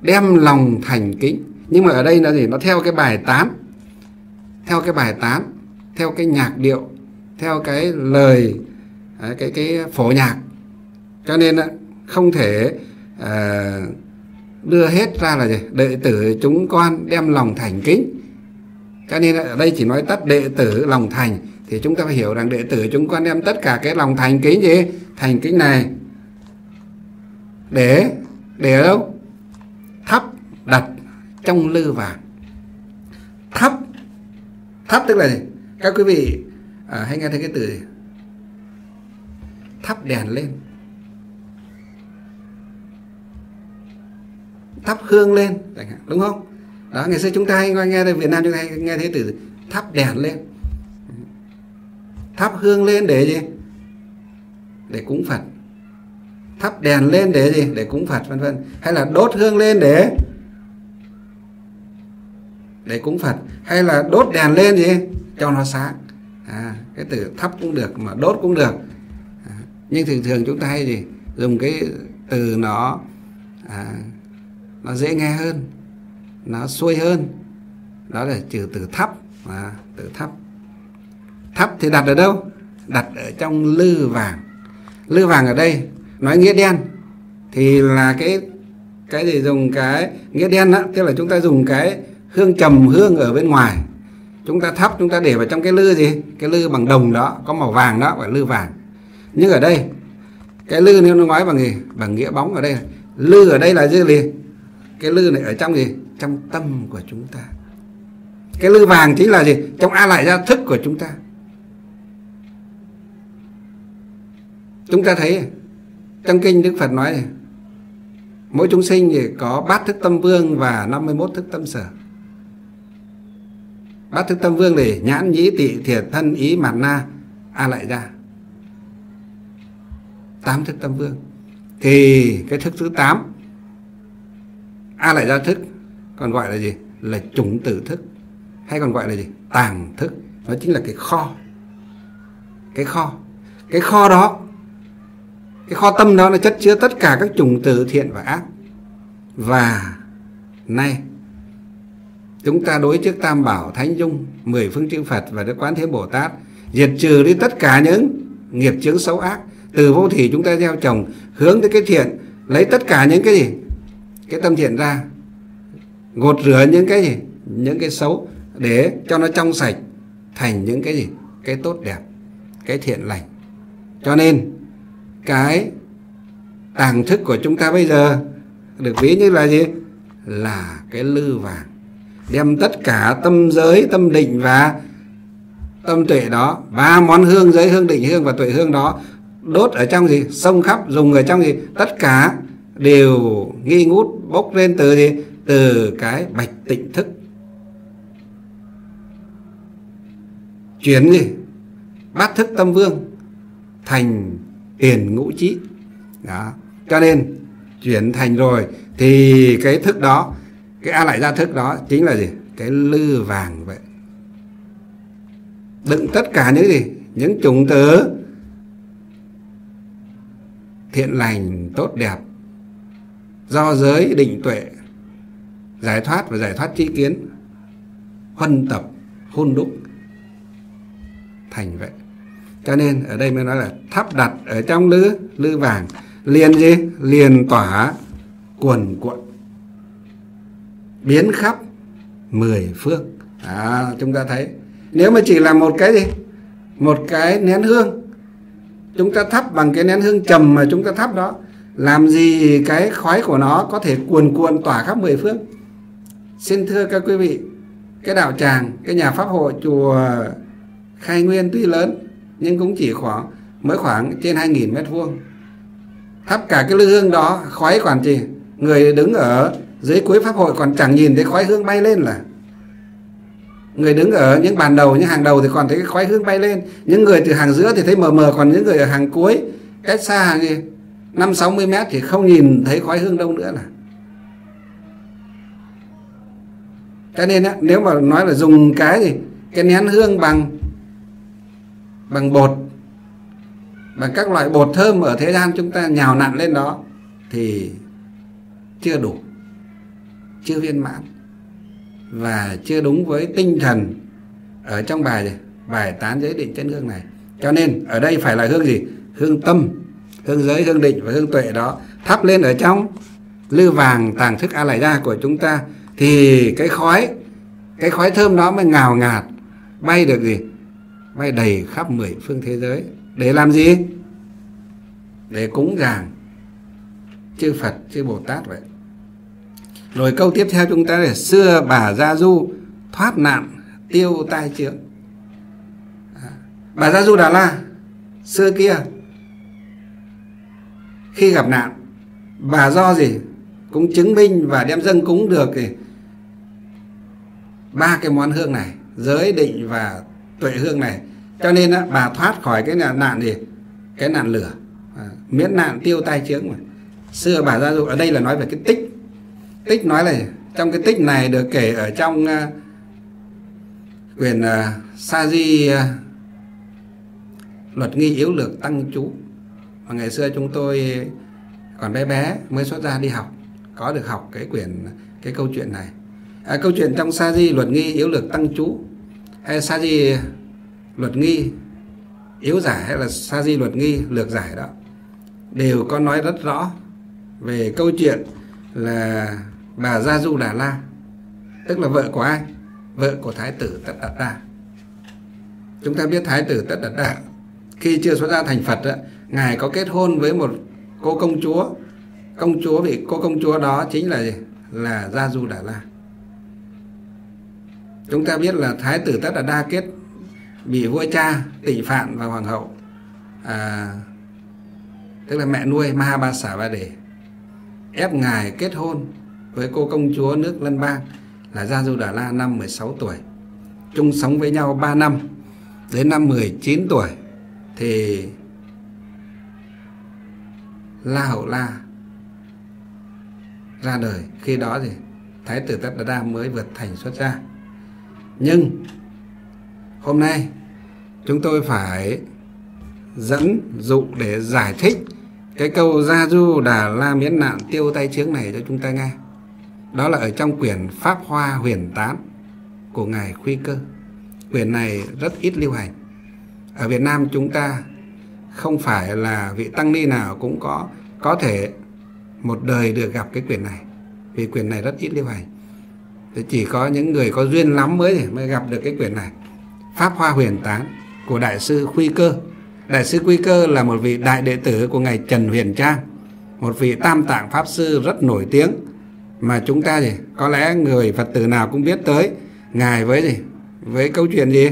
đem lòng thành kính nhưng mà ở đây là gì? Nó theo cái bài 8 theo cái bài 8 theo cái nhạc điệu theo cái lời à, cái cái phổ nhạc. Cho nên không thể à, đưa hết ra là gì? Đệ tử chúng con đem lòng thành kính. Cho nên ở đây chỉ nói tắt đệ tử lòng thành. Thì chúng ta phải hiểu rằng đệ tử chúng con đem tất cả cái lòng thành kính gì? Thành kính này. Để để đâu? Thắp đặt trong lư vàng thắp thắp tức là gì? Các quý vị à, hãy nghe thấy cái từ gì? thắp đèn lên. Thắp hương lên đúng không? Đó ngày xưa chúng ta hay nghe ở Việt Nam chúng ta hay nghe thấy từ thắp đèn lên. Thắp hương lên để gì? Để cúng Phật. Thắp đèn lên để gì? Để cúng Phật vân vân. Hay là đốt hương lên để để cúng Phật. Hay là đốt đèn lên gì cho nó sáng. À, cái từ thắp cũng được mà đốt cũng được. À, nhưng thường thường chúng ta hay gì dùng cái từ nó à, nó dễ nghe hơn nó xuôi hơn. Đó là trừ từ thắp à, từ thắp. Thắp thì đặt ở đâu? Đặt ở trong lư vàng. Lư vàng ở đây nói nghĩa đen thì là cái cái gì dùng cái nghĩa đen đó tức là chúng ta dùng cái hương trầm hương ở bên ngoài. Chúng ta thắp, chúng ta để vào trong cái lư gì? Cái lư bằng đồng đó, có màu vàng đó, gọi lư vàng. Nhưng ở đây, cái lư nếu nó nói bằng gì? Bằng nghĩa bóng ở đây. Lư ở đây là gì cái lư này ở trong gì? Trong tâm của chúng ta. Cái lư vàng chính là gì? Trong a lại gia thức của chúng ta. Chúng ta thấy, trong kinh đức phật nói, mỗi chúng sinh thì có bát thức tâm vương và 51 thức tâm sở bát thức tâm vương để nhãn nhĩ tị thiệt thân ý mặt na. A lại ra. Tám thức tâm vương. Thì cái thức thứ tám, a lại ra thức, còn gọi là gì? Là chủng tử thức. Hay còn gọi là gì? Tàng thức. Nó chính là cái kho. Cái kho. Cái kho đó, cái kho tâm đó là chất chứa tất cả các chủng tử thiện và ác. Và nay chúng ta đối trước tam bảo, thánh dung, mười phương chư phật và đức quán thế bồ tát, diệt trừ đi tất cả những nghiệp chướng xấu ác. Từ vô thủy chúng ta gieo trồng, hướng tới cái thiện, lấy tất cả những cái gì? Cái tâm thiện ra, gột rửa những cái gì? Những cái xấu để cho nó trong sạch, thành những cái gì? Cái tốt đẹp, cái thiện lành. Cho nên, cái tàng thức của chúng ta bây giờ được ví như là gì? Là cái lư vàng đem tất cả tâm giới, tâm định và tâm tuệ đó và món hương giới, hương định, hương và tuệ hương đó đốt ở trong gì? Sông khắp, dùng ở trong gì? Tất cả đều nghi ngút bốc lên từ gì? Từ cái bạch tịnh thức. Chuyển gì? Bát thức tâm vương thành tiền ngũ trí. Đó. Cho nên chuyển thành rồi thì cái thức đó cái a lại ra thức đó chính là gì? Cái lư vàng vậy. Đựng tất cả những gì? Những chủng tử thiện lành, tốt đẹp, do giới định tuệ, giải thoát và giải thoát trí kiến, huân tập, hôn đúc thành vậy. Cho nên ở đây mới nói là thắp đặt ở trong lư lư vàng, liền gì? Liền tỏa cuồn cuộn biến khắp mười phương à, chúng ta thấy nếu mà chỉ là một cái gì? Một cái nén hương. Chúng ta thắp bằng cái nén hương trầm mà chúng ta thắp đó làm gì cái khói của nó có thể cuồn cuộn tỏa khắp mười phương xin thưa các quý vị cái đạo tràng cái nhà pháp hội chùa khai nguyên tuy lớn nhưng cũng chỉ khoảng mới khoảng trên 2.000 mét vuông. Thắp cả cái lư hương đó khói còn gì người đứng ở dưới cuối pháp hội còn chẳng nhìn thấy khói hương bay lên là. Người đứng ở những bàn đầu những hàng đầu thì còn thấy cái khói hương bay lên. Những người từ hàng giữa thì thấy mờ mờ còn những người ở hàng cuối cách xa hàng năm sáu mươi mét thì không nhìn thấy khói hương đâu nữa là. Cho nên á, nếu mà nói là dùng cái gì? Cái nén hương bằng bằng bột bằng các loại bột thơm ở thế gian chúng ta nhào nặn lên đó thì chưa đủ chưa viên mãn và chưa đúng với tinh thần ở trong bài bài tán giới định chân hương này. Cho nên ở đây phải là hương gì? Hương tâm, hương giới, hương định và hương tuệ đó thắp lên ở trong lư vàng tàng thức a lại ra của chúng ta thì cái khói cái khói thơm đó mới ngào ngạt, bay được gì? Bay đầy khắp mười phương thế giới. Để làm gì? Để cúng dường. Chư Phật, chư Bồ Tát vậy rồi câu tiếp theo chúng ta là xưa bà Gia Du thoát nạn tiêu tai trượng à, bà Gia Du Đà La xưa kia khi gặp nạn bà do gì cũng chứng minh và đem dâng cúng được thì ba cái món hương này giới định và tuệ hương này. Cho nên á, bà thoát khỏi cái nạn gì? Cái nạn lửa. À, miễn nạn tiêu tai chướng mà. Xưa bà gia dụ ở đây là nói về cái tích tích nói là trong cái tích này được kể ở trong ờ, uh, quyền uh, ờ, sa di uh, luật nghi yếu lược tăng chú. Mà ngày xưa chúng tôi còn bé bé mới xuất ra đi học có được học cái quyển cái câu chuyện này. À, câu chuyện trong sa di luật nghi yếu lược tăng chú hay sa di luật nghi yếu giải hay là sa di luật nghi lược giải đó đều có nói rất rõ về câu chuyện là bà Gia Du Đà La tức là vợ của ai? Vợ của thái tử Tất Đạt Đa. Chúng ta biết thái tử Tất Đạt Đa khi chưa xuất gia thành Phật đó, ngài có kết hôn với một cô công chúa. Công chúa vị cô công chúa đó chính là gì? Là Gia Du Đà La. Chúng ta biết là thái tử Tất Đạt Đa kết bị vua cha tịnh phạn và hoàng hậu à, tức là mẹ nuôi Mahabasa Ba Đề ép ngài kết hôn với cô công chúa nước Lân Bang là Gia Du Đà La năm 16 tuổi, chung sống với nhau 3 năm, đến năm 19 tuổi thì La Hậu La ra đời. Khi đó thì Thái tử Tất đà Đa mới vượt thành xuất gia. Nhưng hôm nay chúng tôi phải dẫn dụ để giải thích cái câu gia du đà la miễn nạn tiêu tay chướng này cho chúng ta nghe đó là ở trong quyển pháp hoa huyền tán của ngài khuy cơ. Quyển này rất ít lưu hành. Ở việt nam chúng ta không phải là vị tăng ni nào cũng có có thể một đời được gặp cái quyển này, vì quyển này rất ít lưu hành. Thì chỉ có những người có duyên lắm mới mới gặp được cái quyển này. Pháp hoa huyền tán của đại sư khuy cơ. Đại sư khuy cơ là một vị đại đệ tử của ngài trần huyền trang, một vị tam tạng pháp sư rất nổi tiếng mà chúng ta thì có lẽ người phật tử nào cũng biết tới ngài với gì? Với câu chuyện gì?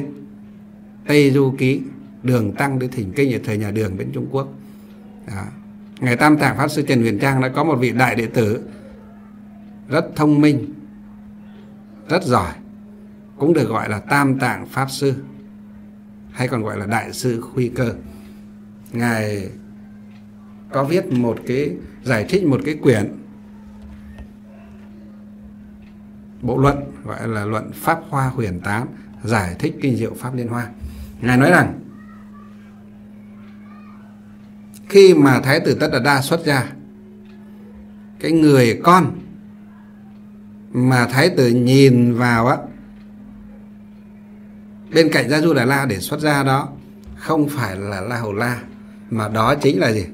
Tây du ký, đường tăng đi thỉnh kinh ở thời nhà đường bên trung quốc. Đó. ngài tam tạng pháp sư trần huyền trang đã có một vị đại đệ tử rất thông minh, rất giỏi, cũng được gọi là tam tạng pháp sư, hay còn gọi là đại sư khuy cơ. Ngài có viết một cái, giải thích một cái quyển bộ luận, gọi là luận pháp hoa huyền tán, giải thích kinh diệu pháp liên hoa. Ngài nói rằng, khi mà thái tử tất đạt đa xuất ra cái người con mà thái tử nhìn vào á, bên cạnh gia du đà la để xuất ra đó, không phải là la hầu la, mà đó chính là gì?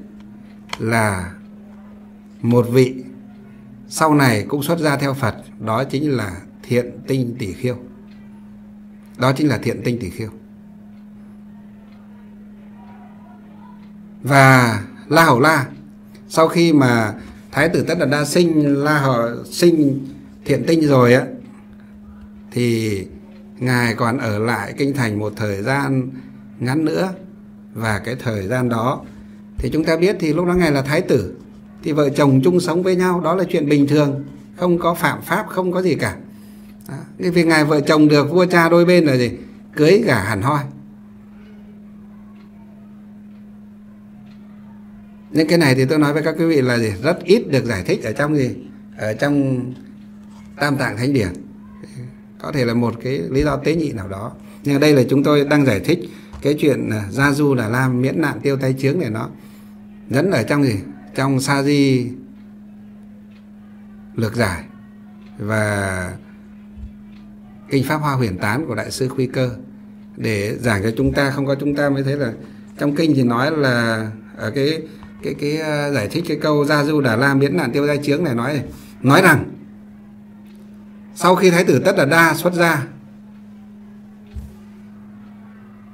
Là một vị sau này cũng xuất ra theo phật, đó chính là thiện tinh tỷ khiêu. Đó chính là thiện tinh tỷ khiêu. Và la hầu la, sau khi mà thái tử tất đạt đa sinh, la hầu sinh thiện tinh rồi á, thì ngài còn ở lại kinh thành một thời gian ngắn nữa. Và cái thời gian đó, thì chúng ta biết thì lúc đó ngài là thái tử thì vợ chồng chung sống với nhau, đó là chuyện bình thường, không có phạm pháp, không có gì cả. Đó. cái việc ngài vợ chồng được vua cha đôi bên là gì? Cưới gả hẳn hoi. Những cái này thì tôi nói với các quý vị là gì? Rất ít được giải thích ở trong gì? Ở trong tam tạng thánh điển. Có thể là một cái lý do tế nhị nào đó. Nhưng đây là chúng tôi đang giải thích cái chuyện à, gia du đà la miễn nạn tiêu tay chướng này nó dẫn ở trong gì? Trong sa di lược giải và kinh pháp hoa huyền tán của đại sư khuy cơ để giảng cho chúng ta. Không có chúng ta mới thấy là trong kinh thì nói là ở cái cái cái à, giải thích cái câu gia du đà la miễn nạn tiêu gia chướng này nói nói rằng, sau khi thái tử tất đà đa xuất gia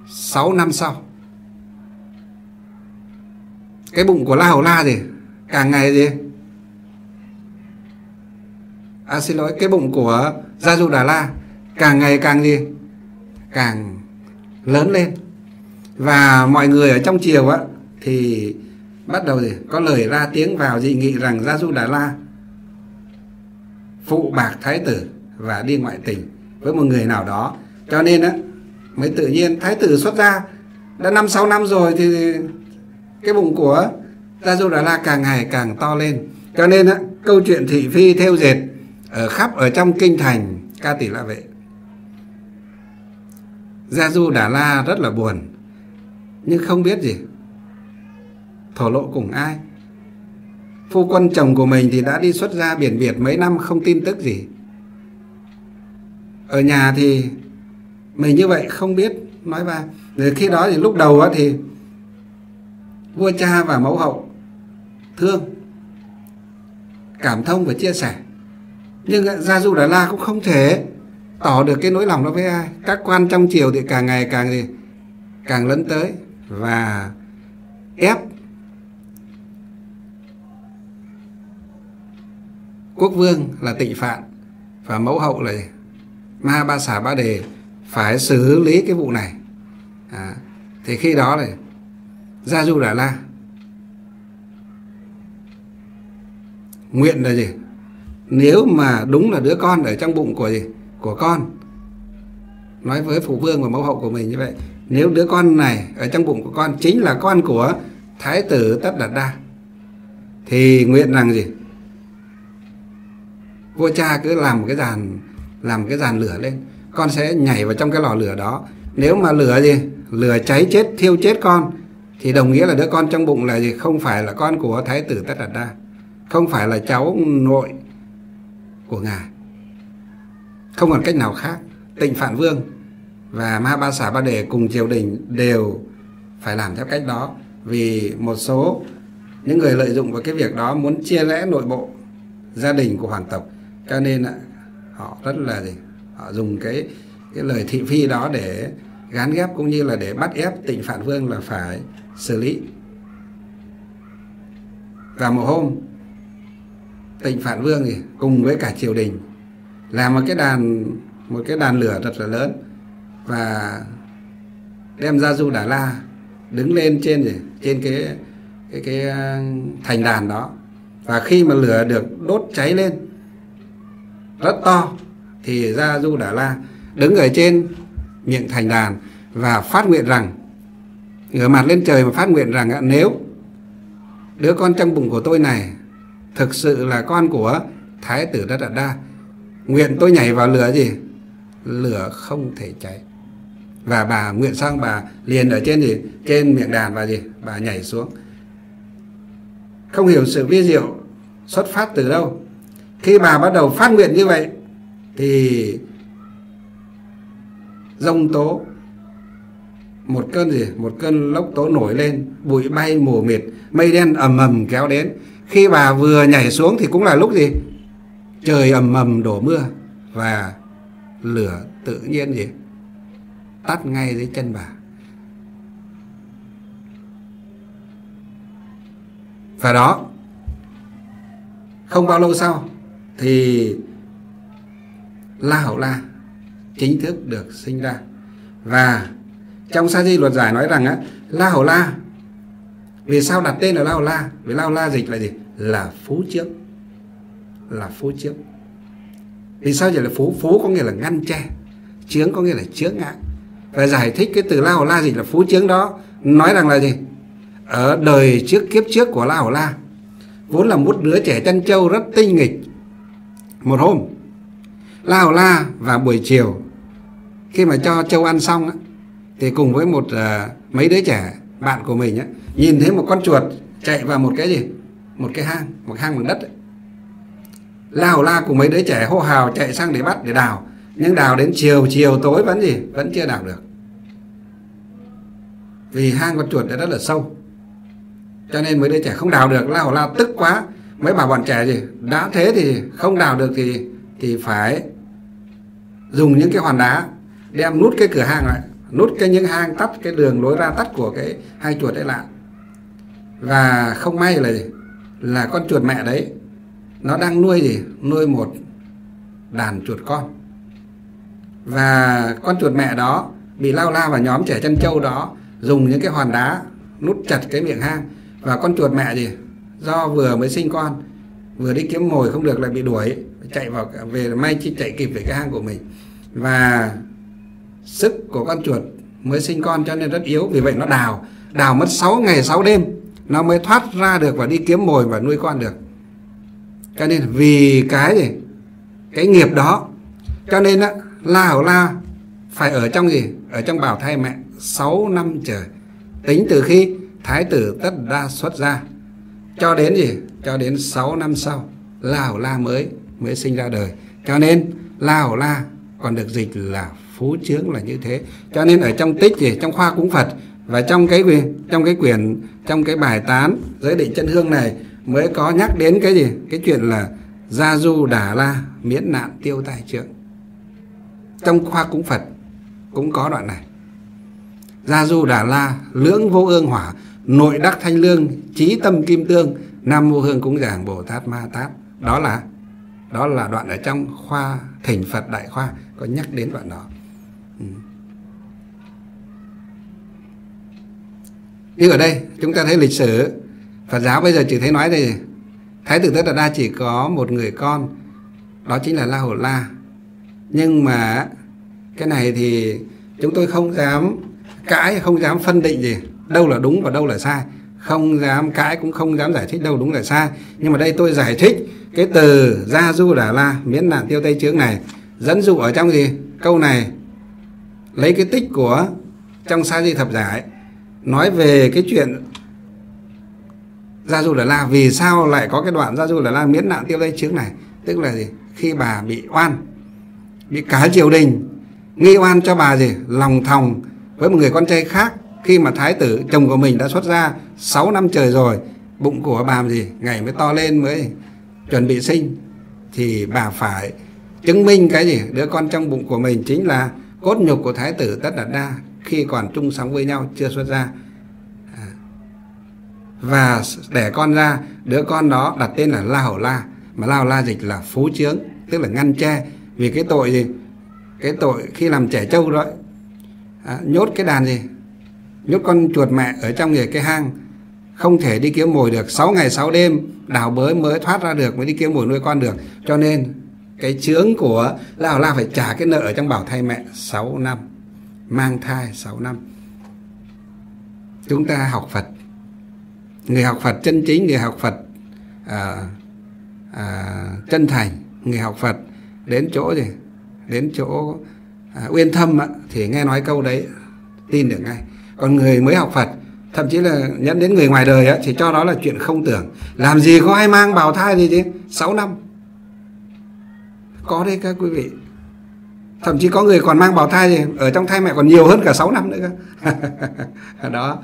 6 năm sau, cái bụng của la hầu la gì? Càng ngày gì à xin lỗi, cái bụng của gia du đà la, càng ngày càng gì? Càng lớn lên. Và mọi người ở trong triều á, thì bắt đầu gì có lời ra tiếng vào dị nghị rằng gia du đà la phụ bạc thái tử và đi ngoại tình với một người nào đó. Cho nên á, mới tự nhiên thái tử xuất ra đã năm sáu năm rồi thì cái bụng của gia du đà la càng ngày càng to lên. Cho nên á, câu chuyện thị phi theo dệt ở khắp ở trong kinh thành, ca tỷ la vệ. Gia du đà la rất là buồn, nhưng không biết gì. Thổ lộ cùng ai? Phu quân chồng của mình thì đã đi xuất ra biển Việt mấy năm, không tin tức gì. Ở nhà thì mình như vậy không biết, nói ba. Rồi khi đó thì lúc đầu á thì vua cha và mẫu hậu thương cảm thông và chia sẻ. Nhưng gia du đà la cũng không thể tỏ được cái nỗi lòng đó với ai. Các quan trong triều thì càng ngày càng gì? Càng lấn tới và ép quốc vương là tịnh phạn và mẫu hậu là ma ba xả ba đề phải xử lý cái vụ này. À, thì khi đó này gia du đà la nguyện là gì? Nếu mà đúng là đứa con ở trong bụng của gì? Của con. Nói với phụ vương và mẫu hậu của mình như vậy. Nếu đứa con này ở trong bụng của con chính là con của thái tử tất đạt đa, thì nguyện rằng gì? Vua cha cứ làm cái dàn, làm cái dàn lửa lên. Con sẽ nhảy vào trong cái lò lửa đó. Nếu mà lửa gì? Lửa cháy chết, thiêu chết con, thì đồng nghĩa là đứa con trong bụng là gì? Không phải là con của thái tử tất đạt đa không phải là cháu nội của ngài không còn cách nào khác. Tịnh phạn vương và ma ba xả ba đề cùng triều đình đều phải làm theo cách đó vì một số những người lợi dụng vào cái việc đó muốn chia rẽ nội bộ gia đình của hoàng tộc. Cho nên họ rất là gì? Họ dùng cái cái lời thị phi đó để gán ghép cũng như là để bắt ép tịnh phạn vương là phải xử lý. Và một hôm tỉnh phạn vương thì cùng với cả triều đình làm một cái đàn, một cái đàn lửa thật là lớn và đem ra du đà la đứng lên trên gì, trên cái cái cái ờ, thành đàn đó. Và khi mà lửa được đốt cháy lên rất to thì ra du đà la đứng ở trên miệng thành đàn và phát nguyện rằng, ngửa mặt lên trời mà phát nguyện rằng nếu đứa con trong bụng của tôi này thực sự là con của thái tử đất đạt đa. Nguyện tôi nhảy vào lửa gì? Lửa không thể cháy. Và bà nguyện xong, bà liền ở trên gì? Trên miệng đàn và gì? Bà nhảy xuống. Không hiểu sự vi diệu xuất phát từ đâu. Khi bà bắt đầu phát nguyện như vậy, thì rông tố, một cơn gì? Một cơn lốc tố nổi lên, bụi bay mù mịt, mây đen ầm ầm kéo đến khi bà vừa nhảy xuống thì cũng là lúc gì? Trời ầm ầm đổ mưa và lửa tự nhiên gì? Tắt ngay dưới chân bà. Và đó, không bao lâu sau thì la hầu la chính thức được sinh ra. Và trong sa di luật giải nói rằng á la hầu la, vì sao đặt tên là la hầu la? Vì la hầu la dịch là gì? Là phú trước. Là phú trước. Vì sao vậy là phú phú có nghĩa là ngăn che chướng có nghĩa là chướng ngại. Và giải thích cái từ la hầu la dịch là phú chướng đó nói rằng là gì? Ở đời trước kiếp trước của la hầu la vốn là một đứa trẻ chân châu rất tinh nghịch. Một hôm la hầu la và buổi chiều khi mà cho châu ăn xong á, thì cùng với một uh, mấy đứa trẻ bạn của mình á, nhìn thấy một con chuột chạy vào một cái gì? Một cái hang, một hang bằng đất ấy. la la cùng mấy đứa trẻ hô hào chạy sang để bắt, để đào. Nhưng đào đến chiều chiều tối vẫn gì? Vẫn chưa đào được. Vì hang con chuột đã rất là sâu. Cho nên mấy đứa trẻ không đào được. Lao la tức quá. Mấy bà bọn trẻ gì? Đã thế thì không đào được thì thì phải dùng những cái hòn đá, đem nút cái cửa hang lại. Nút cái những hang tắt, cái đường lối ra tắt của cái hai chuột ấy lại. Và không may là gì? Là con chuột mẹ đấy, nó đang nuôi gì? Nuôi một đàn chuột con. Và con chuột mẹ đó bị lao la vào nhóm trẻ chân trâu đó, dùng những cái hòn đá nút chặt cái miệng hang. Và con chuột mẹ gì? Do vừa mới sinh con, vừa đi kiếm mồi không được lại bị đuổi, chạy vào về may chỉ chạy kịp về cái hang của mình. Và sức của con chuột mới sinh con cho nên rất yếu, vì vậy nó đào đào mất 6 ngày 6 đêm nó mới thoát ra được và đi kiếm mồi và nuôi con được. Cho nên vì cái gì? Cái nghiệp đó. Cho nên á la hầu la phải ở trong gì? Ở trong bào thai mẹ. 6 năm trời. Tính từ khi thái tử tất đa xuất ra cho đến gì? Cho đến 6 năm sau la hầu la mới mới sinh ra đời. Cho nên la hầu la còn được dịch là phú chướng là như thế. Cho nên ở trong tích gì? Trong khoa cúng phật và trong cái quyền, trong cái quyển, trong cái bài tán giới định chân hương này mới có nhắc đến cái gì? Cái chuyện là gia du đà la miễn nạn tiêu tai trượng trong khoa cúng phật cũng có đoạn này. Gia du đà la, lưỡng vô ương hỏa, nội đắc thanh lương, trí tâm kim tương, nam mô hương cúng giảng bồ tát ma tát. Đó là đó là đoạn ở trong khoa thỉnh phật đại khoa có nhắc đến đoạn đó. Nhưng ở đây, chúng ta thấy lịch sử. Phật giáo bây giờ chỉ thấy nói đây. Thái tử tất đạt đa chỉ có một người con, đó chính là la hầu la. Nhưng mà cái này thì chúng tôi không dám cãi, không dám phân định gì. Đâu là đúng và đâu là sai. Không dám cãi, cũng không dám giải thích đâu đúng là sai. Nhưng mà đây tôi giải thích cái từ gia du đà la, miễn nạn tiêu tây chướng này. Dẫn dụ ở trong gì? Câu này. Lấy cái tích của trong sa di thập giải nói về cái chuyện gia du đà la, vì sao lại có cái đoạn gia du đà la miễn nạn tiêu lấy chứng này? Tức là gì? Khi bà bị oan, bị cả triều đình, nghi oan cho bà gì? Lòng thòng với một người con trai khác. Khi mà thái tử, chồng của mình đã xuất ra 6 năm trời rồi, bụng của bà gì? Ngày mới to lên mới chuẩn bị sinh. Thì bà phải chứng minh cái gì? Đứa con trong bụng của mình chính là cốt nhục của thái tử tất đạt đa khi còn chung sống với nhau chưa xuất ra. À. và đẻ con ra đứa con đó đặt tên là la hầu la mà la hầu la dịch là phú chướng tức là ngăn che. Vì cái tội gì? Cái tội khi làm trẻ trâu đó à, nhốt cái đàn gì? Nhốt con chuột mẹ ở trong cái hang không thể đi kiếm mồi được. 6 ngày 6 đêm đào bới mới thoát ra được mới đi kiếm mồi nuôi con được. Cho nên cái chướng của lão la phải trả cái nợ ở trong bảo thai mẹ 6 năm mang thai 6 năm. Chúng ta học Phật. Người học Phật chân chính người học Phật à, à, chân thành người học Phật đến chỗ gì? Đến chỗ à, uyên thâm á, thì nghe nói câu đấy tin được ngay. Còn người mới học Phật thậm chí là nhận đến người ngoài đời á, thì cho đó là chuyện không tưởng. Làm gì có ai mang bào thai gì chứ? 6 năm. Có đấy các quý vị thậm chí có người còn mang bào thai gì ở trong thai mẹ còn nhiều hơn cả 6 năm nữa cơ. Đó.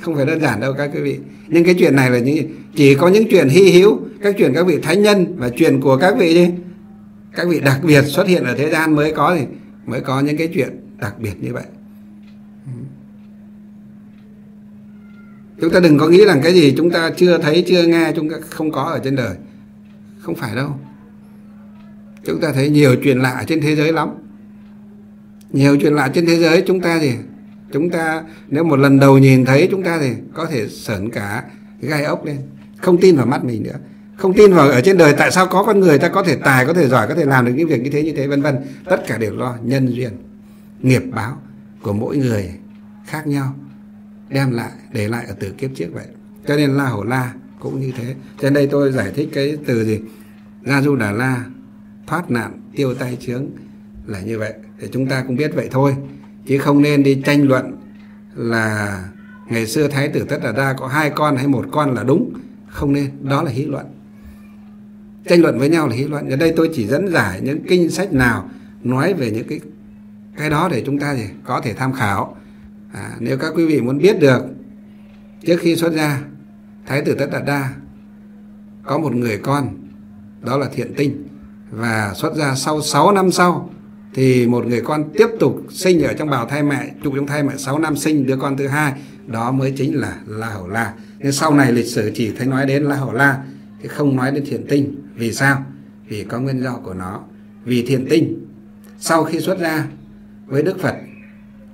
Không phải đơn giản đâu các quý vị. Nhưng cái chuyện này là những chỉ có những chuyện hy hữu, các chuyện các vị thánh nhân và chuyện của các vị đi. Các vị đặc biệt xuất hiện ở thế gian mới có thì mới có những cái chuyện đặc biệt như vậy. Chúng ta đừng có nghĩ rằng cái gì chúng ta chưa thấy, chưa nghe, chúng ta không có ở trên đời. Không phải đâu chúng ta thấy nhiều chuyện lạ trên thế giới lắm. Nhiều chuyện lạ trên thế giới chúng ta thì chúng ta nếu một lần đầu nhìn thấy chúng ta thì có thể sởn cả gai ốc lên. Không tin vào mắt mình nữa. Không tin vào ở trên đời tại sao có con người ta có thể tài, có thể giỏi, có thể làm được những việc như thế như thế, vân vân. Tất cả đều do nhân duyên, nghiệp báo của mỗi người khác nhau đem lại, để lại ở từ kiếp trước vậy. Cho nên la hổ la cũng như thế. Trên đây tôi giải thích cái từ gì? Ra du đà la thoát nạn tiêu tai chướng là như vậy. Để chúng ta cũng biết vậy thôi. Chứ không nên đi tranh luận là ngày xưa thái tử tất đà đa có hai con hay một con là đúng. Không nên. Đó là hí luận. Tranh luận với nhau là hí luận. Ở đây tôi chỉ dẫn giải những kinh sách nào nói về những cái cái đó để chúng ta thì có thể tham khảo. À, nếu các quý vị muốn biết được trước khi xuất gia thái tử tất đạt đa có một người con đó là thiện tinh và xuất ra sau 6 năm sau thì một người con tiếp tục sinh ở trong bào thai mẹ trụ trong thai mẹ 6 năm sinh đứa con thứ hai đó mới chính là la hầu la. Nhưng sau này lịch sử chỉ thấy nói đến la hầu la chứ không nói đến thiện tinh. Vì sao? Vì có nguyên do của nó. Vì thiện tinh sau khi xuất ra với đức phật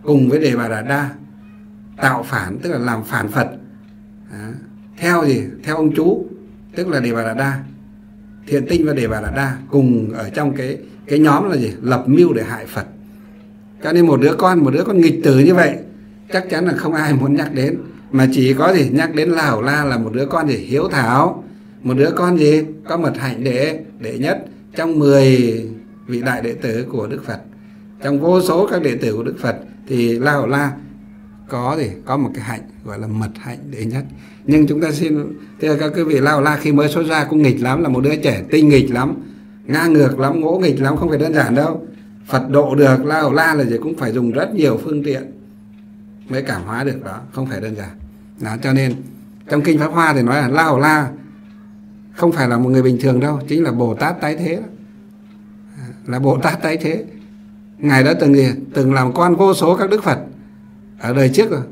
cùng với đề bà đà đa tạo phản tức là làm phản phật. À, theo gì? Theo ông chú tức là đề bà đà đa thiện tinh và đề bà đạt đa, cùng ở trong cái cái nhóm là gì? Lập mưu để hại phật. Cho nên một đứa con, một đứa con nghịch tử như vậy, chắc chắn là không ai muốn nhắc đến. Mà chỉ có gì? Nhắc đến la hầu la là một đứa con gì? Hiếu thảo. Một đứa con gì? Có mật hạnh đệ đệ nhất trong 10 vị đại đệ tử của đức phật. Trong vô số các đệ tử của đức phật, thì la hầu la có thì có một cái hạnh gọi là mật hạnh đệ nhất. Nhưng chúng ta xin thưa các quý vị lao la khi mới xuất ra cũng nghịch lắm là một đứa trẻ tinh nghịch lắm ngang ngược lắm ngỗ nghịch lắm không phải đơn giản đâu. Phật độ được lao la là gì cũng phải dùng rất nhiều phương tiện mới cảm hóa được đó không phải đơn giản. Đó, cho nên trong kinh pháp hoa thì nói là lao la không phải là một người bình thường đâu chính là bồ tát tái thế. À, là bồ tát tái thế. Ngài đã từng gì? Từng làm con vô số các đức phật ở đời trước rồi.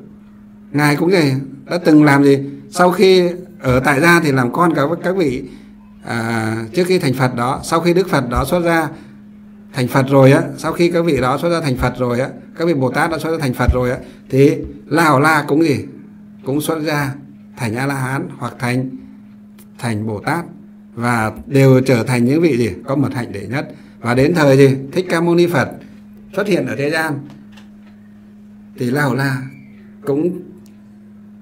Ngài cũng vậy đã từng làm gì? Sau khi ở tại gia thì làm con các các vị à, trước khi thành phật đó sau khi đức phật đó xuất ra thành phật rồi á sau khi các vị đó xuất ra thành phật rồi á các vị bồ tát đã xuất ra thành phật rồi á thì la hầu la cũng gì? Cũng xuất ra thành a la hán hoặc thành thành bồ tát và đều trở thành những vị gì? Có một hạnh đệ nhất. Và đến thời gì thích ca mâu ni phật xuất hiện ở thế gian thì la hầu la cũng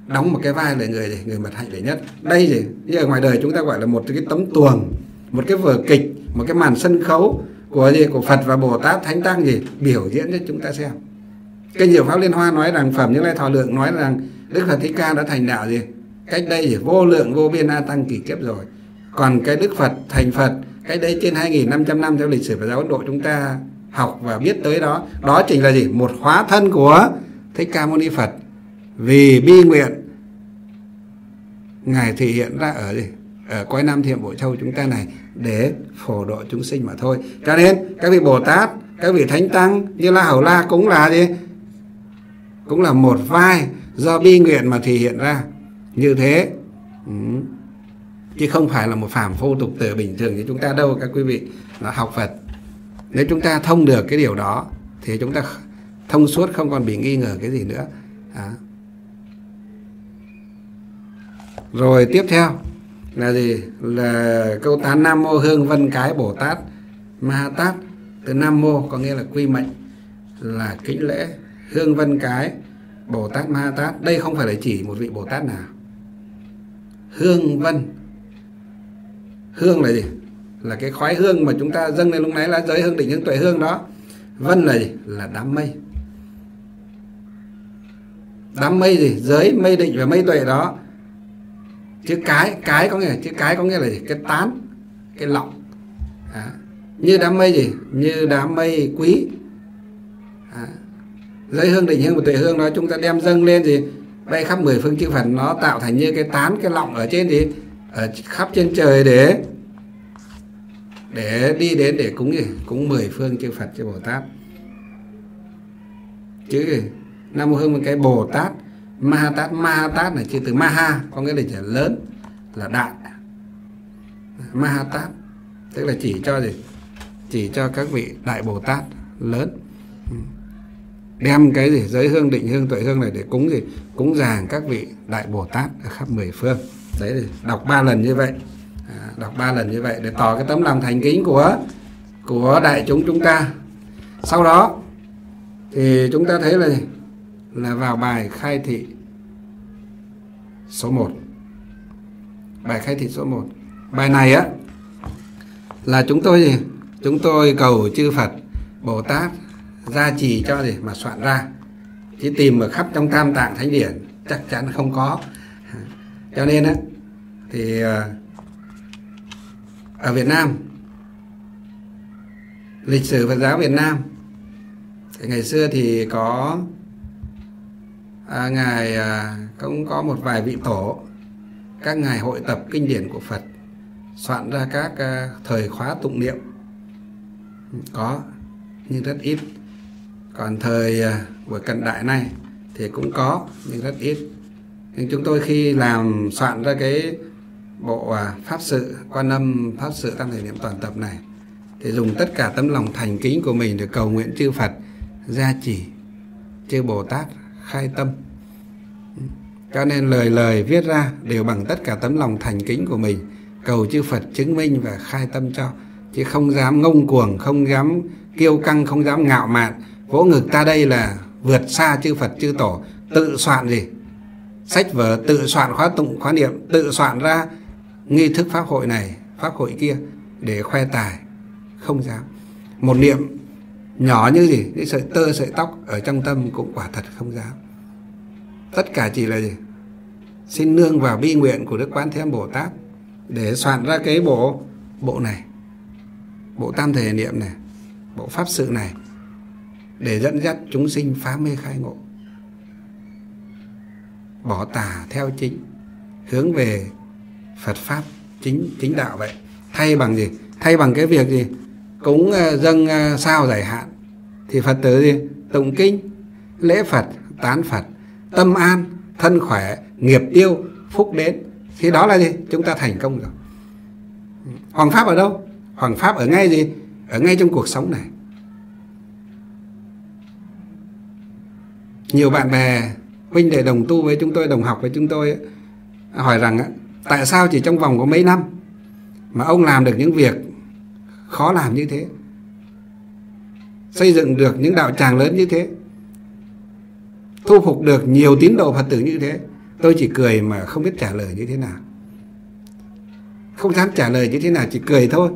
đóng một cái vai là người người mặt hạnh đệ nhất. Đây gì như ở ngoài đời chúng ta gọi là một cái tấm tuồng, một cái vở kịch, một cái màn sân khấu của gì, của Phật và Bồ Tát Thánh Tăng gì, biểu diễn cho chúng ta xem. Cái nhiều pháp liên hoa nói rằng, phẩm như lai thọ lượng nói rằng, Đức Phật Thích Ca đã thành đạo gì? Cách đây gì vô lượng, vô biên a tăng kỳ kiếp rồi. Còn cái Đức Phật thành Phật, cách đây trên 2.500 năm theo lịch sử Phật giáo Ấn Độ chúng ta học và biết tới đó. Đó chính là gì? Một hóa thân của Thích Ca Mâu Ni Phật. Vì bi nguyện, ngài thể hiện ra ở gì? Ở quái Nam Thiện Bộ Châu chúng ta này để phổ độ chúng sinh mà thôi. Cho nên, các vị Bồ Tát, các vị Thánh Tăng như La Hầu La cũng là gì? Cũng là một vai do bi nguyện mà thể hiện ra. Như thế ừ. chứ không phải là một phàm phu tục tử bình thường như chúng ta đâu, các quý vị. Nó học Phật nếu chúng ta thông được cái điều đó, thì chúng ta thông suốt, không còn bị nghi ngờ cái gì nữa. À. rồi tiếp theo là gì? Là câu tán nam mô hương vân cái bồ tát, ma tát. Từ nam mô có nghĩa là quy mệnh, là kính lễ, hương vân cái, bồ tát, ma tát. Đây không phải là chỉ một vị bồ tát nào. Hương vân. Hương là gì? Là cái khói hương mà chúng ta dâng lên lúc nãy là giới hương định hương tuệ hương đó. Vân là gì là đám mây. Đám mây gì? Giới mây định và mây tuệ đó. Chữ cái cái có nghĩa chữ cái có nghĩa là gì? Cái tán cái lọng. À, như đám mây gì? Như đám mây quý. À, giới hương định hương và tuệ hương đó chúng ta đem dâng lên gì bay khắp mười phương chư Phật nó tạo thành như cái tán cái lọng ở trên gì? Ở khắp trên trời để để đi đến để cúng gì cúng mười phương chư Phật, chư Bồ Tát. Chứ gì Nam mô hương một cái Bồ Tát, Ma Tát Ma Tát này chữ từ Maha có nghĩa là chỉ lớn, là đại. Ma Tát, tức là chỉ cho gì? Chỉ cho các vị đại Bồ Tát lớn. Đem cái gì? Giới hương, định hương, tuệ hương này để cúng gì? Cúng dường các vị đại bồ tát ở khắp mười phương. Đấy thì đọc ba lần như vậy à, đọc ba lần như vậy để tỏ cái tấm lòng thành kính của của đại chúng chúng ta. Sau đó thì chúng ta thấy là là vào bài khai thị số 1 bài khai thị số 1 bài này á là chúng tôi gì? Chúng tôi cầu chư Phật Bồ Tát gia trì cho gì? Mà soạn ra. Chứ tìm ở khắp trong tam tạng thánh điển chắc chắn không có. Cho nên á thì à, ở Việt Nam. Lịch sử Phật giáo Việt Nam. Thì ngày xưa thì có à, ngài à, cũng có một vài vị tổ. Các ngài hội tập kinh điển của Phật soạn ra các à, thời khóa tụng niệm. Có nhưng rất ít. Còn thời à, buổi cận đại này thì cũng có nhưng rất ít. Nhưng chúng tôi khi làm soạn ra cái bộ à, pháp sự quan âm pháp sự tam thể niệm toàn tập này, thì dùng tất cả tấm lòng thành kính của mình để cầu nguyện chư Phật, gia chỉ chư Bồ Tát khai tâm. Cho nên lời lời viết ra đều bằng tất cả tấm lòng thành kính của mình, cầu chư Phật chứng minh và khai tâm cho. Chứ không dám ngông cuồng, không dám kiêu căng, không dám ngạo mạn, vỗ ngực ta đây là vượt xa chư Phật, chư Tổ, tự soạn gì? Sách vở tự soạn khóa tụng, khóa niệm, tự soạn ra nghi thức pháp hội này, pháp hội kia để khoe tài, không dám. Một niệm nhỏ như gì, cái sợi tơ, sợi tóc ở trong tâm cũng quả thật không dám. Tất cả chỉ là gì? Xin nương vào bi nguyện của đức quán thế âm bồ tát để soạn ra cái bộ bộ này, bộ tam thể niệm này, bộ pháp sự này để dẫn dắt chúng sinh phá mê khai ngộ, bỏ tà theo chính, hướng về Phật pháp, chính chính đạo vậy. Thay bằng gì? Thay bằng cái việc gì? Cúng ờ, dâng ờ, sao giải hạn. Thì Phật tử gì tụng kinh, lễ Phật, tán Phật. Tâm an, thân khỏe, nghiệp tiêu phúc đến. Thì đó là gì? Chúng ta thành công rồi. Hoàng pháp ở đâu? Hoàng pháp ở ngay gì? Ở ngay trong cuộc sống này. Nhiều bạn bè, huynh đệ đồng tu với chúng tôi, đồng học với chúng tôi hỏi rằng tại sao chỉ trong vòng có mấy năm mà ông làm được những việc khó làm như thế? Xây dựng được những đạo tràng lớn như thế? Thu phục được nhiều tín đồ phật tử như thế? Tôi chỉ cười mà không biết trả lời như thế nào. Không dám trả lời như thế nào, chỉ cười thôi.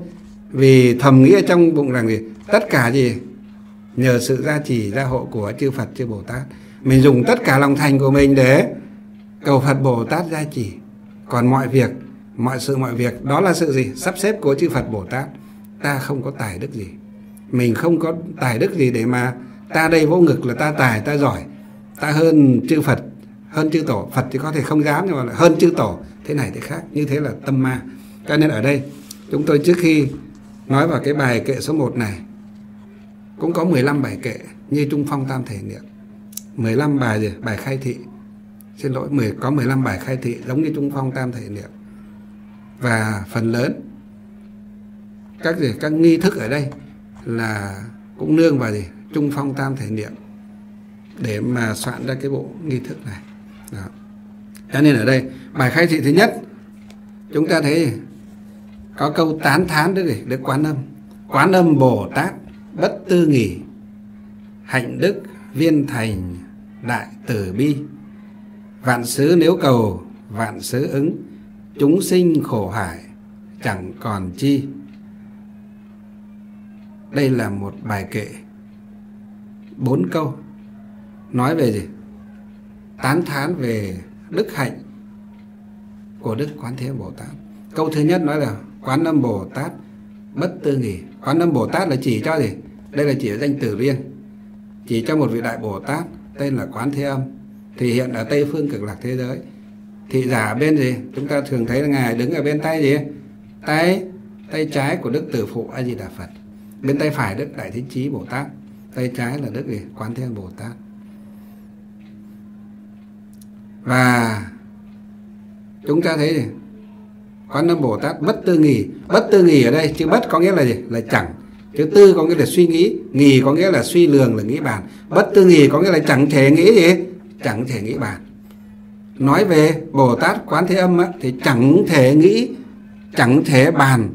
Vì thầm nghĩ ở trong bụng rằng gì? Tất cả gì? Nhờ sự gia trì, gia hộ của chư Phật, chư Bồ Tát. Mình dùng tất cả lòng thành của mình để cầu Phật Bồ Tát gia trì còn mọi việc, mọi sự mọi việc, đó là sự gì? Sắp xếp của chư Phật Bồ Tát. Ta không có tài đức gì. Mình không có tài đức gì để mà ta đây vô ngực là ta tài, ta giỏi. Ta hơn chư Phật, hơn chư tổ. Phật thì có thể không dám, nhưng mà hơn chư tổ. Thế này thế khác. Như thế là tâm ma. Cho nên ở đây, chúng tôi trước khi nói vào cái bài kệ số 1 này, cũng có 15 bài kệ như Trung Phong Tam Thể Niệm. 15 bài gì? Bài khai thị. Xin lỗi, 10, có 15 bài khai thị giống như Trung Phong Tam Thể Niệm. Và phần lớn các gì các nghi thức ở đây là cũng nương vào gì? Trung Phong Tam Thể Niệm. Để mà soạn ra cái bộ nghi thức này. Đó. cho nên ở đây bài khai thị thứ nhất chúng ta thấy có câu tán thán đấy gì? Đức quán âm. Quán âm bồ tát bất tư nghỉ hạnh đức viên thành đại tử bi vạn xứ nếu cầu, vạn xứ ứng. Chúng sinh khổ hải, chẳng còn chi. Đây là một bài kệ. Bốn câu. Nói về gì? Tán thán về đức hạnh của đức quán thế bồ tát. Câu thứ nhất nói là, quán âm bồ tát bất tư nghỉ. Quán âm bồ tát là chỉ cho gì? Đây là chỉ danh từ riêng. Chỉ cho một vị đại bồ tát, tên là quán thế âm thì hiện ở tây phương cực lạc thế giới. Thị giả bên gì? Chúng ta thường thấy là ngài đứng ở bên tay gì? Tay tay trái của đức tử phụ a di đà phật. Bên tay phải đức đại thính trí bồ tát. Tay trái là đức gì? Quán thế bồ tát. Và chúng ta thấy gì? Quán âm bồ tát bất tư nghỉ. Bất tư nghỉ ở đây, chữ bất có nghĩa là gì? Là chẳng. Chữ tư có nghĩa là suy nghĩ. Nghỉ có nghĩa là suy lường, là nghĩ bàn. Bất tư nghỉ có nghĩa là chẳng thể nghĩ gì chẳng thể nghĩ bàn. Nói về bồ tát quán thế âm á, thì chẳng thể nghĩ chẳng thể bàn.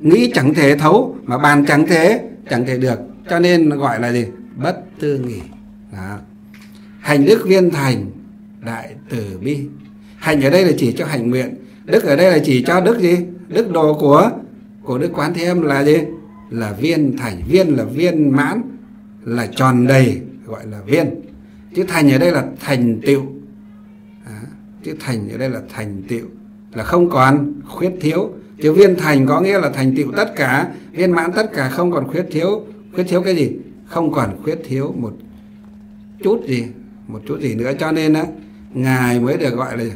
Nghĩ chẳng thể thấu mà bàn chẳng thể chẳng thể được. Cho nên gọi là gì? Bất tư nghỉ đó. hành đức viên thành đại từ bi. Hành ở đây là chỉ cho hành nguyện. Đức ở đây là chỉ cho đức gì? Đức đồ của của đức quán thế âm là gì? Là viên thành. Viên là viên mãn là tròn đầy gọi là viên chữ thành ở đây là thành tựu. À, chữ thành ở đây là thành tựu. Là không còn khuyết thiếu. Chữ viên thành có nghĩa là thành tựu tất cả. Viên mãn tất cả không còn khuyết thiếu. Khuyết thiếu cái gì? Không còn khuyết thiếu một chút gì một chút gì nữa. Cho nên á ngài mới được gọi là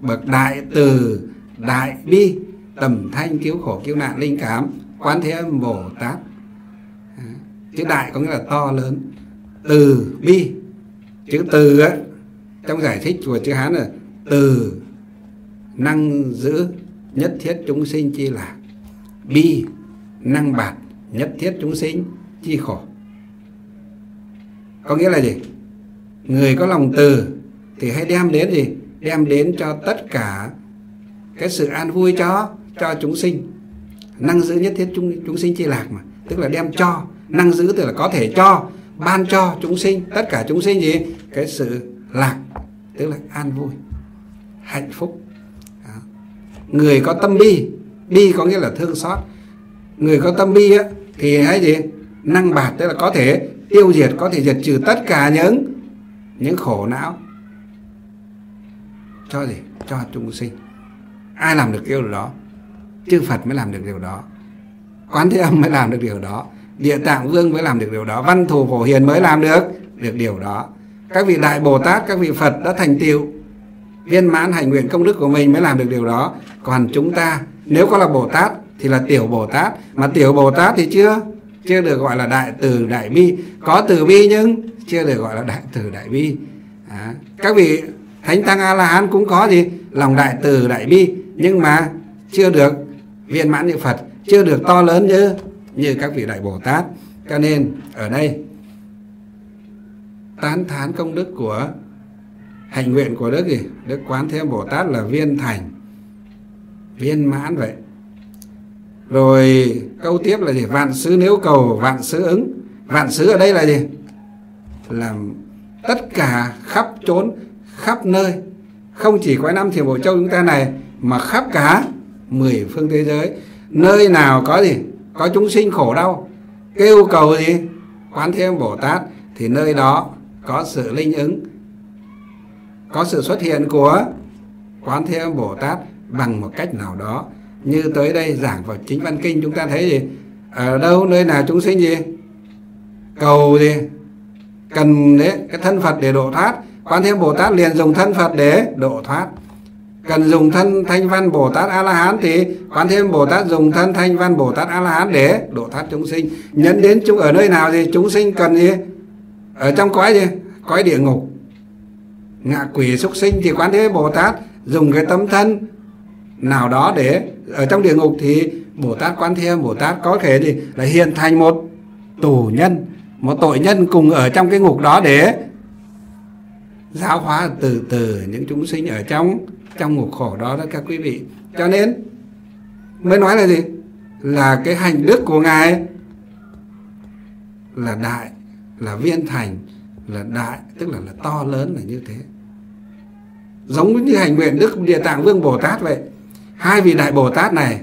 bậc đại từ đại bi tầm thanh cứu khổ cứu nạn linh cảm quán thế âm bồ tát. Chữ đại có nghĩa là to lớn. Từ bi chữ từ á, trong giải thích của chữ hán là từ, năng giữ, nhất thiết chúng sinh chi lạc bi, năng bạt, nhất thiết chúng sinh chi khổ. Có nghĩa là gì? Người có lòng từ thì hãy đem đến gì? Đem đến cho tất cả cái sự an vui cho cho chúng sinh. Năng giữ nhất thiết chúng chúng sinh chi lạc mà. Tức là đem cho. Năng giữ tức là có thể cho ban cho chúng sinh, tất cả chúng sinh gì? Cái sự lạc, tức là an vui, hạnh phúc. Đó. người có tâm bi bi có nghĩa là thương xót. Người có tâm bi á, thì hãy gì? Năng bạt, tức là có thể tiêu diệt, có thể diệt trừ tất cả những những khổ não. Cho gì? Cho chúng sinh. Ai làm được điều đó? Chư phật mới làm được điều đó. Quán thế âm mới làm được điều đó địa tạng vương mới làm được điều đó văn thù phổ hiền mới làm được được điều đó. Các vị đại bồ tát các vị phật đã thành tựu. Viên mãn hành nguyện công đức của mình mới làm được điều đó. Còn chúng ta nếu có là bồ tát thì là tiểu bồ tát. Mà tiểu bồ tát thì chưa chưa được gọi là đại từ đại bi. Có từ bi nhưng chưa được gọi là đại từ đại bi. À, các vị thánh tăng a la hán cũng có gì lòng đại từ đại bi. Nhưng mà chưa được viên mãn như phật chưa được to lớn như như các vị đại bồ tát. Cho nên, ở đây, tán thán công đức của, hành nguyện của đức gì? Đức quán thế bồ tát là viên thành, viên mãn vậy. Rồi, câu tiếp là gì? Vạn sứ nếu cầu, vạn sứ ứng. Vạn sứ ở đây là gì? Là tất cả khắp trốn khắp nơi. Không chỉ quái năm thiền bộ châu chúng ta này, mà khắp cả mười phương thế giới. Nơi nào có gì? Có chúng sinh khổ đau. Kêu cầu gì? Quán thế âm bồ tát thì nơi đó có sự linh ứng, có sự xuất hiện của quán thế âm bồ tát bằng một cách nào đó. Như tới đây giảng vào chính văn kinh chúng ta thấy gì? Ở đâu, nơi nào chúng sinh gì? Cầu gì? Cần đấy, cái thân phật để độ thoát. Quán thế bồ tát liền dùng thân phật để độ thoát cần dùng thân thanh văn bồ tát a la hán thì quán thế bồ tát dùng thân thanh văn bồ tát a la hán để độ thoát chúng sinh. Nhấn đến chúng ở nơi nào thì chúng sinh cần gì? Ở trong cõi gì? Cõi địa ngục. Ngạ quỷ súc sinh thì quán thế bồ tát dùng cái tấm thân nào đó để ở trong địa ngục thì bồ tát quán thế, bồ tát có thể thì là hiện thành một tù nhân, một tội nhân cùng ở trong cái ngục đó để giáo hóa từ từ những chúng sinh ở trong trong ngục khổ đó đó các quý vị. Cho nên, mới nói là gì? Là cái hành đức của ngài là đại, là viên thành, là đại, tức là là to lớn là như thế. Giống như hành nguyện đức địa tạng vương bồ tát vậy. Hai vị đại bồ tát này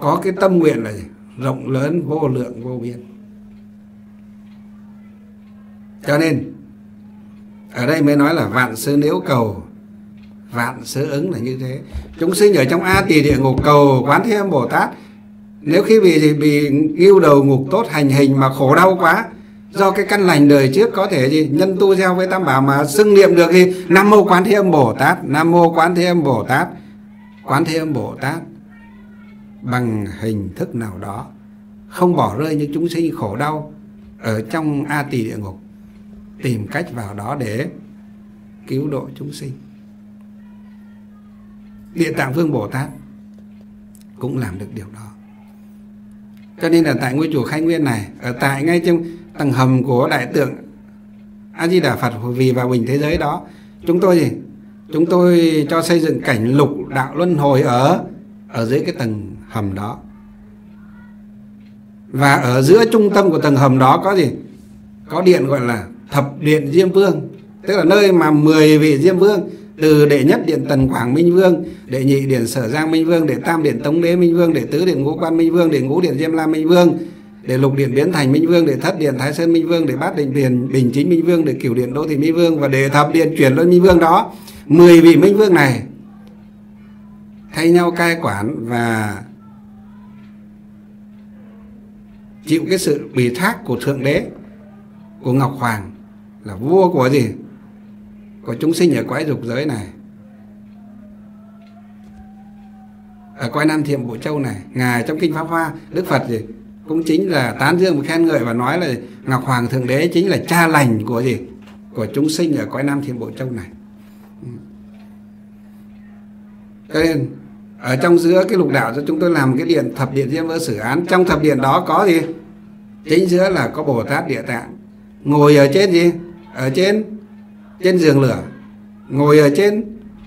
có cái tâm nguyện là gì? rộng lớn, vô lượng, vô biên. Cho nên, ở đây mới nói là vạn sư nếu cầu vạn sơ ứng là như thế. Chúng sinh ở trong a tỳ địa ngục cầu quán thế âm bồ tát. Nếu khi bị thì bị yêu đầu ngục tốt hành hình mà khổ đau quá. Do cái căn lành đời trước có thể gì? Nhân tu gieo với tam bảo mà xưng niệm được thì nam mô quán thế âm bồ tát, nam mô quán thế âm bồ tát. Quán thế âm bồ tát bằng hình thức nào đó không bỏ rơi những chúng sinh khổ đau ở trong a tỳ địa ngục. Tìm cách vào đó để cứu độ chúng sinh địa tạng vương bồ tát cũng làm được điều đó. Cho nên là tại ngôi chùa khai nguyên này, ở tại ngay trong tầng hầm của đại tượng a di đà phật vì vào bình thế giới đó, chúng tôi gì? Chúng tôi cho xây dựng cảnh lục đạo luân hồi ở ở dưới cái tầng hầm đó. Và ở giữa trung tâm của tầng hầm đó có gì? Có điện gọi là thập điện diêm vương, tức là nơi mà 10 vị diêm vương từ đệ nhất điện tần quảng minh vương, đệ nhị điện sở giang minh vương, đệ tam điện tống đế minh vương, đệ tứ điện ngũ quan minh vương, đệ ngũ điện diêm la minh vương để lục điện biến thành minh vương để thất điện thái sơn minh vương để bát điện biển bình chính minh vương để cửu điện đô thị minh vương và để thập điện chuyển luân minh vương đó. Mười vị minh vương này thay nhau cai quản và chịu cái sự ủy thác của thượng đế, của ngọc hoàng là vua của gì? Của chúng sinh ở quái dục giới này. Ở quái nam thiệm bộ châu này, ngài trong kinh pháp hoa, đức phật gì, cũng chính là tán dương và khen ngợi và nói là ngọc hoàng thượng đế chính là cha lành của gì? Của chúng sinh ở quái nam thiện bộ châu này. Cho nên, ở trong giữa cái lục đạo cho chúng tôi làm cái điện, thập điện diêm vỡ xử án, trong thập điện đó có gì? Chính giữa là có bồ tát địa tạng. Ngồi ở trên gì? Ở trên trên giường lửa, ngồi ở trên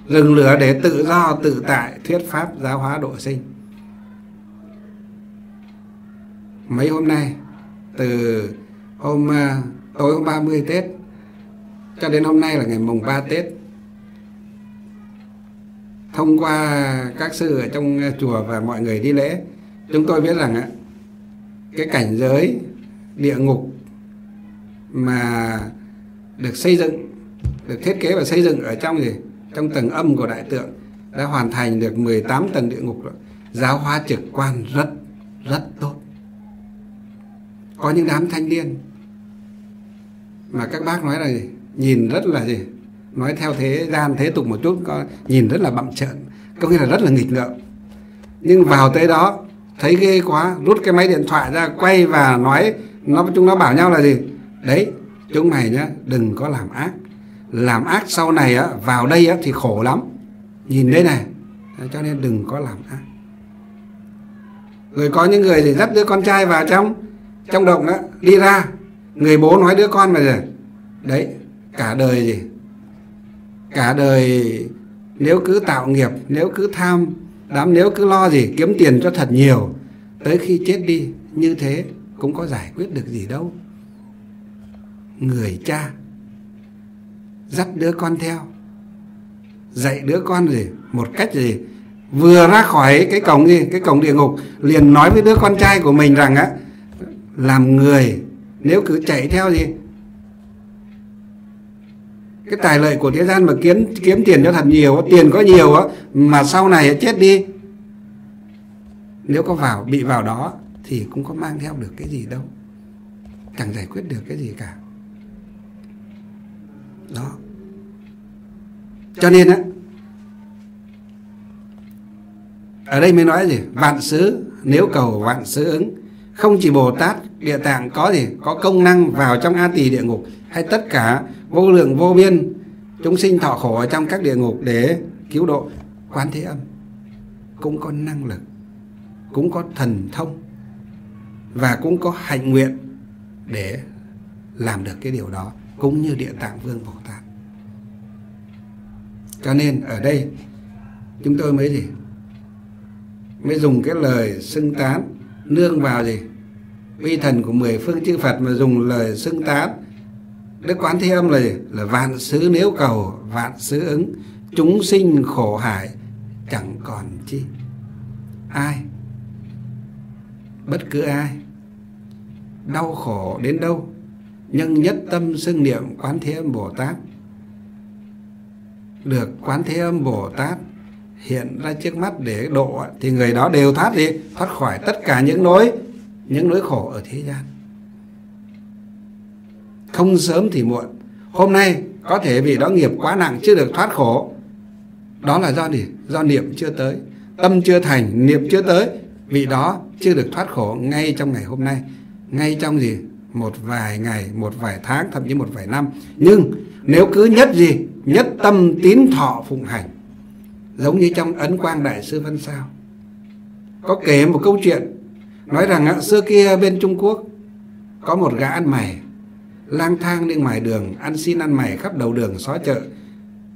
rừng lửa để tự do, tự tại, thuyết pháp, giáo hóa độ sinh. Mấy hôm nay, từ hôm à, tối hôm 30 Tết cho đến hôm nay là ngày mùng 3 Tết, thông qua các sư ở trong chùa và mọi người đi lễ, chúng tôi biết rằng cái cảnh giới địa ngục mà được xây dựng được thiết kế và xây dựng ở trong gì? Trong tầng âm của đại tượng. Đã hoàn thành được 18 tầng địa ngục rồi. Giáo hóa trực quan rất rất tốt. Có những đám thanh niên mà các bác nói là gì? nhìn rất là gì? Nói theo thế gian, thế tục một chút, có nhìn rất là bậm trợn. Có nghĩa là rất là nghịch ngợm. Nhưng vào tới đó, thấy ghê quá, rút cái máy điện thoại ra, quay và nói, nó, chúng nó bảo nhau là gì? Đấy, chúng mày nhá, đừng có làm ác làm ác sau này á vào đây á thì khổ lắm. Nhìn đây này. Cho nên đừng có làm ác. Rồi có những người thì dắt đứa con trai vào trong trong động đó đi ra. Người bố nói đứa con mà gì đấy cả đời gì? Cả đời nếu cứ tạo nghiệp nếu cứ tham đám nếu cứ lo gì kiếm tiền cho thật nhiều tới khi chết đi như thế cũng có giải quyết được gì đâu. Người cha dắt đứa con theo. Dạy đứa con gì, một cách gì, vừa ra khỏi cái cổng gì cái cổng địa ngục, liền nói với đứa con trai của mình rằng á, làm người, nếu cứ chạy theo gì cái tài lợi của thế gian mà kiếm kiếm tiền cho thật nhiều tiền có nhiều á, mà sau này chết đi. Nếu có vào, bị vào đó thì cũng có mang theo được cái gì đâu. Chẳng giải quyết được cái gì cả đó. Cho nên á, ở đây mới nói gì? Vạn xứ nếu cầu vạn xứ ứng, không chỉ bồ tát địa tạng có gì? Có công năng vào trong a tỳ địa ngục, hay tất cả vô lượng vô biên chúng sinh thọ khổ ở trong các địa ngục để cứu độ. Quán thế âm cũng có năng lực, cũng có thần thông và cũng có hạnh nguyện để làm được cái điều đó cũng như địa tạng vương bồ tát. Cho nên ở đây, chúng tôi mới gì? Mới dùng cái lời xưng tán, nương vào gì? Uy thần của mười phương chư Phật mà dùng lời xưng tán. Đức Quán Thế Âm là gì? là vạn xứ nếu cầu, vạn xứ ứng, chúng sinh khổ hải chẳng còn chi. Ai? Bất cứ ai. Đau khổ đến đâu? Nhưng nhất tâm xưng niệm Quán Thế Âm Bồ Tát. Được Quán Thế Âm Bồ Tát hiện ra trước mắt để độ, thì người đó đều thoát đi, thoát khỏi tất cả những nỗi những nỗi khổ ở thế gian. Không sớm thì muộn. Hôm nay có thể vì đó nghiệp quá nặng chưa được thoát khổ. Đó là do gì? Do niệm chưa tới. Tâm chưa thành, niệm chưa tới. Vì đó chưa được thoát khổ ngay trong ngày hôm nay. Ngay trong gì? Một vài ngày, một vài tháng, thậm chí một vài năm. Nhưng nếu cứ nhất gì? Nhất tâm tín thọ phụng hành. Giống như trong ấn quang đại sư văn sao. Có kể một câu chuyện, nói rằng xưa kia bên trung quốc, có một gã ăn mày, lang thang đi ngoài đường, ăn xin ăn mày khắp đầu đường xó chợ.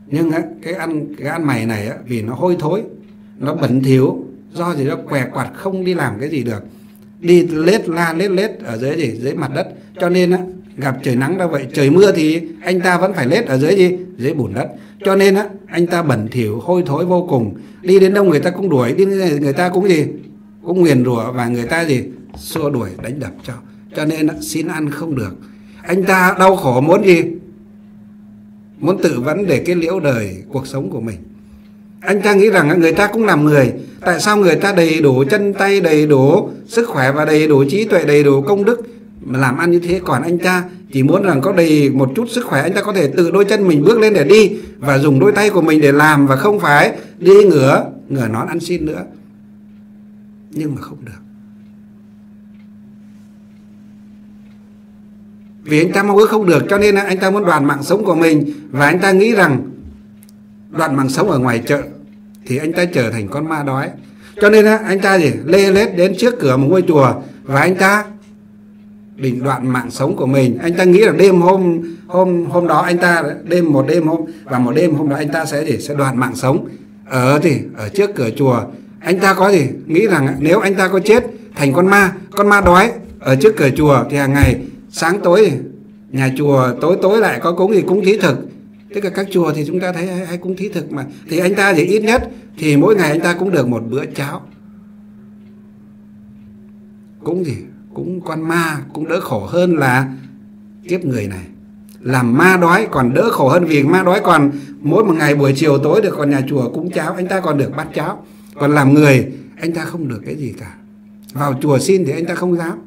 Nhưng cái ăn cái ăn mày này vì nó hôi thối, nó bẩn thỉu, do gì nó què quạt không đi làm cái gì được đi lết la lết lết ở dưới gì? Dưới mặt đất. Cho nên á gặp trời nắng đâu vậy trời mưa thì anh ta vẫn phải lết ở dưới gì? Dưới bùn đất. Cho nên á anh ta bẩn thỉu hôi thối vô cùng. Đi đến đâu người ta cũng đuổi đi người ta cũng gì? Cũng nguyền rủa và người ta gì? Xua đuổi đánh đập cho. Cho nên á, xin ăn không được. Anh ta đau khổ muốn gì? Muốn tự vấn để cái liễu đời cuộc sống của mình anh ta nghĩ rằng người ta cũng làm người. Tại sao người ta đầy đủ chân tay, đầy đủ sức khỏe và đầy đủ trí tuệ, đầy đủ công đức mà làm ăn như thế? Còn anh ta chỉ muốn rằng có đầy một chút sức khỏe. Anh ta có thể tự đôi chân mình bước lên để đi và dùng đôi tay của mình để làm và không phải đi ngửa ngửa nón ăn xin nữa. Nhưng mà không được. Vì anh ta mong ước không được, cho nên anh ta muốn đoàn mạng sống của mình. Và anh ta nghĩ rằng đoạn mạng sống ở ngoài chợ thì anh ta trở thành con ma đói. Cho nên anh ta gì lê lết đến trước cửa một ngôi chùa và anh ta định đoạn mạng sống của mình. Anh ta nghĩ là đêm hôm hôm hôm đó anh ta, đêm một đêm hôm và một đêm hôm đó anh ta sẽ gì? Sẽ đoạn mạng sống. Ở thì, ở trước cửa chùa, anh ta có gì? Nghĩ rằng nếu anh ta có chết thành con ma con ma đói ở trước cửa chùa thì hàng ngày, sáng tối nhà chùa tối tối lại có cúng gì? Cúng thí thực tất cả các chùa thì chúng ta thấy ai, ai cũng thí thực mà. Thì anh ta thì ít nhất thì mỗi ngày anh ta cũng được một bữa cháo. Cũng gì? Cũng con ma cũng đỡ khổ hơn là kiếp người này. Làm ma đói còn đỡ khổ hơn vì ma đói còn mỗi một ngày buổi chiều tối được còn nhà chùa cúng cháo anh ta còn được bát cháo. Còn làm người anh ta không được cái gì cả. Vào chùa xin thì anh ta không dám.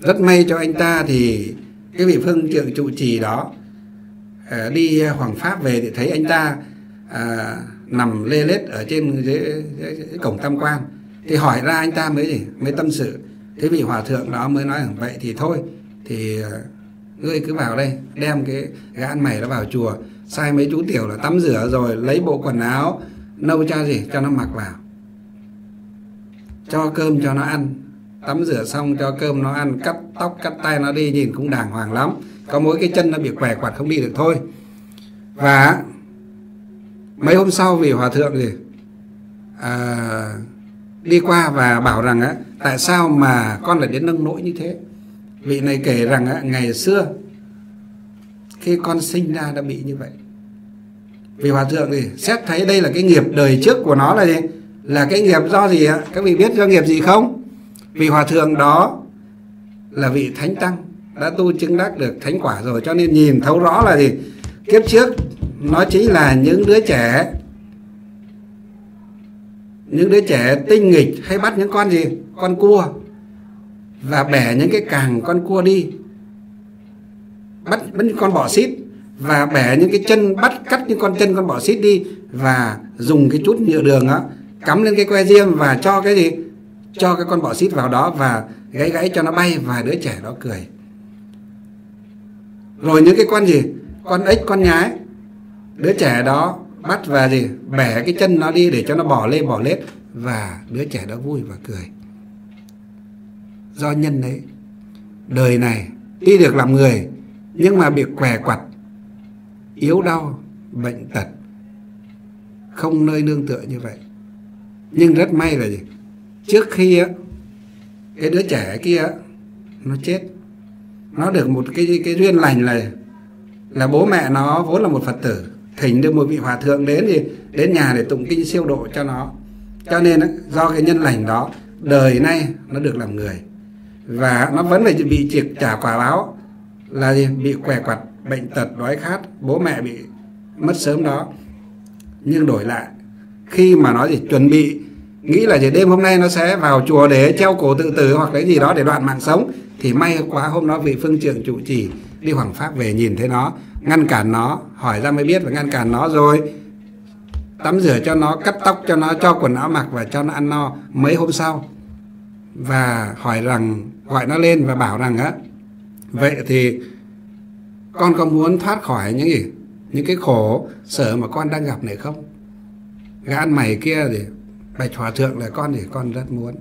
Rất may cho anh ta thì cái vị phương trượng trụ trì đó à, đi hoàng pháp về thì thấy anh ta à, nằm lê lết ở trên dưới, dưới, dưới cổng tam quan. Thì hỏi ra anh ta mới gì? Mới tâm sự. Thế vị hòa thượng đó mới nói rằng vậy thì thôi thì ờ, ngươi cứ vào đây đem cái gã ăn mày nó vào chùa. Sai mấy chú tiểu là tắm rửa rồi lấy bộ quần áo nâu cho gì? Cho nó mặc vào. Cho cơm cho nó ăn tắm rửa xong cho cơm nó ăn cắt tóc cắt tay nó đi nhìn cũng đàng hoàng lắm. Có mỗi cái chân nó bị què quạt không đi được thôi. Và mấy hôm sau vì hòa thượng gì à, đi qua và bảo rằng á tại sao mà con lại đến nâng nỗi như thế? Vị này kể rằng á, ngày xưa khi con sinh ra đã bị như vậy. Vì hòa thượng thì xét thấy đây là cái nghiệp đời trước của nó là gì? Là cái nghiệp do gì ạ? Các vị biết do nghiệp gì không? Vị hòa thượng đó là vị thánh tăng, đã tu chứng đắc được thánh quả rồi, cho nên nhìn thấu rõ là gì? Kiếp trước, nó chính là những đứa trẻ, những đứa trẻ tinh nghịch hay bắt những con gì? Con cua. Và bẻ những cái càng con cua đi. Bắt bắt những con bọ xít. Và bẻ những cái chân, bắt cắt những con chân con bọ xít đi. Và dùng cái chút nhựa đường á, cắm lên cái que diêm và cho cái gì? Cho cái con bọ xít vào đó và gãy gãy cho nó bay và đứa trẻ đó cười. Rồi những cái con gì? Con ếch, con nhái. Đứa trẻ đó bắt và gì? Bẻ cái chân nó đi để cho nó bỏ lên bỏ lết và đứa trẻ đó vui và cười. Do nhân đấy. Đời này, tuy được làm người, nhưng mà bị què quặt, yếu đau, bệnh tật. Không nơi nương tựa như vậy. Nhưng rất may là gì? Trước khi cái đứa trẻ kia, nó chết. Nó được một cái cái duyên lành là là bố mẹ nó vốn là một phật tử, thỉnh được một vị hòa thượng đến thì đến nhà để tụng kinh siêu độ cho nó. Cho nên do cái nhân lành đó, đời nay nó được làm người. Và nó vẫn phải bị triệt trả quả báo là gì? Bị què quặt, bệnh tật, đói khát, bố mẹ bị mất sớm đó. Nhưng đổi lại, khi mà nó gì chuẩn bị nghĩ là về đêm hôm nay nó sẽ vào chùa để treo cổ tự tử hoặc cái gì đó để đoạn mạng sống, thì may quá hôm đó vị phương trưởng trụ trì đi hoàng pháp về nhìn thấy nó, ngăn cản nó, hỏi ra mới biết và ngăn cản nó rồi. Tắm rửa cho nó, cắt tóc cho nó, cho quần áo mặc và cho nó ăn no mấy hôm sau. Và hỏi rằng, gọi nó lên và bảo rằng á, vậy thì con có muốn thoát khỏi những gì? Những cái khổ sở mà con đang gặp này không? Gã ăn mày kia thì bạch hòa thượng là con thì con rất muốn.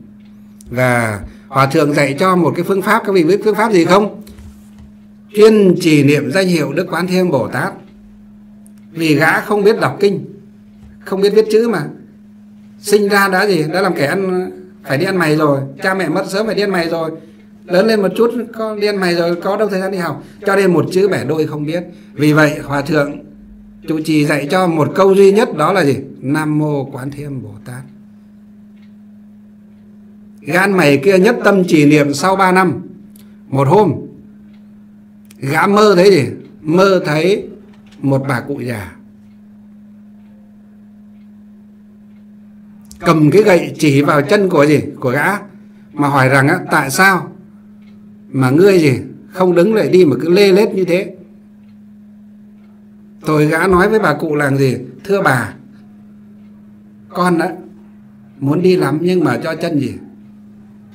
Và hòa thượng dạy cho một cái phương pháp, các vị biết phương pháp gì không? Chuyên trì niệm danh hiệu đức quán thiên bồ tát. Vì gã không biết đọc kinh, không biết viết chữ mà. Sinh ra đã gì, đã làm kẻ ăn, phải đi ăn mày rồi. Cha mẹ mất sớm phải đi ăn mày rồi. Lớn lên một chút, có đi ăn mày rồi, có đâu thời gian đi học. Cho nên một chữ bẻ đôi không biết. Vì vậy, hòa thượng trụ trì dạy cho một câu duy nhất, đó là gì? Nam mô quán thiên bồ tát gan mày kia nhất tâm trì niệm sau 3 năm. Một hôm gã mơ thấy gì? Mơ thấy một bà cụ già. Cầm cái gậy chỉ vào chân của gì? Của gã mà hỏi rằng á, tại sao mà ngươi gì không đứng lại đi mà cứ lê lết như thế? Tôi gã nói với bà cụ là gì? Thưa bà con đã muốn đi lắm nhưng mà cho chân gì?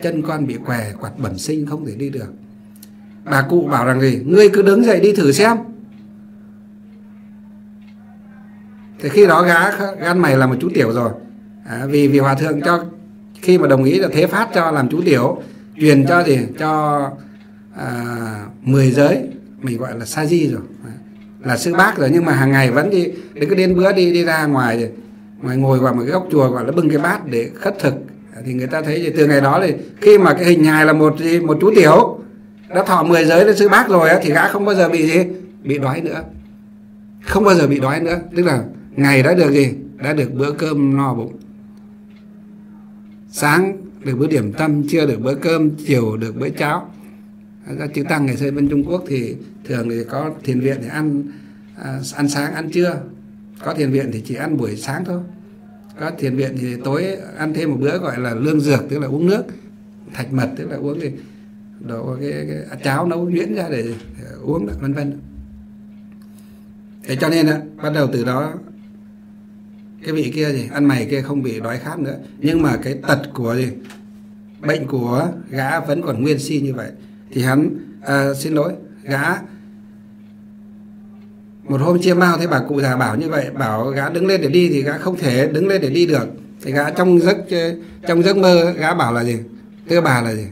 Chân con bị què quặt bẩm sinh không thể đi được. Bà cụ bảo rằng gì? Ngươi cứ đứng dậy đi thử xem. Thì khi đó gã gan mày là một chú tiểu rồi. À, vì vì hòa thượng cho khi mà đồng ý là thế phát cho làm chú tiểu truyền cho gì? Cho à, 10 giới mình gọi là sa di rồi. Là sư bác rồi nhưng mà hàng ngày vẫn đi đến cứ đến bữa đi đi ra ngoài ngoài ngồi vào một cái góc chùa gọi là bưng cái bát để khất thực thì người ta thấy thì từ ngày đó thì khi mà cái hình hài là một một chú tiểu đã thọ 10 giới đến sư bác rồi thì gã không bao giờ bị gì? Bị đói nữa. Không bao giờ bị đói nữa. Tức là ngày đã được gì? Đã được bữa cơm no bụng. Sáng được bữa điểm tâm trưa được bữa cơm chiều được bữa cháo. Các chữ tăng ngày xưa bên Trung Quốc thì thường thì có thiền viện thì ăn à, ăn sáng ăn trưa. Có thiền viện thì chỉ ăn buổi sáng thôi có thiền viện thì tối ăn thêm một bữa gọi là lương dược tức là uống nước thạch mật tức là uống thì đồ cái, cái cháo nấu nhuyễn ra để uống đó, vân vân. Thế cho nên á bắt đầu từ đó cái vị kia gì ăn mày kia không bị đói khát nữa. Nhưng mà cái tật của gì? Bệnh của gã vẫn còn nguyên si như vậy. Thì hắn à, xin lỗi gã một hôm chia mao thấy bà cụ già bảo như vậy bảo gã đứng lên để đi thì gã không thể đứng lên để đi được. Thì gã trong giấc trong giấc mơ gã bảo là gì? Thưa bà là gì?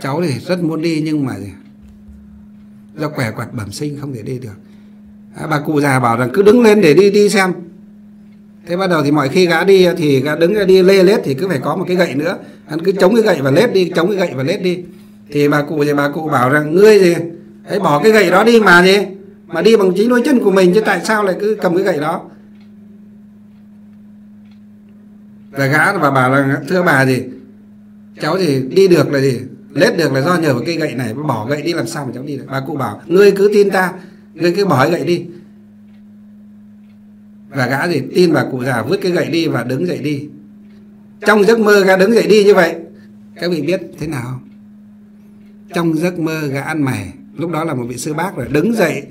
Cháu thì rất muốn đi nhưng mà gì? Do quẻ quạt bẩm sinh không thể đi được. À, bà cụ già bảo rằng cứ đứng lên để đi đi xem. Thế bắt đầu thì mọi khi gã đi thì gã đứng ra đi lê lết thì cứ phải có một cái gậy nữa. Hắn cứ chống cái gậy và lết đi chống cái gậy và lết đi. Thì bà cụ thì bà cụ bảo rằng ngươi gì? Hãy bỏ cái gậy đó đi mà gì? Mà đi bằng chính đôi chân của mình chứ tại sao lại cứ cầm cái gậy đó? Và gã và bà là, thưa bà gì cháu thì đi được là gì? Lết được là do nhờ vào cây gậy này bỏ gậy đi làm sao mà cháu đi được? Bà cụ bảo, ngươi cứ tin ta, ngươi cứ bỏ cái gậy đi. Và gã gì tin bà cụ già vứt cái gậy đi và đứng dậy đi. Trong giấc mơ gã đứng dậy đi như vậy, các vị biết thế nào trong giấc mơ gã ăn mày, lúc đó là một vị sư bác rồi, đứng dậy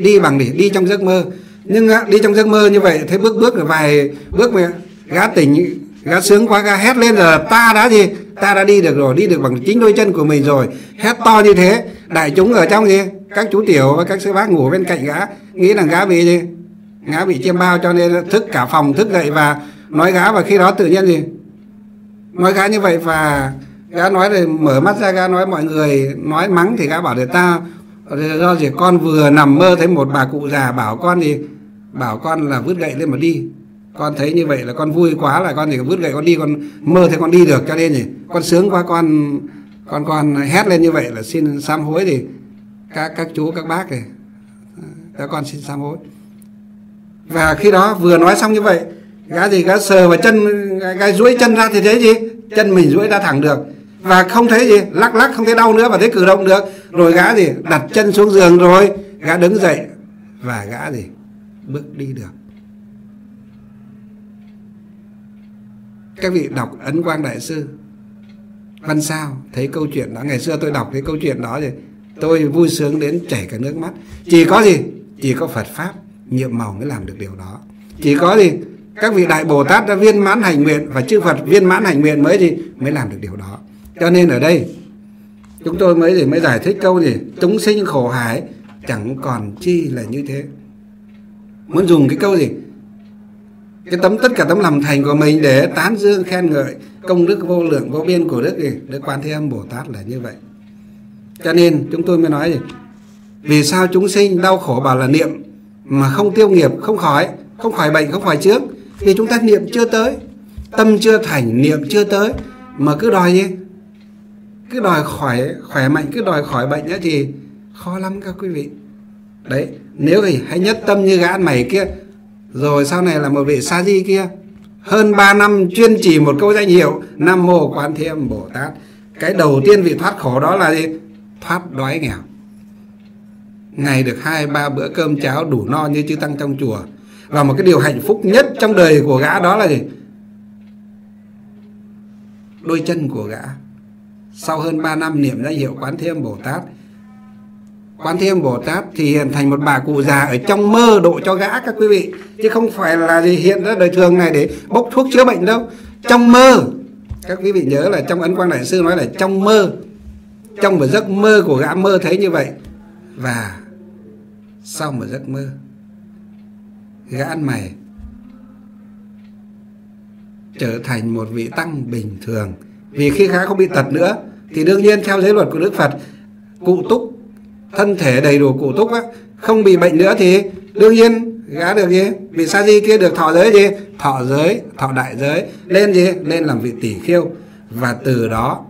đi bằng để đi trong giấc mơ. Nhưng à, đi trong giấc mơ như vậy, thấy bước bước rồi vài bước mà gã tỉnh, gã sướng quá, gã hét lên là, ta đã gì? Ta đã đi được rồi, đi được bằng chính đôi chân của mình rồi. Hét to như thế, đại chúng ở trong gì? Các chú tiểu và các sư bác ngủ bên cạnh gã, nghĩ là gã bị gì? Gã bị chiêm bao cho nên thức cả phòng thức dậy và nói gã và khi đó tự nhiên gì? Nói gã như vậy và gã nói rồi mở mắt ra, gã nói mọi người nói mắng thì gã bảo để ta do gì? Con vừa nằm mơ thấy một bà cụ già bảo con gì bảo con là vứt gậy lên mà đi. Con thấy như vậy là con vui quá là con thì vứt gậy con đi, con mơ thấy con đi được. Cho nên gì con sướng quá, con con con hét lên như vậy là xin sám hối thì các các chú, các bác này các con xin sám hối. Và khi đó vừa nói xong như vậy, gã gì gã sờ vào chân, gã duỗi chân ra thì thấy gì? Chân mình duỗi ra thẳng được. Và không thấy gì? Lắc lắc, không thấy đau nữa và thấy cử động được rồi gã gì đặt chân xuống giường rồi, gã đứng dậy và gã gì bước đi được. Các vị đọc ấn quang đại sư, văn sao, thấy câu chuyện đó. Ngày xưa tôi đọc cái câu chuyện đó thì tôi vui sướng đến chảy cả nước mắt. Chỉ có gì? Chỉ có phật pháp, nhiệm màu mới làm được điều đó. Chỉ có gì? Các vị đại bồ tát đã viên mãn hành nguyện và chư phật viên mãn hành nguyện mới gì mới làm được điều đó. Cho nên ở đây chúng tôi mới gì mới giải thích câu gì, chúng sinh khổ hải, chẳng còn chi là như thế. Muốn dùng cái câu gì? Cái tấm, tất cả tấm lòng thành của mình để tán dương khen ngợi công đức vô lượng, vô biên của đức gì đức quan thế âm bồ tát là như vậy. Cho nên chúng tôi mới nói gì? Vì sao chúng sinh đau khổ bảo là niệm mà không tiêu nghiệp, không khỏi không khỏi bệnh, không khỏi trước vì chúng ta niệm chưa tới, tâm chưa thành, niệm chưa tới, mà cứ đòi gì? Cứ đòi khỏi, khỏe mạnh, cứ đòi khỏi bệnh ấy thì khó lắm các quý vị. Đấy, nếu thì hãy nhất tâm như gã mày kia. Rồi sau này là một vị sa di kia. Hơn 3 năm chuyên chỉ một câu danh hiệu, nam mô quán thế âm bồ tát. Cái đầu tiên vị thoát khổ đó là gì? Thoát đói nghèo. Ngày được hai, ba bữa cơm cháo đủ no như chư tăng trong chùa. Và một cái điều hạnh phúc nhất trong đời của gã đó là gì? Đôi chân của gã sau hơn 3 năm niệm danh hiệu quán thế âm bồ tát, Quán Thế Bồ Tát thì hiện thành một bà cụ già ở trong mơ độ cho gã các quý vị, chứ không phải là gì hiện ra đời thường này để bốc thuốc chữa bệnh đâu. Trong mơ, các quý vị nhớ là trong ấn quang đại sư nói là trong mơ, trong một giấc mơ của gã mơ thấy như vậy, và sau một giấc mơ, gã ăn mày trở thành một vị tăng bình thường vì khi khá không bị tật nữa, thì đương nhiên theo giới luật của đức phật, cụ túc, thân thể đầy đủ cụ túc á, không bị bệnh nữa thì đương nhiên gã được gì? Vì sa di kia được thọ giới gì? Thọ giới, thọ đại giới, lên gì? Lên làm vị tỷ khiêu và từ đó,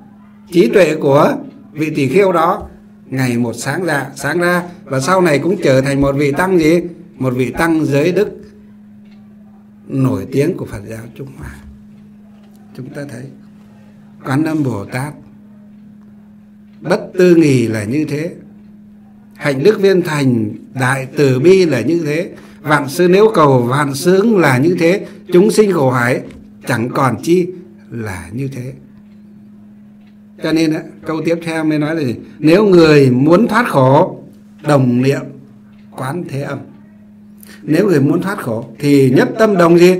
trí tuệ của vị tỷ khiêu đó ngày một sáng ra sáng ra, và sau này cũng trở thành một vị tăng gì? Một vị tăng giới đức nổi tiếng của Phật giáo Trung Hoa. Chúng ta thấy. Quán Âm Bồ Tát. Bất tư nghì là như thế. Hạnh đức viên thành, đại từ bi là như thế. Vạn sư nếu cầu, vạn sướng là như thế. Chúng sinh khổ hải, chẳng còn chi là như thế. Cho nên câu tiếp theo mới nói là gì? Nếu người muốn thoát khổ, đồng niệm quán thế âm. Nếu người muốn thoát khổ thì nhất tâm đồng gì?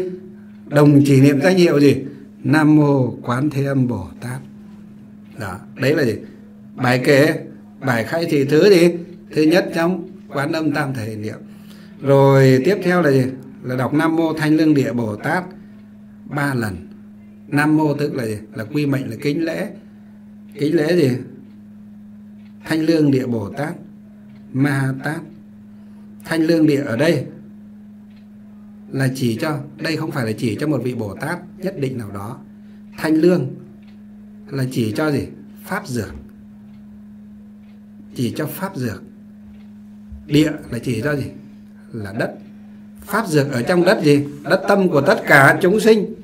Đồng chỉ niệm danh hiệu gì? Nam mô quán thế âm bồ tát. Đó đấy là gì? Bài kể, bài khai thị thứ gì thứ nhất trong quán âm tam thể niệm. Rồi tiếp theo là gì? Là đọc nam mô thanh lương địa bồ tát ba lần. Nam mô tức là gì? Là quy mệnh, là kính lễ. Kính lễ gì? Thanh lương địa bồ tát, ma tát. Thanh lương địa ở đây là chỉ cho, đây không phải là chỉ cho một vị bồ tát nhất định nào đó. Thanh lương là chỉ cho gì? Pháp dược. Chỉ cho pháp dược. Địa là chỉ cho gì? Là đất. Pháp dược ở trong đất gì? Đất tâm của tất cả chúng sinh.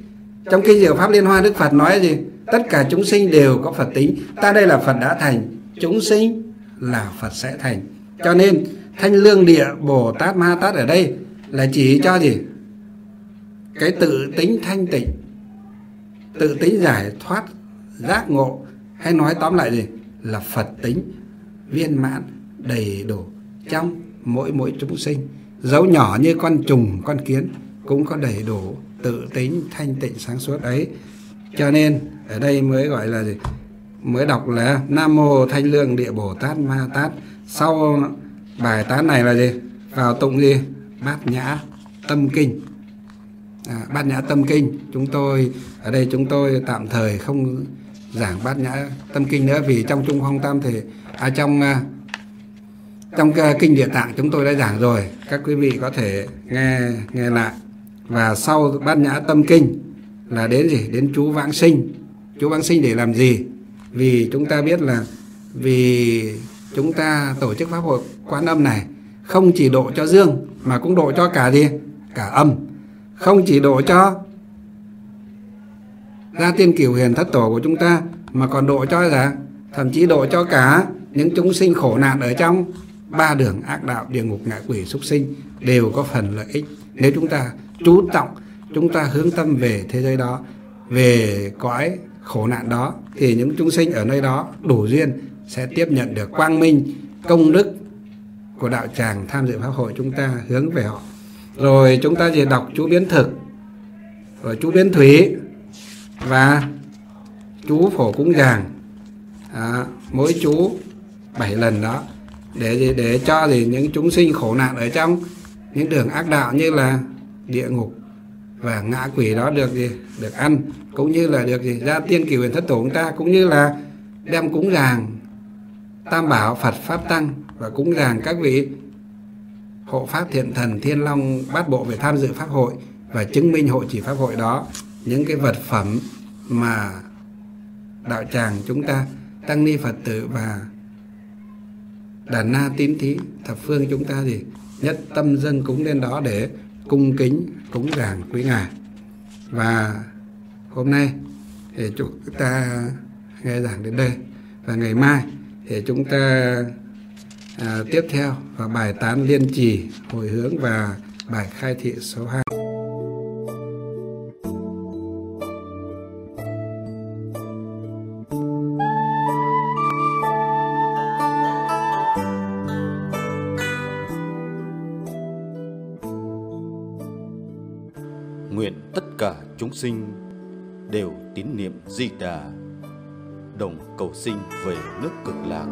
Trong kinh diệu pháp liên hoa đức phật nói gì? Tất cả chúng sinh đều có phật tính. Ta đây là phật đã thành. Chúng sinh là phật sẽ thành. Cho nên, thanh lương địa bồ tát ma tát ở đây là chỉ cho gì? Cái tự tính thanh tịnh tự tính giải thoát, giác ngộ, hay nói tóm lại gì? Là phật tính, viên mãn, đầy đủ trong mỗi mỗi chúng sinh. Dấu nhỏ như con trùng, con kiến cũng có đầy đủ tự tính thanh tịnh sáng suốt ấy. Cho nên ở đây mới gọi là gì? Mới đọc là nam mô thanh lương địa bồ tát ma tát. Sau bài tán này là gì? Vào tụng gì? Bát nhã tâm kinh à, bát nhã tâm kinh. Chúng tôi ở đây chúng tôi tạm thời không giảng bát nhã tâm kinh nữa vì trong trung phong tam thì à, trong à, trong à, kinh địa tạng chúng tôi đã giảng rồi. Các quý vị có thể nghe nghe lại. Và sau bát nhã tâm kinh là đến gì? Đến chú vãng sinh. Chú vãng sinh để làm gì? Vì chúng ta biết là vì chúng ta tổ chức pháp hội quán âm này không chỉ độ cho dương mà cũng độ cho cả gì? Cả âm không chỉ độ cho gia tiên cửu hiền thất tổ của chúng ta, mà còn độ cho là thậm chí độ cho cả những chúng sinh khổ nạn ở trong ba đường ác đạo, địa ngục, ngạ quỷ, súc sinh đều có phần lợi ích. Nếu chúng ta chú trọng, chúng ta hướng tâm về thế giới đó, về cõi khổ nạn đó, thì những chúng sinh ở nơi đó đủ duyên sẽ tiếp nhận được quang minh, công đức của đạo tràng tham dự pháp hội chúng ta hướng về họ rồi chúng ta sẽ đọc chú biến thực rồi chú biến thủy và chú phổ cúng giàng à, mỗi chú bảy lần đó để để cho gì những chúng sinh khổ nạn ở trong những đường ác đạo như là địa ngục và ngã quỷ đó được gì được ăn cũng như là được gì ra tiên kỳ huyền thất tổ chúng ta cũng như là đem cúng giàng tam bảo phật pháp tăng và cúng giàng các vị hộ pháp thiện thần thiên long bát bộ về tham dự pháp hội và chứng minh hội chỉ pháp hội đó. Những cái vật phẩm mà đạo tràng chúng ta, tăng ni phật tử và đàn na tín thí, thập phương chúng ta gì nhất tâm dân cúng lên đó để cung kính, cúng dường quý ngài. Và hôm nay thì chúng ta nghe giảng đến đây. Và ngày mai thì chúng ta à, tiếp theo và bài tán liên trì hồi hướng và bài khai thị số 2 chúng sinh đều tín niệm Di Đà, đồng cầu sinh về nước cực lạc.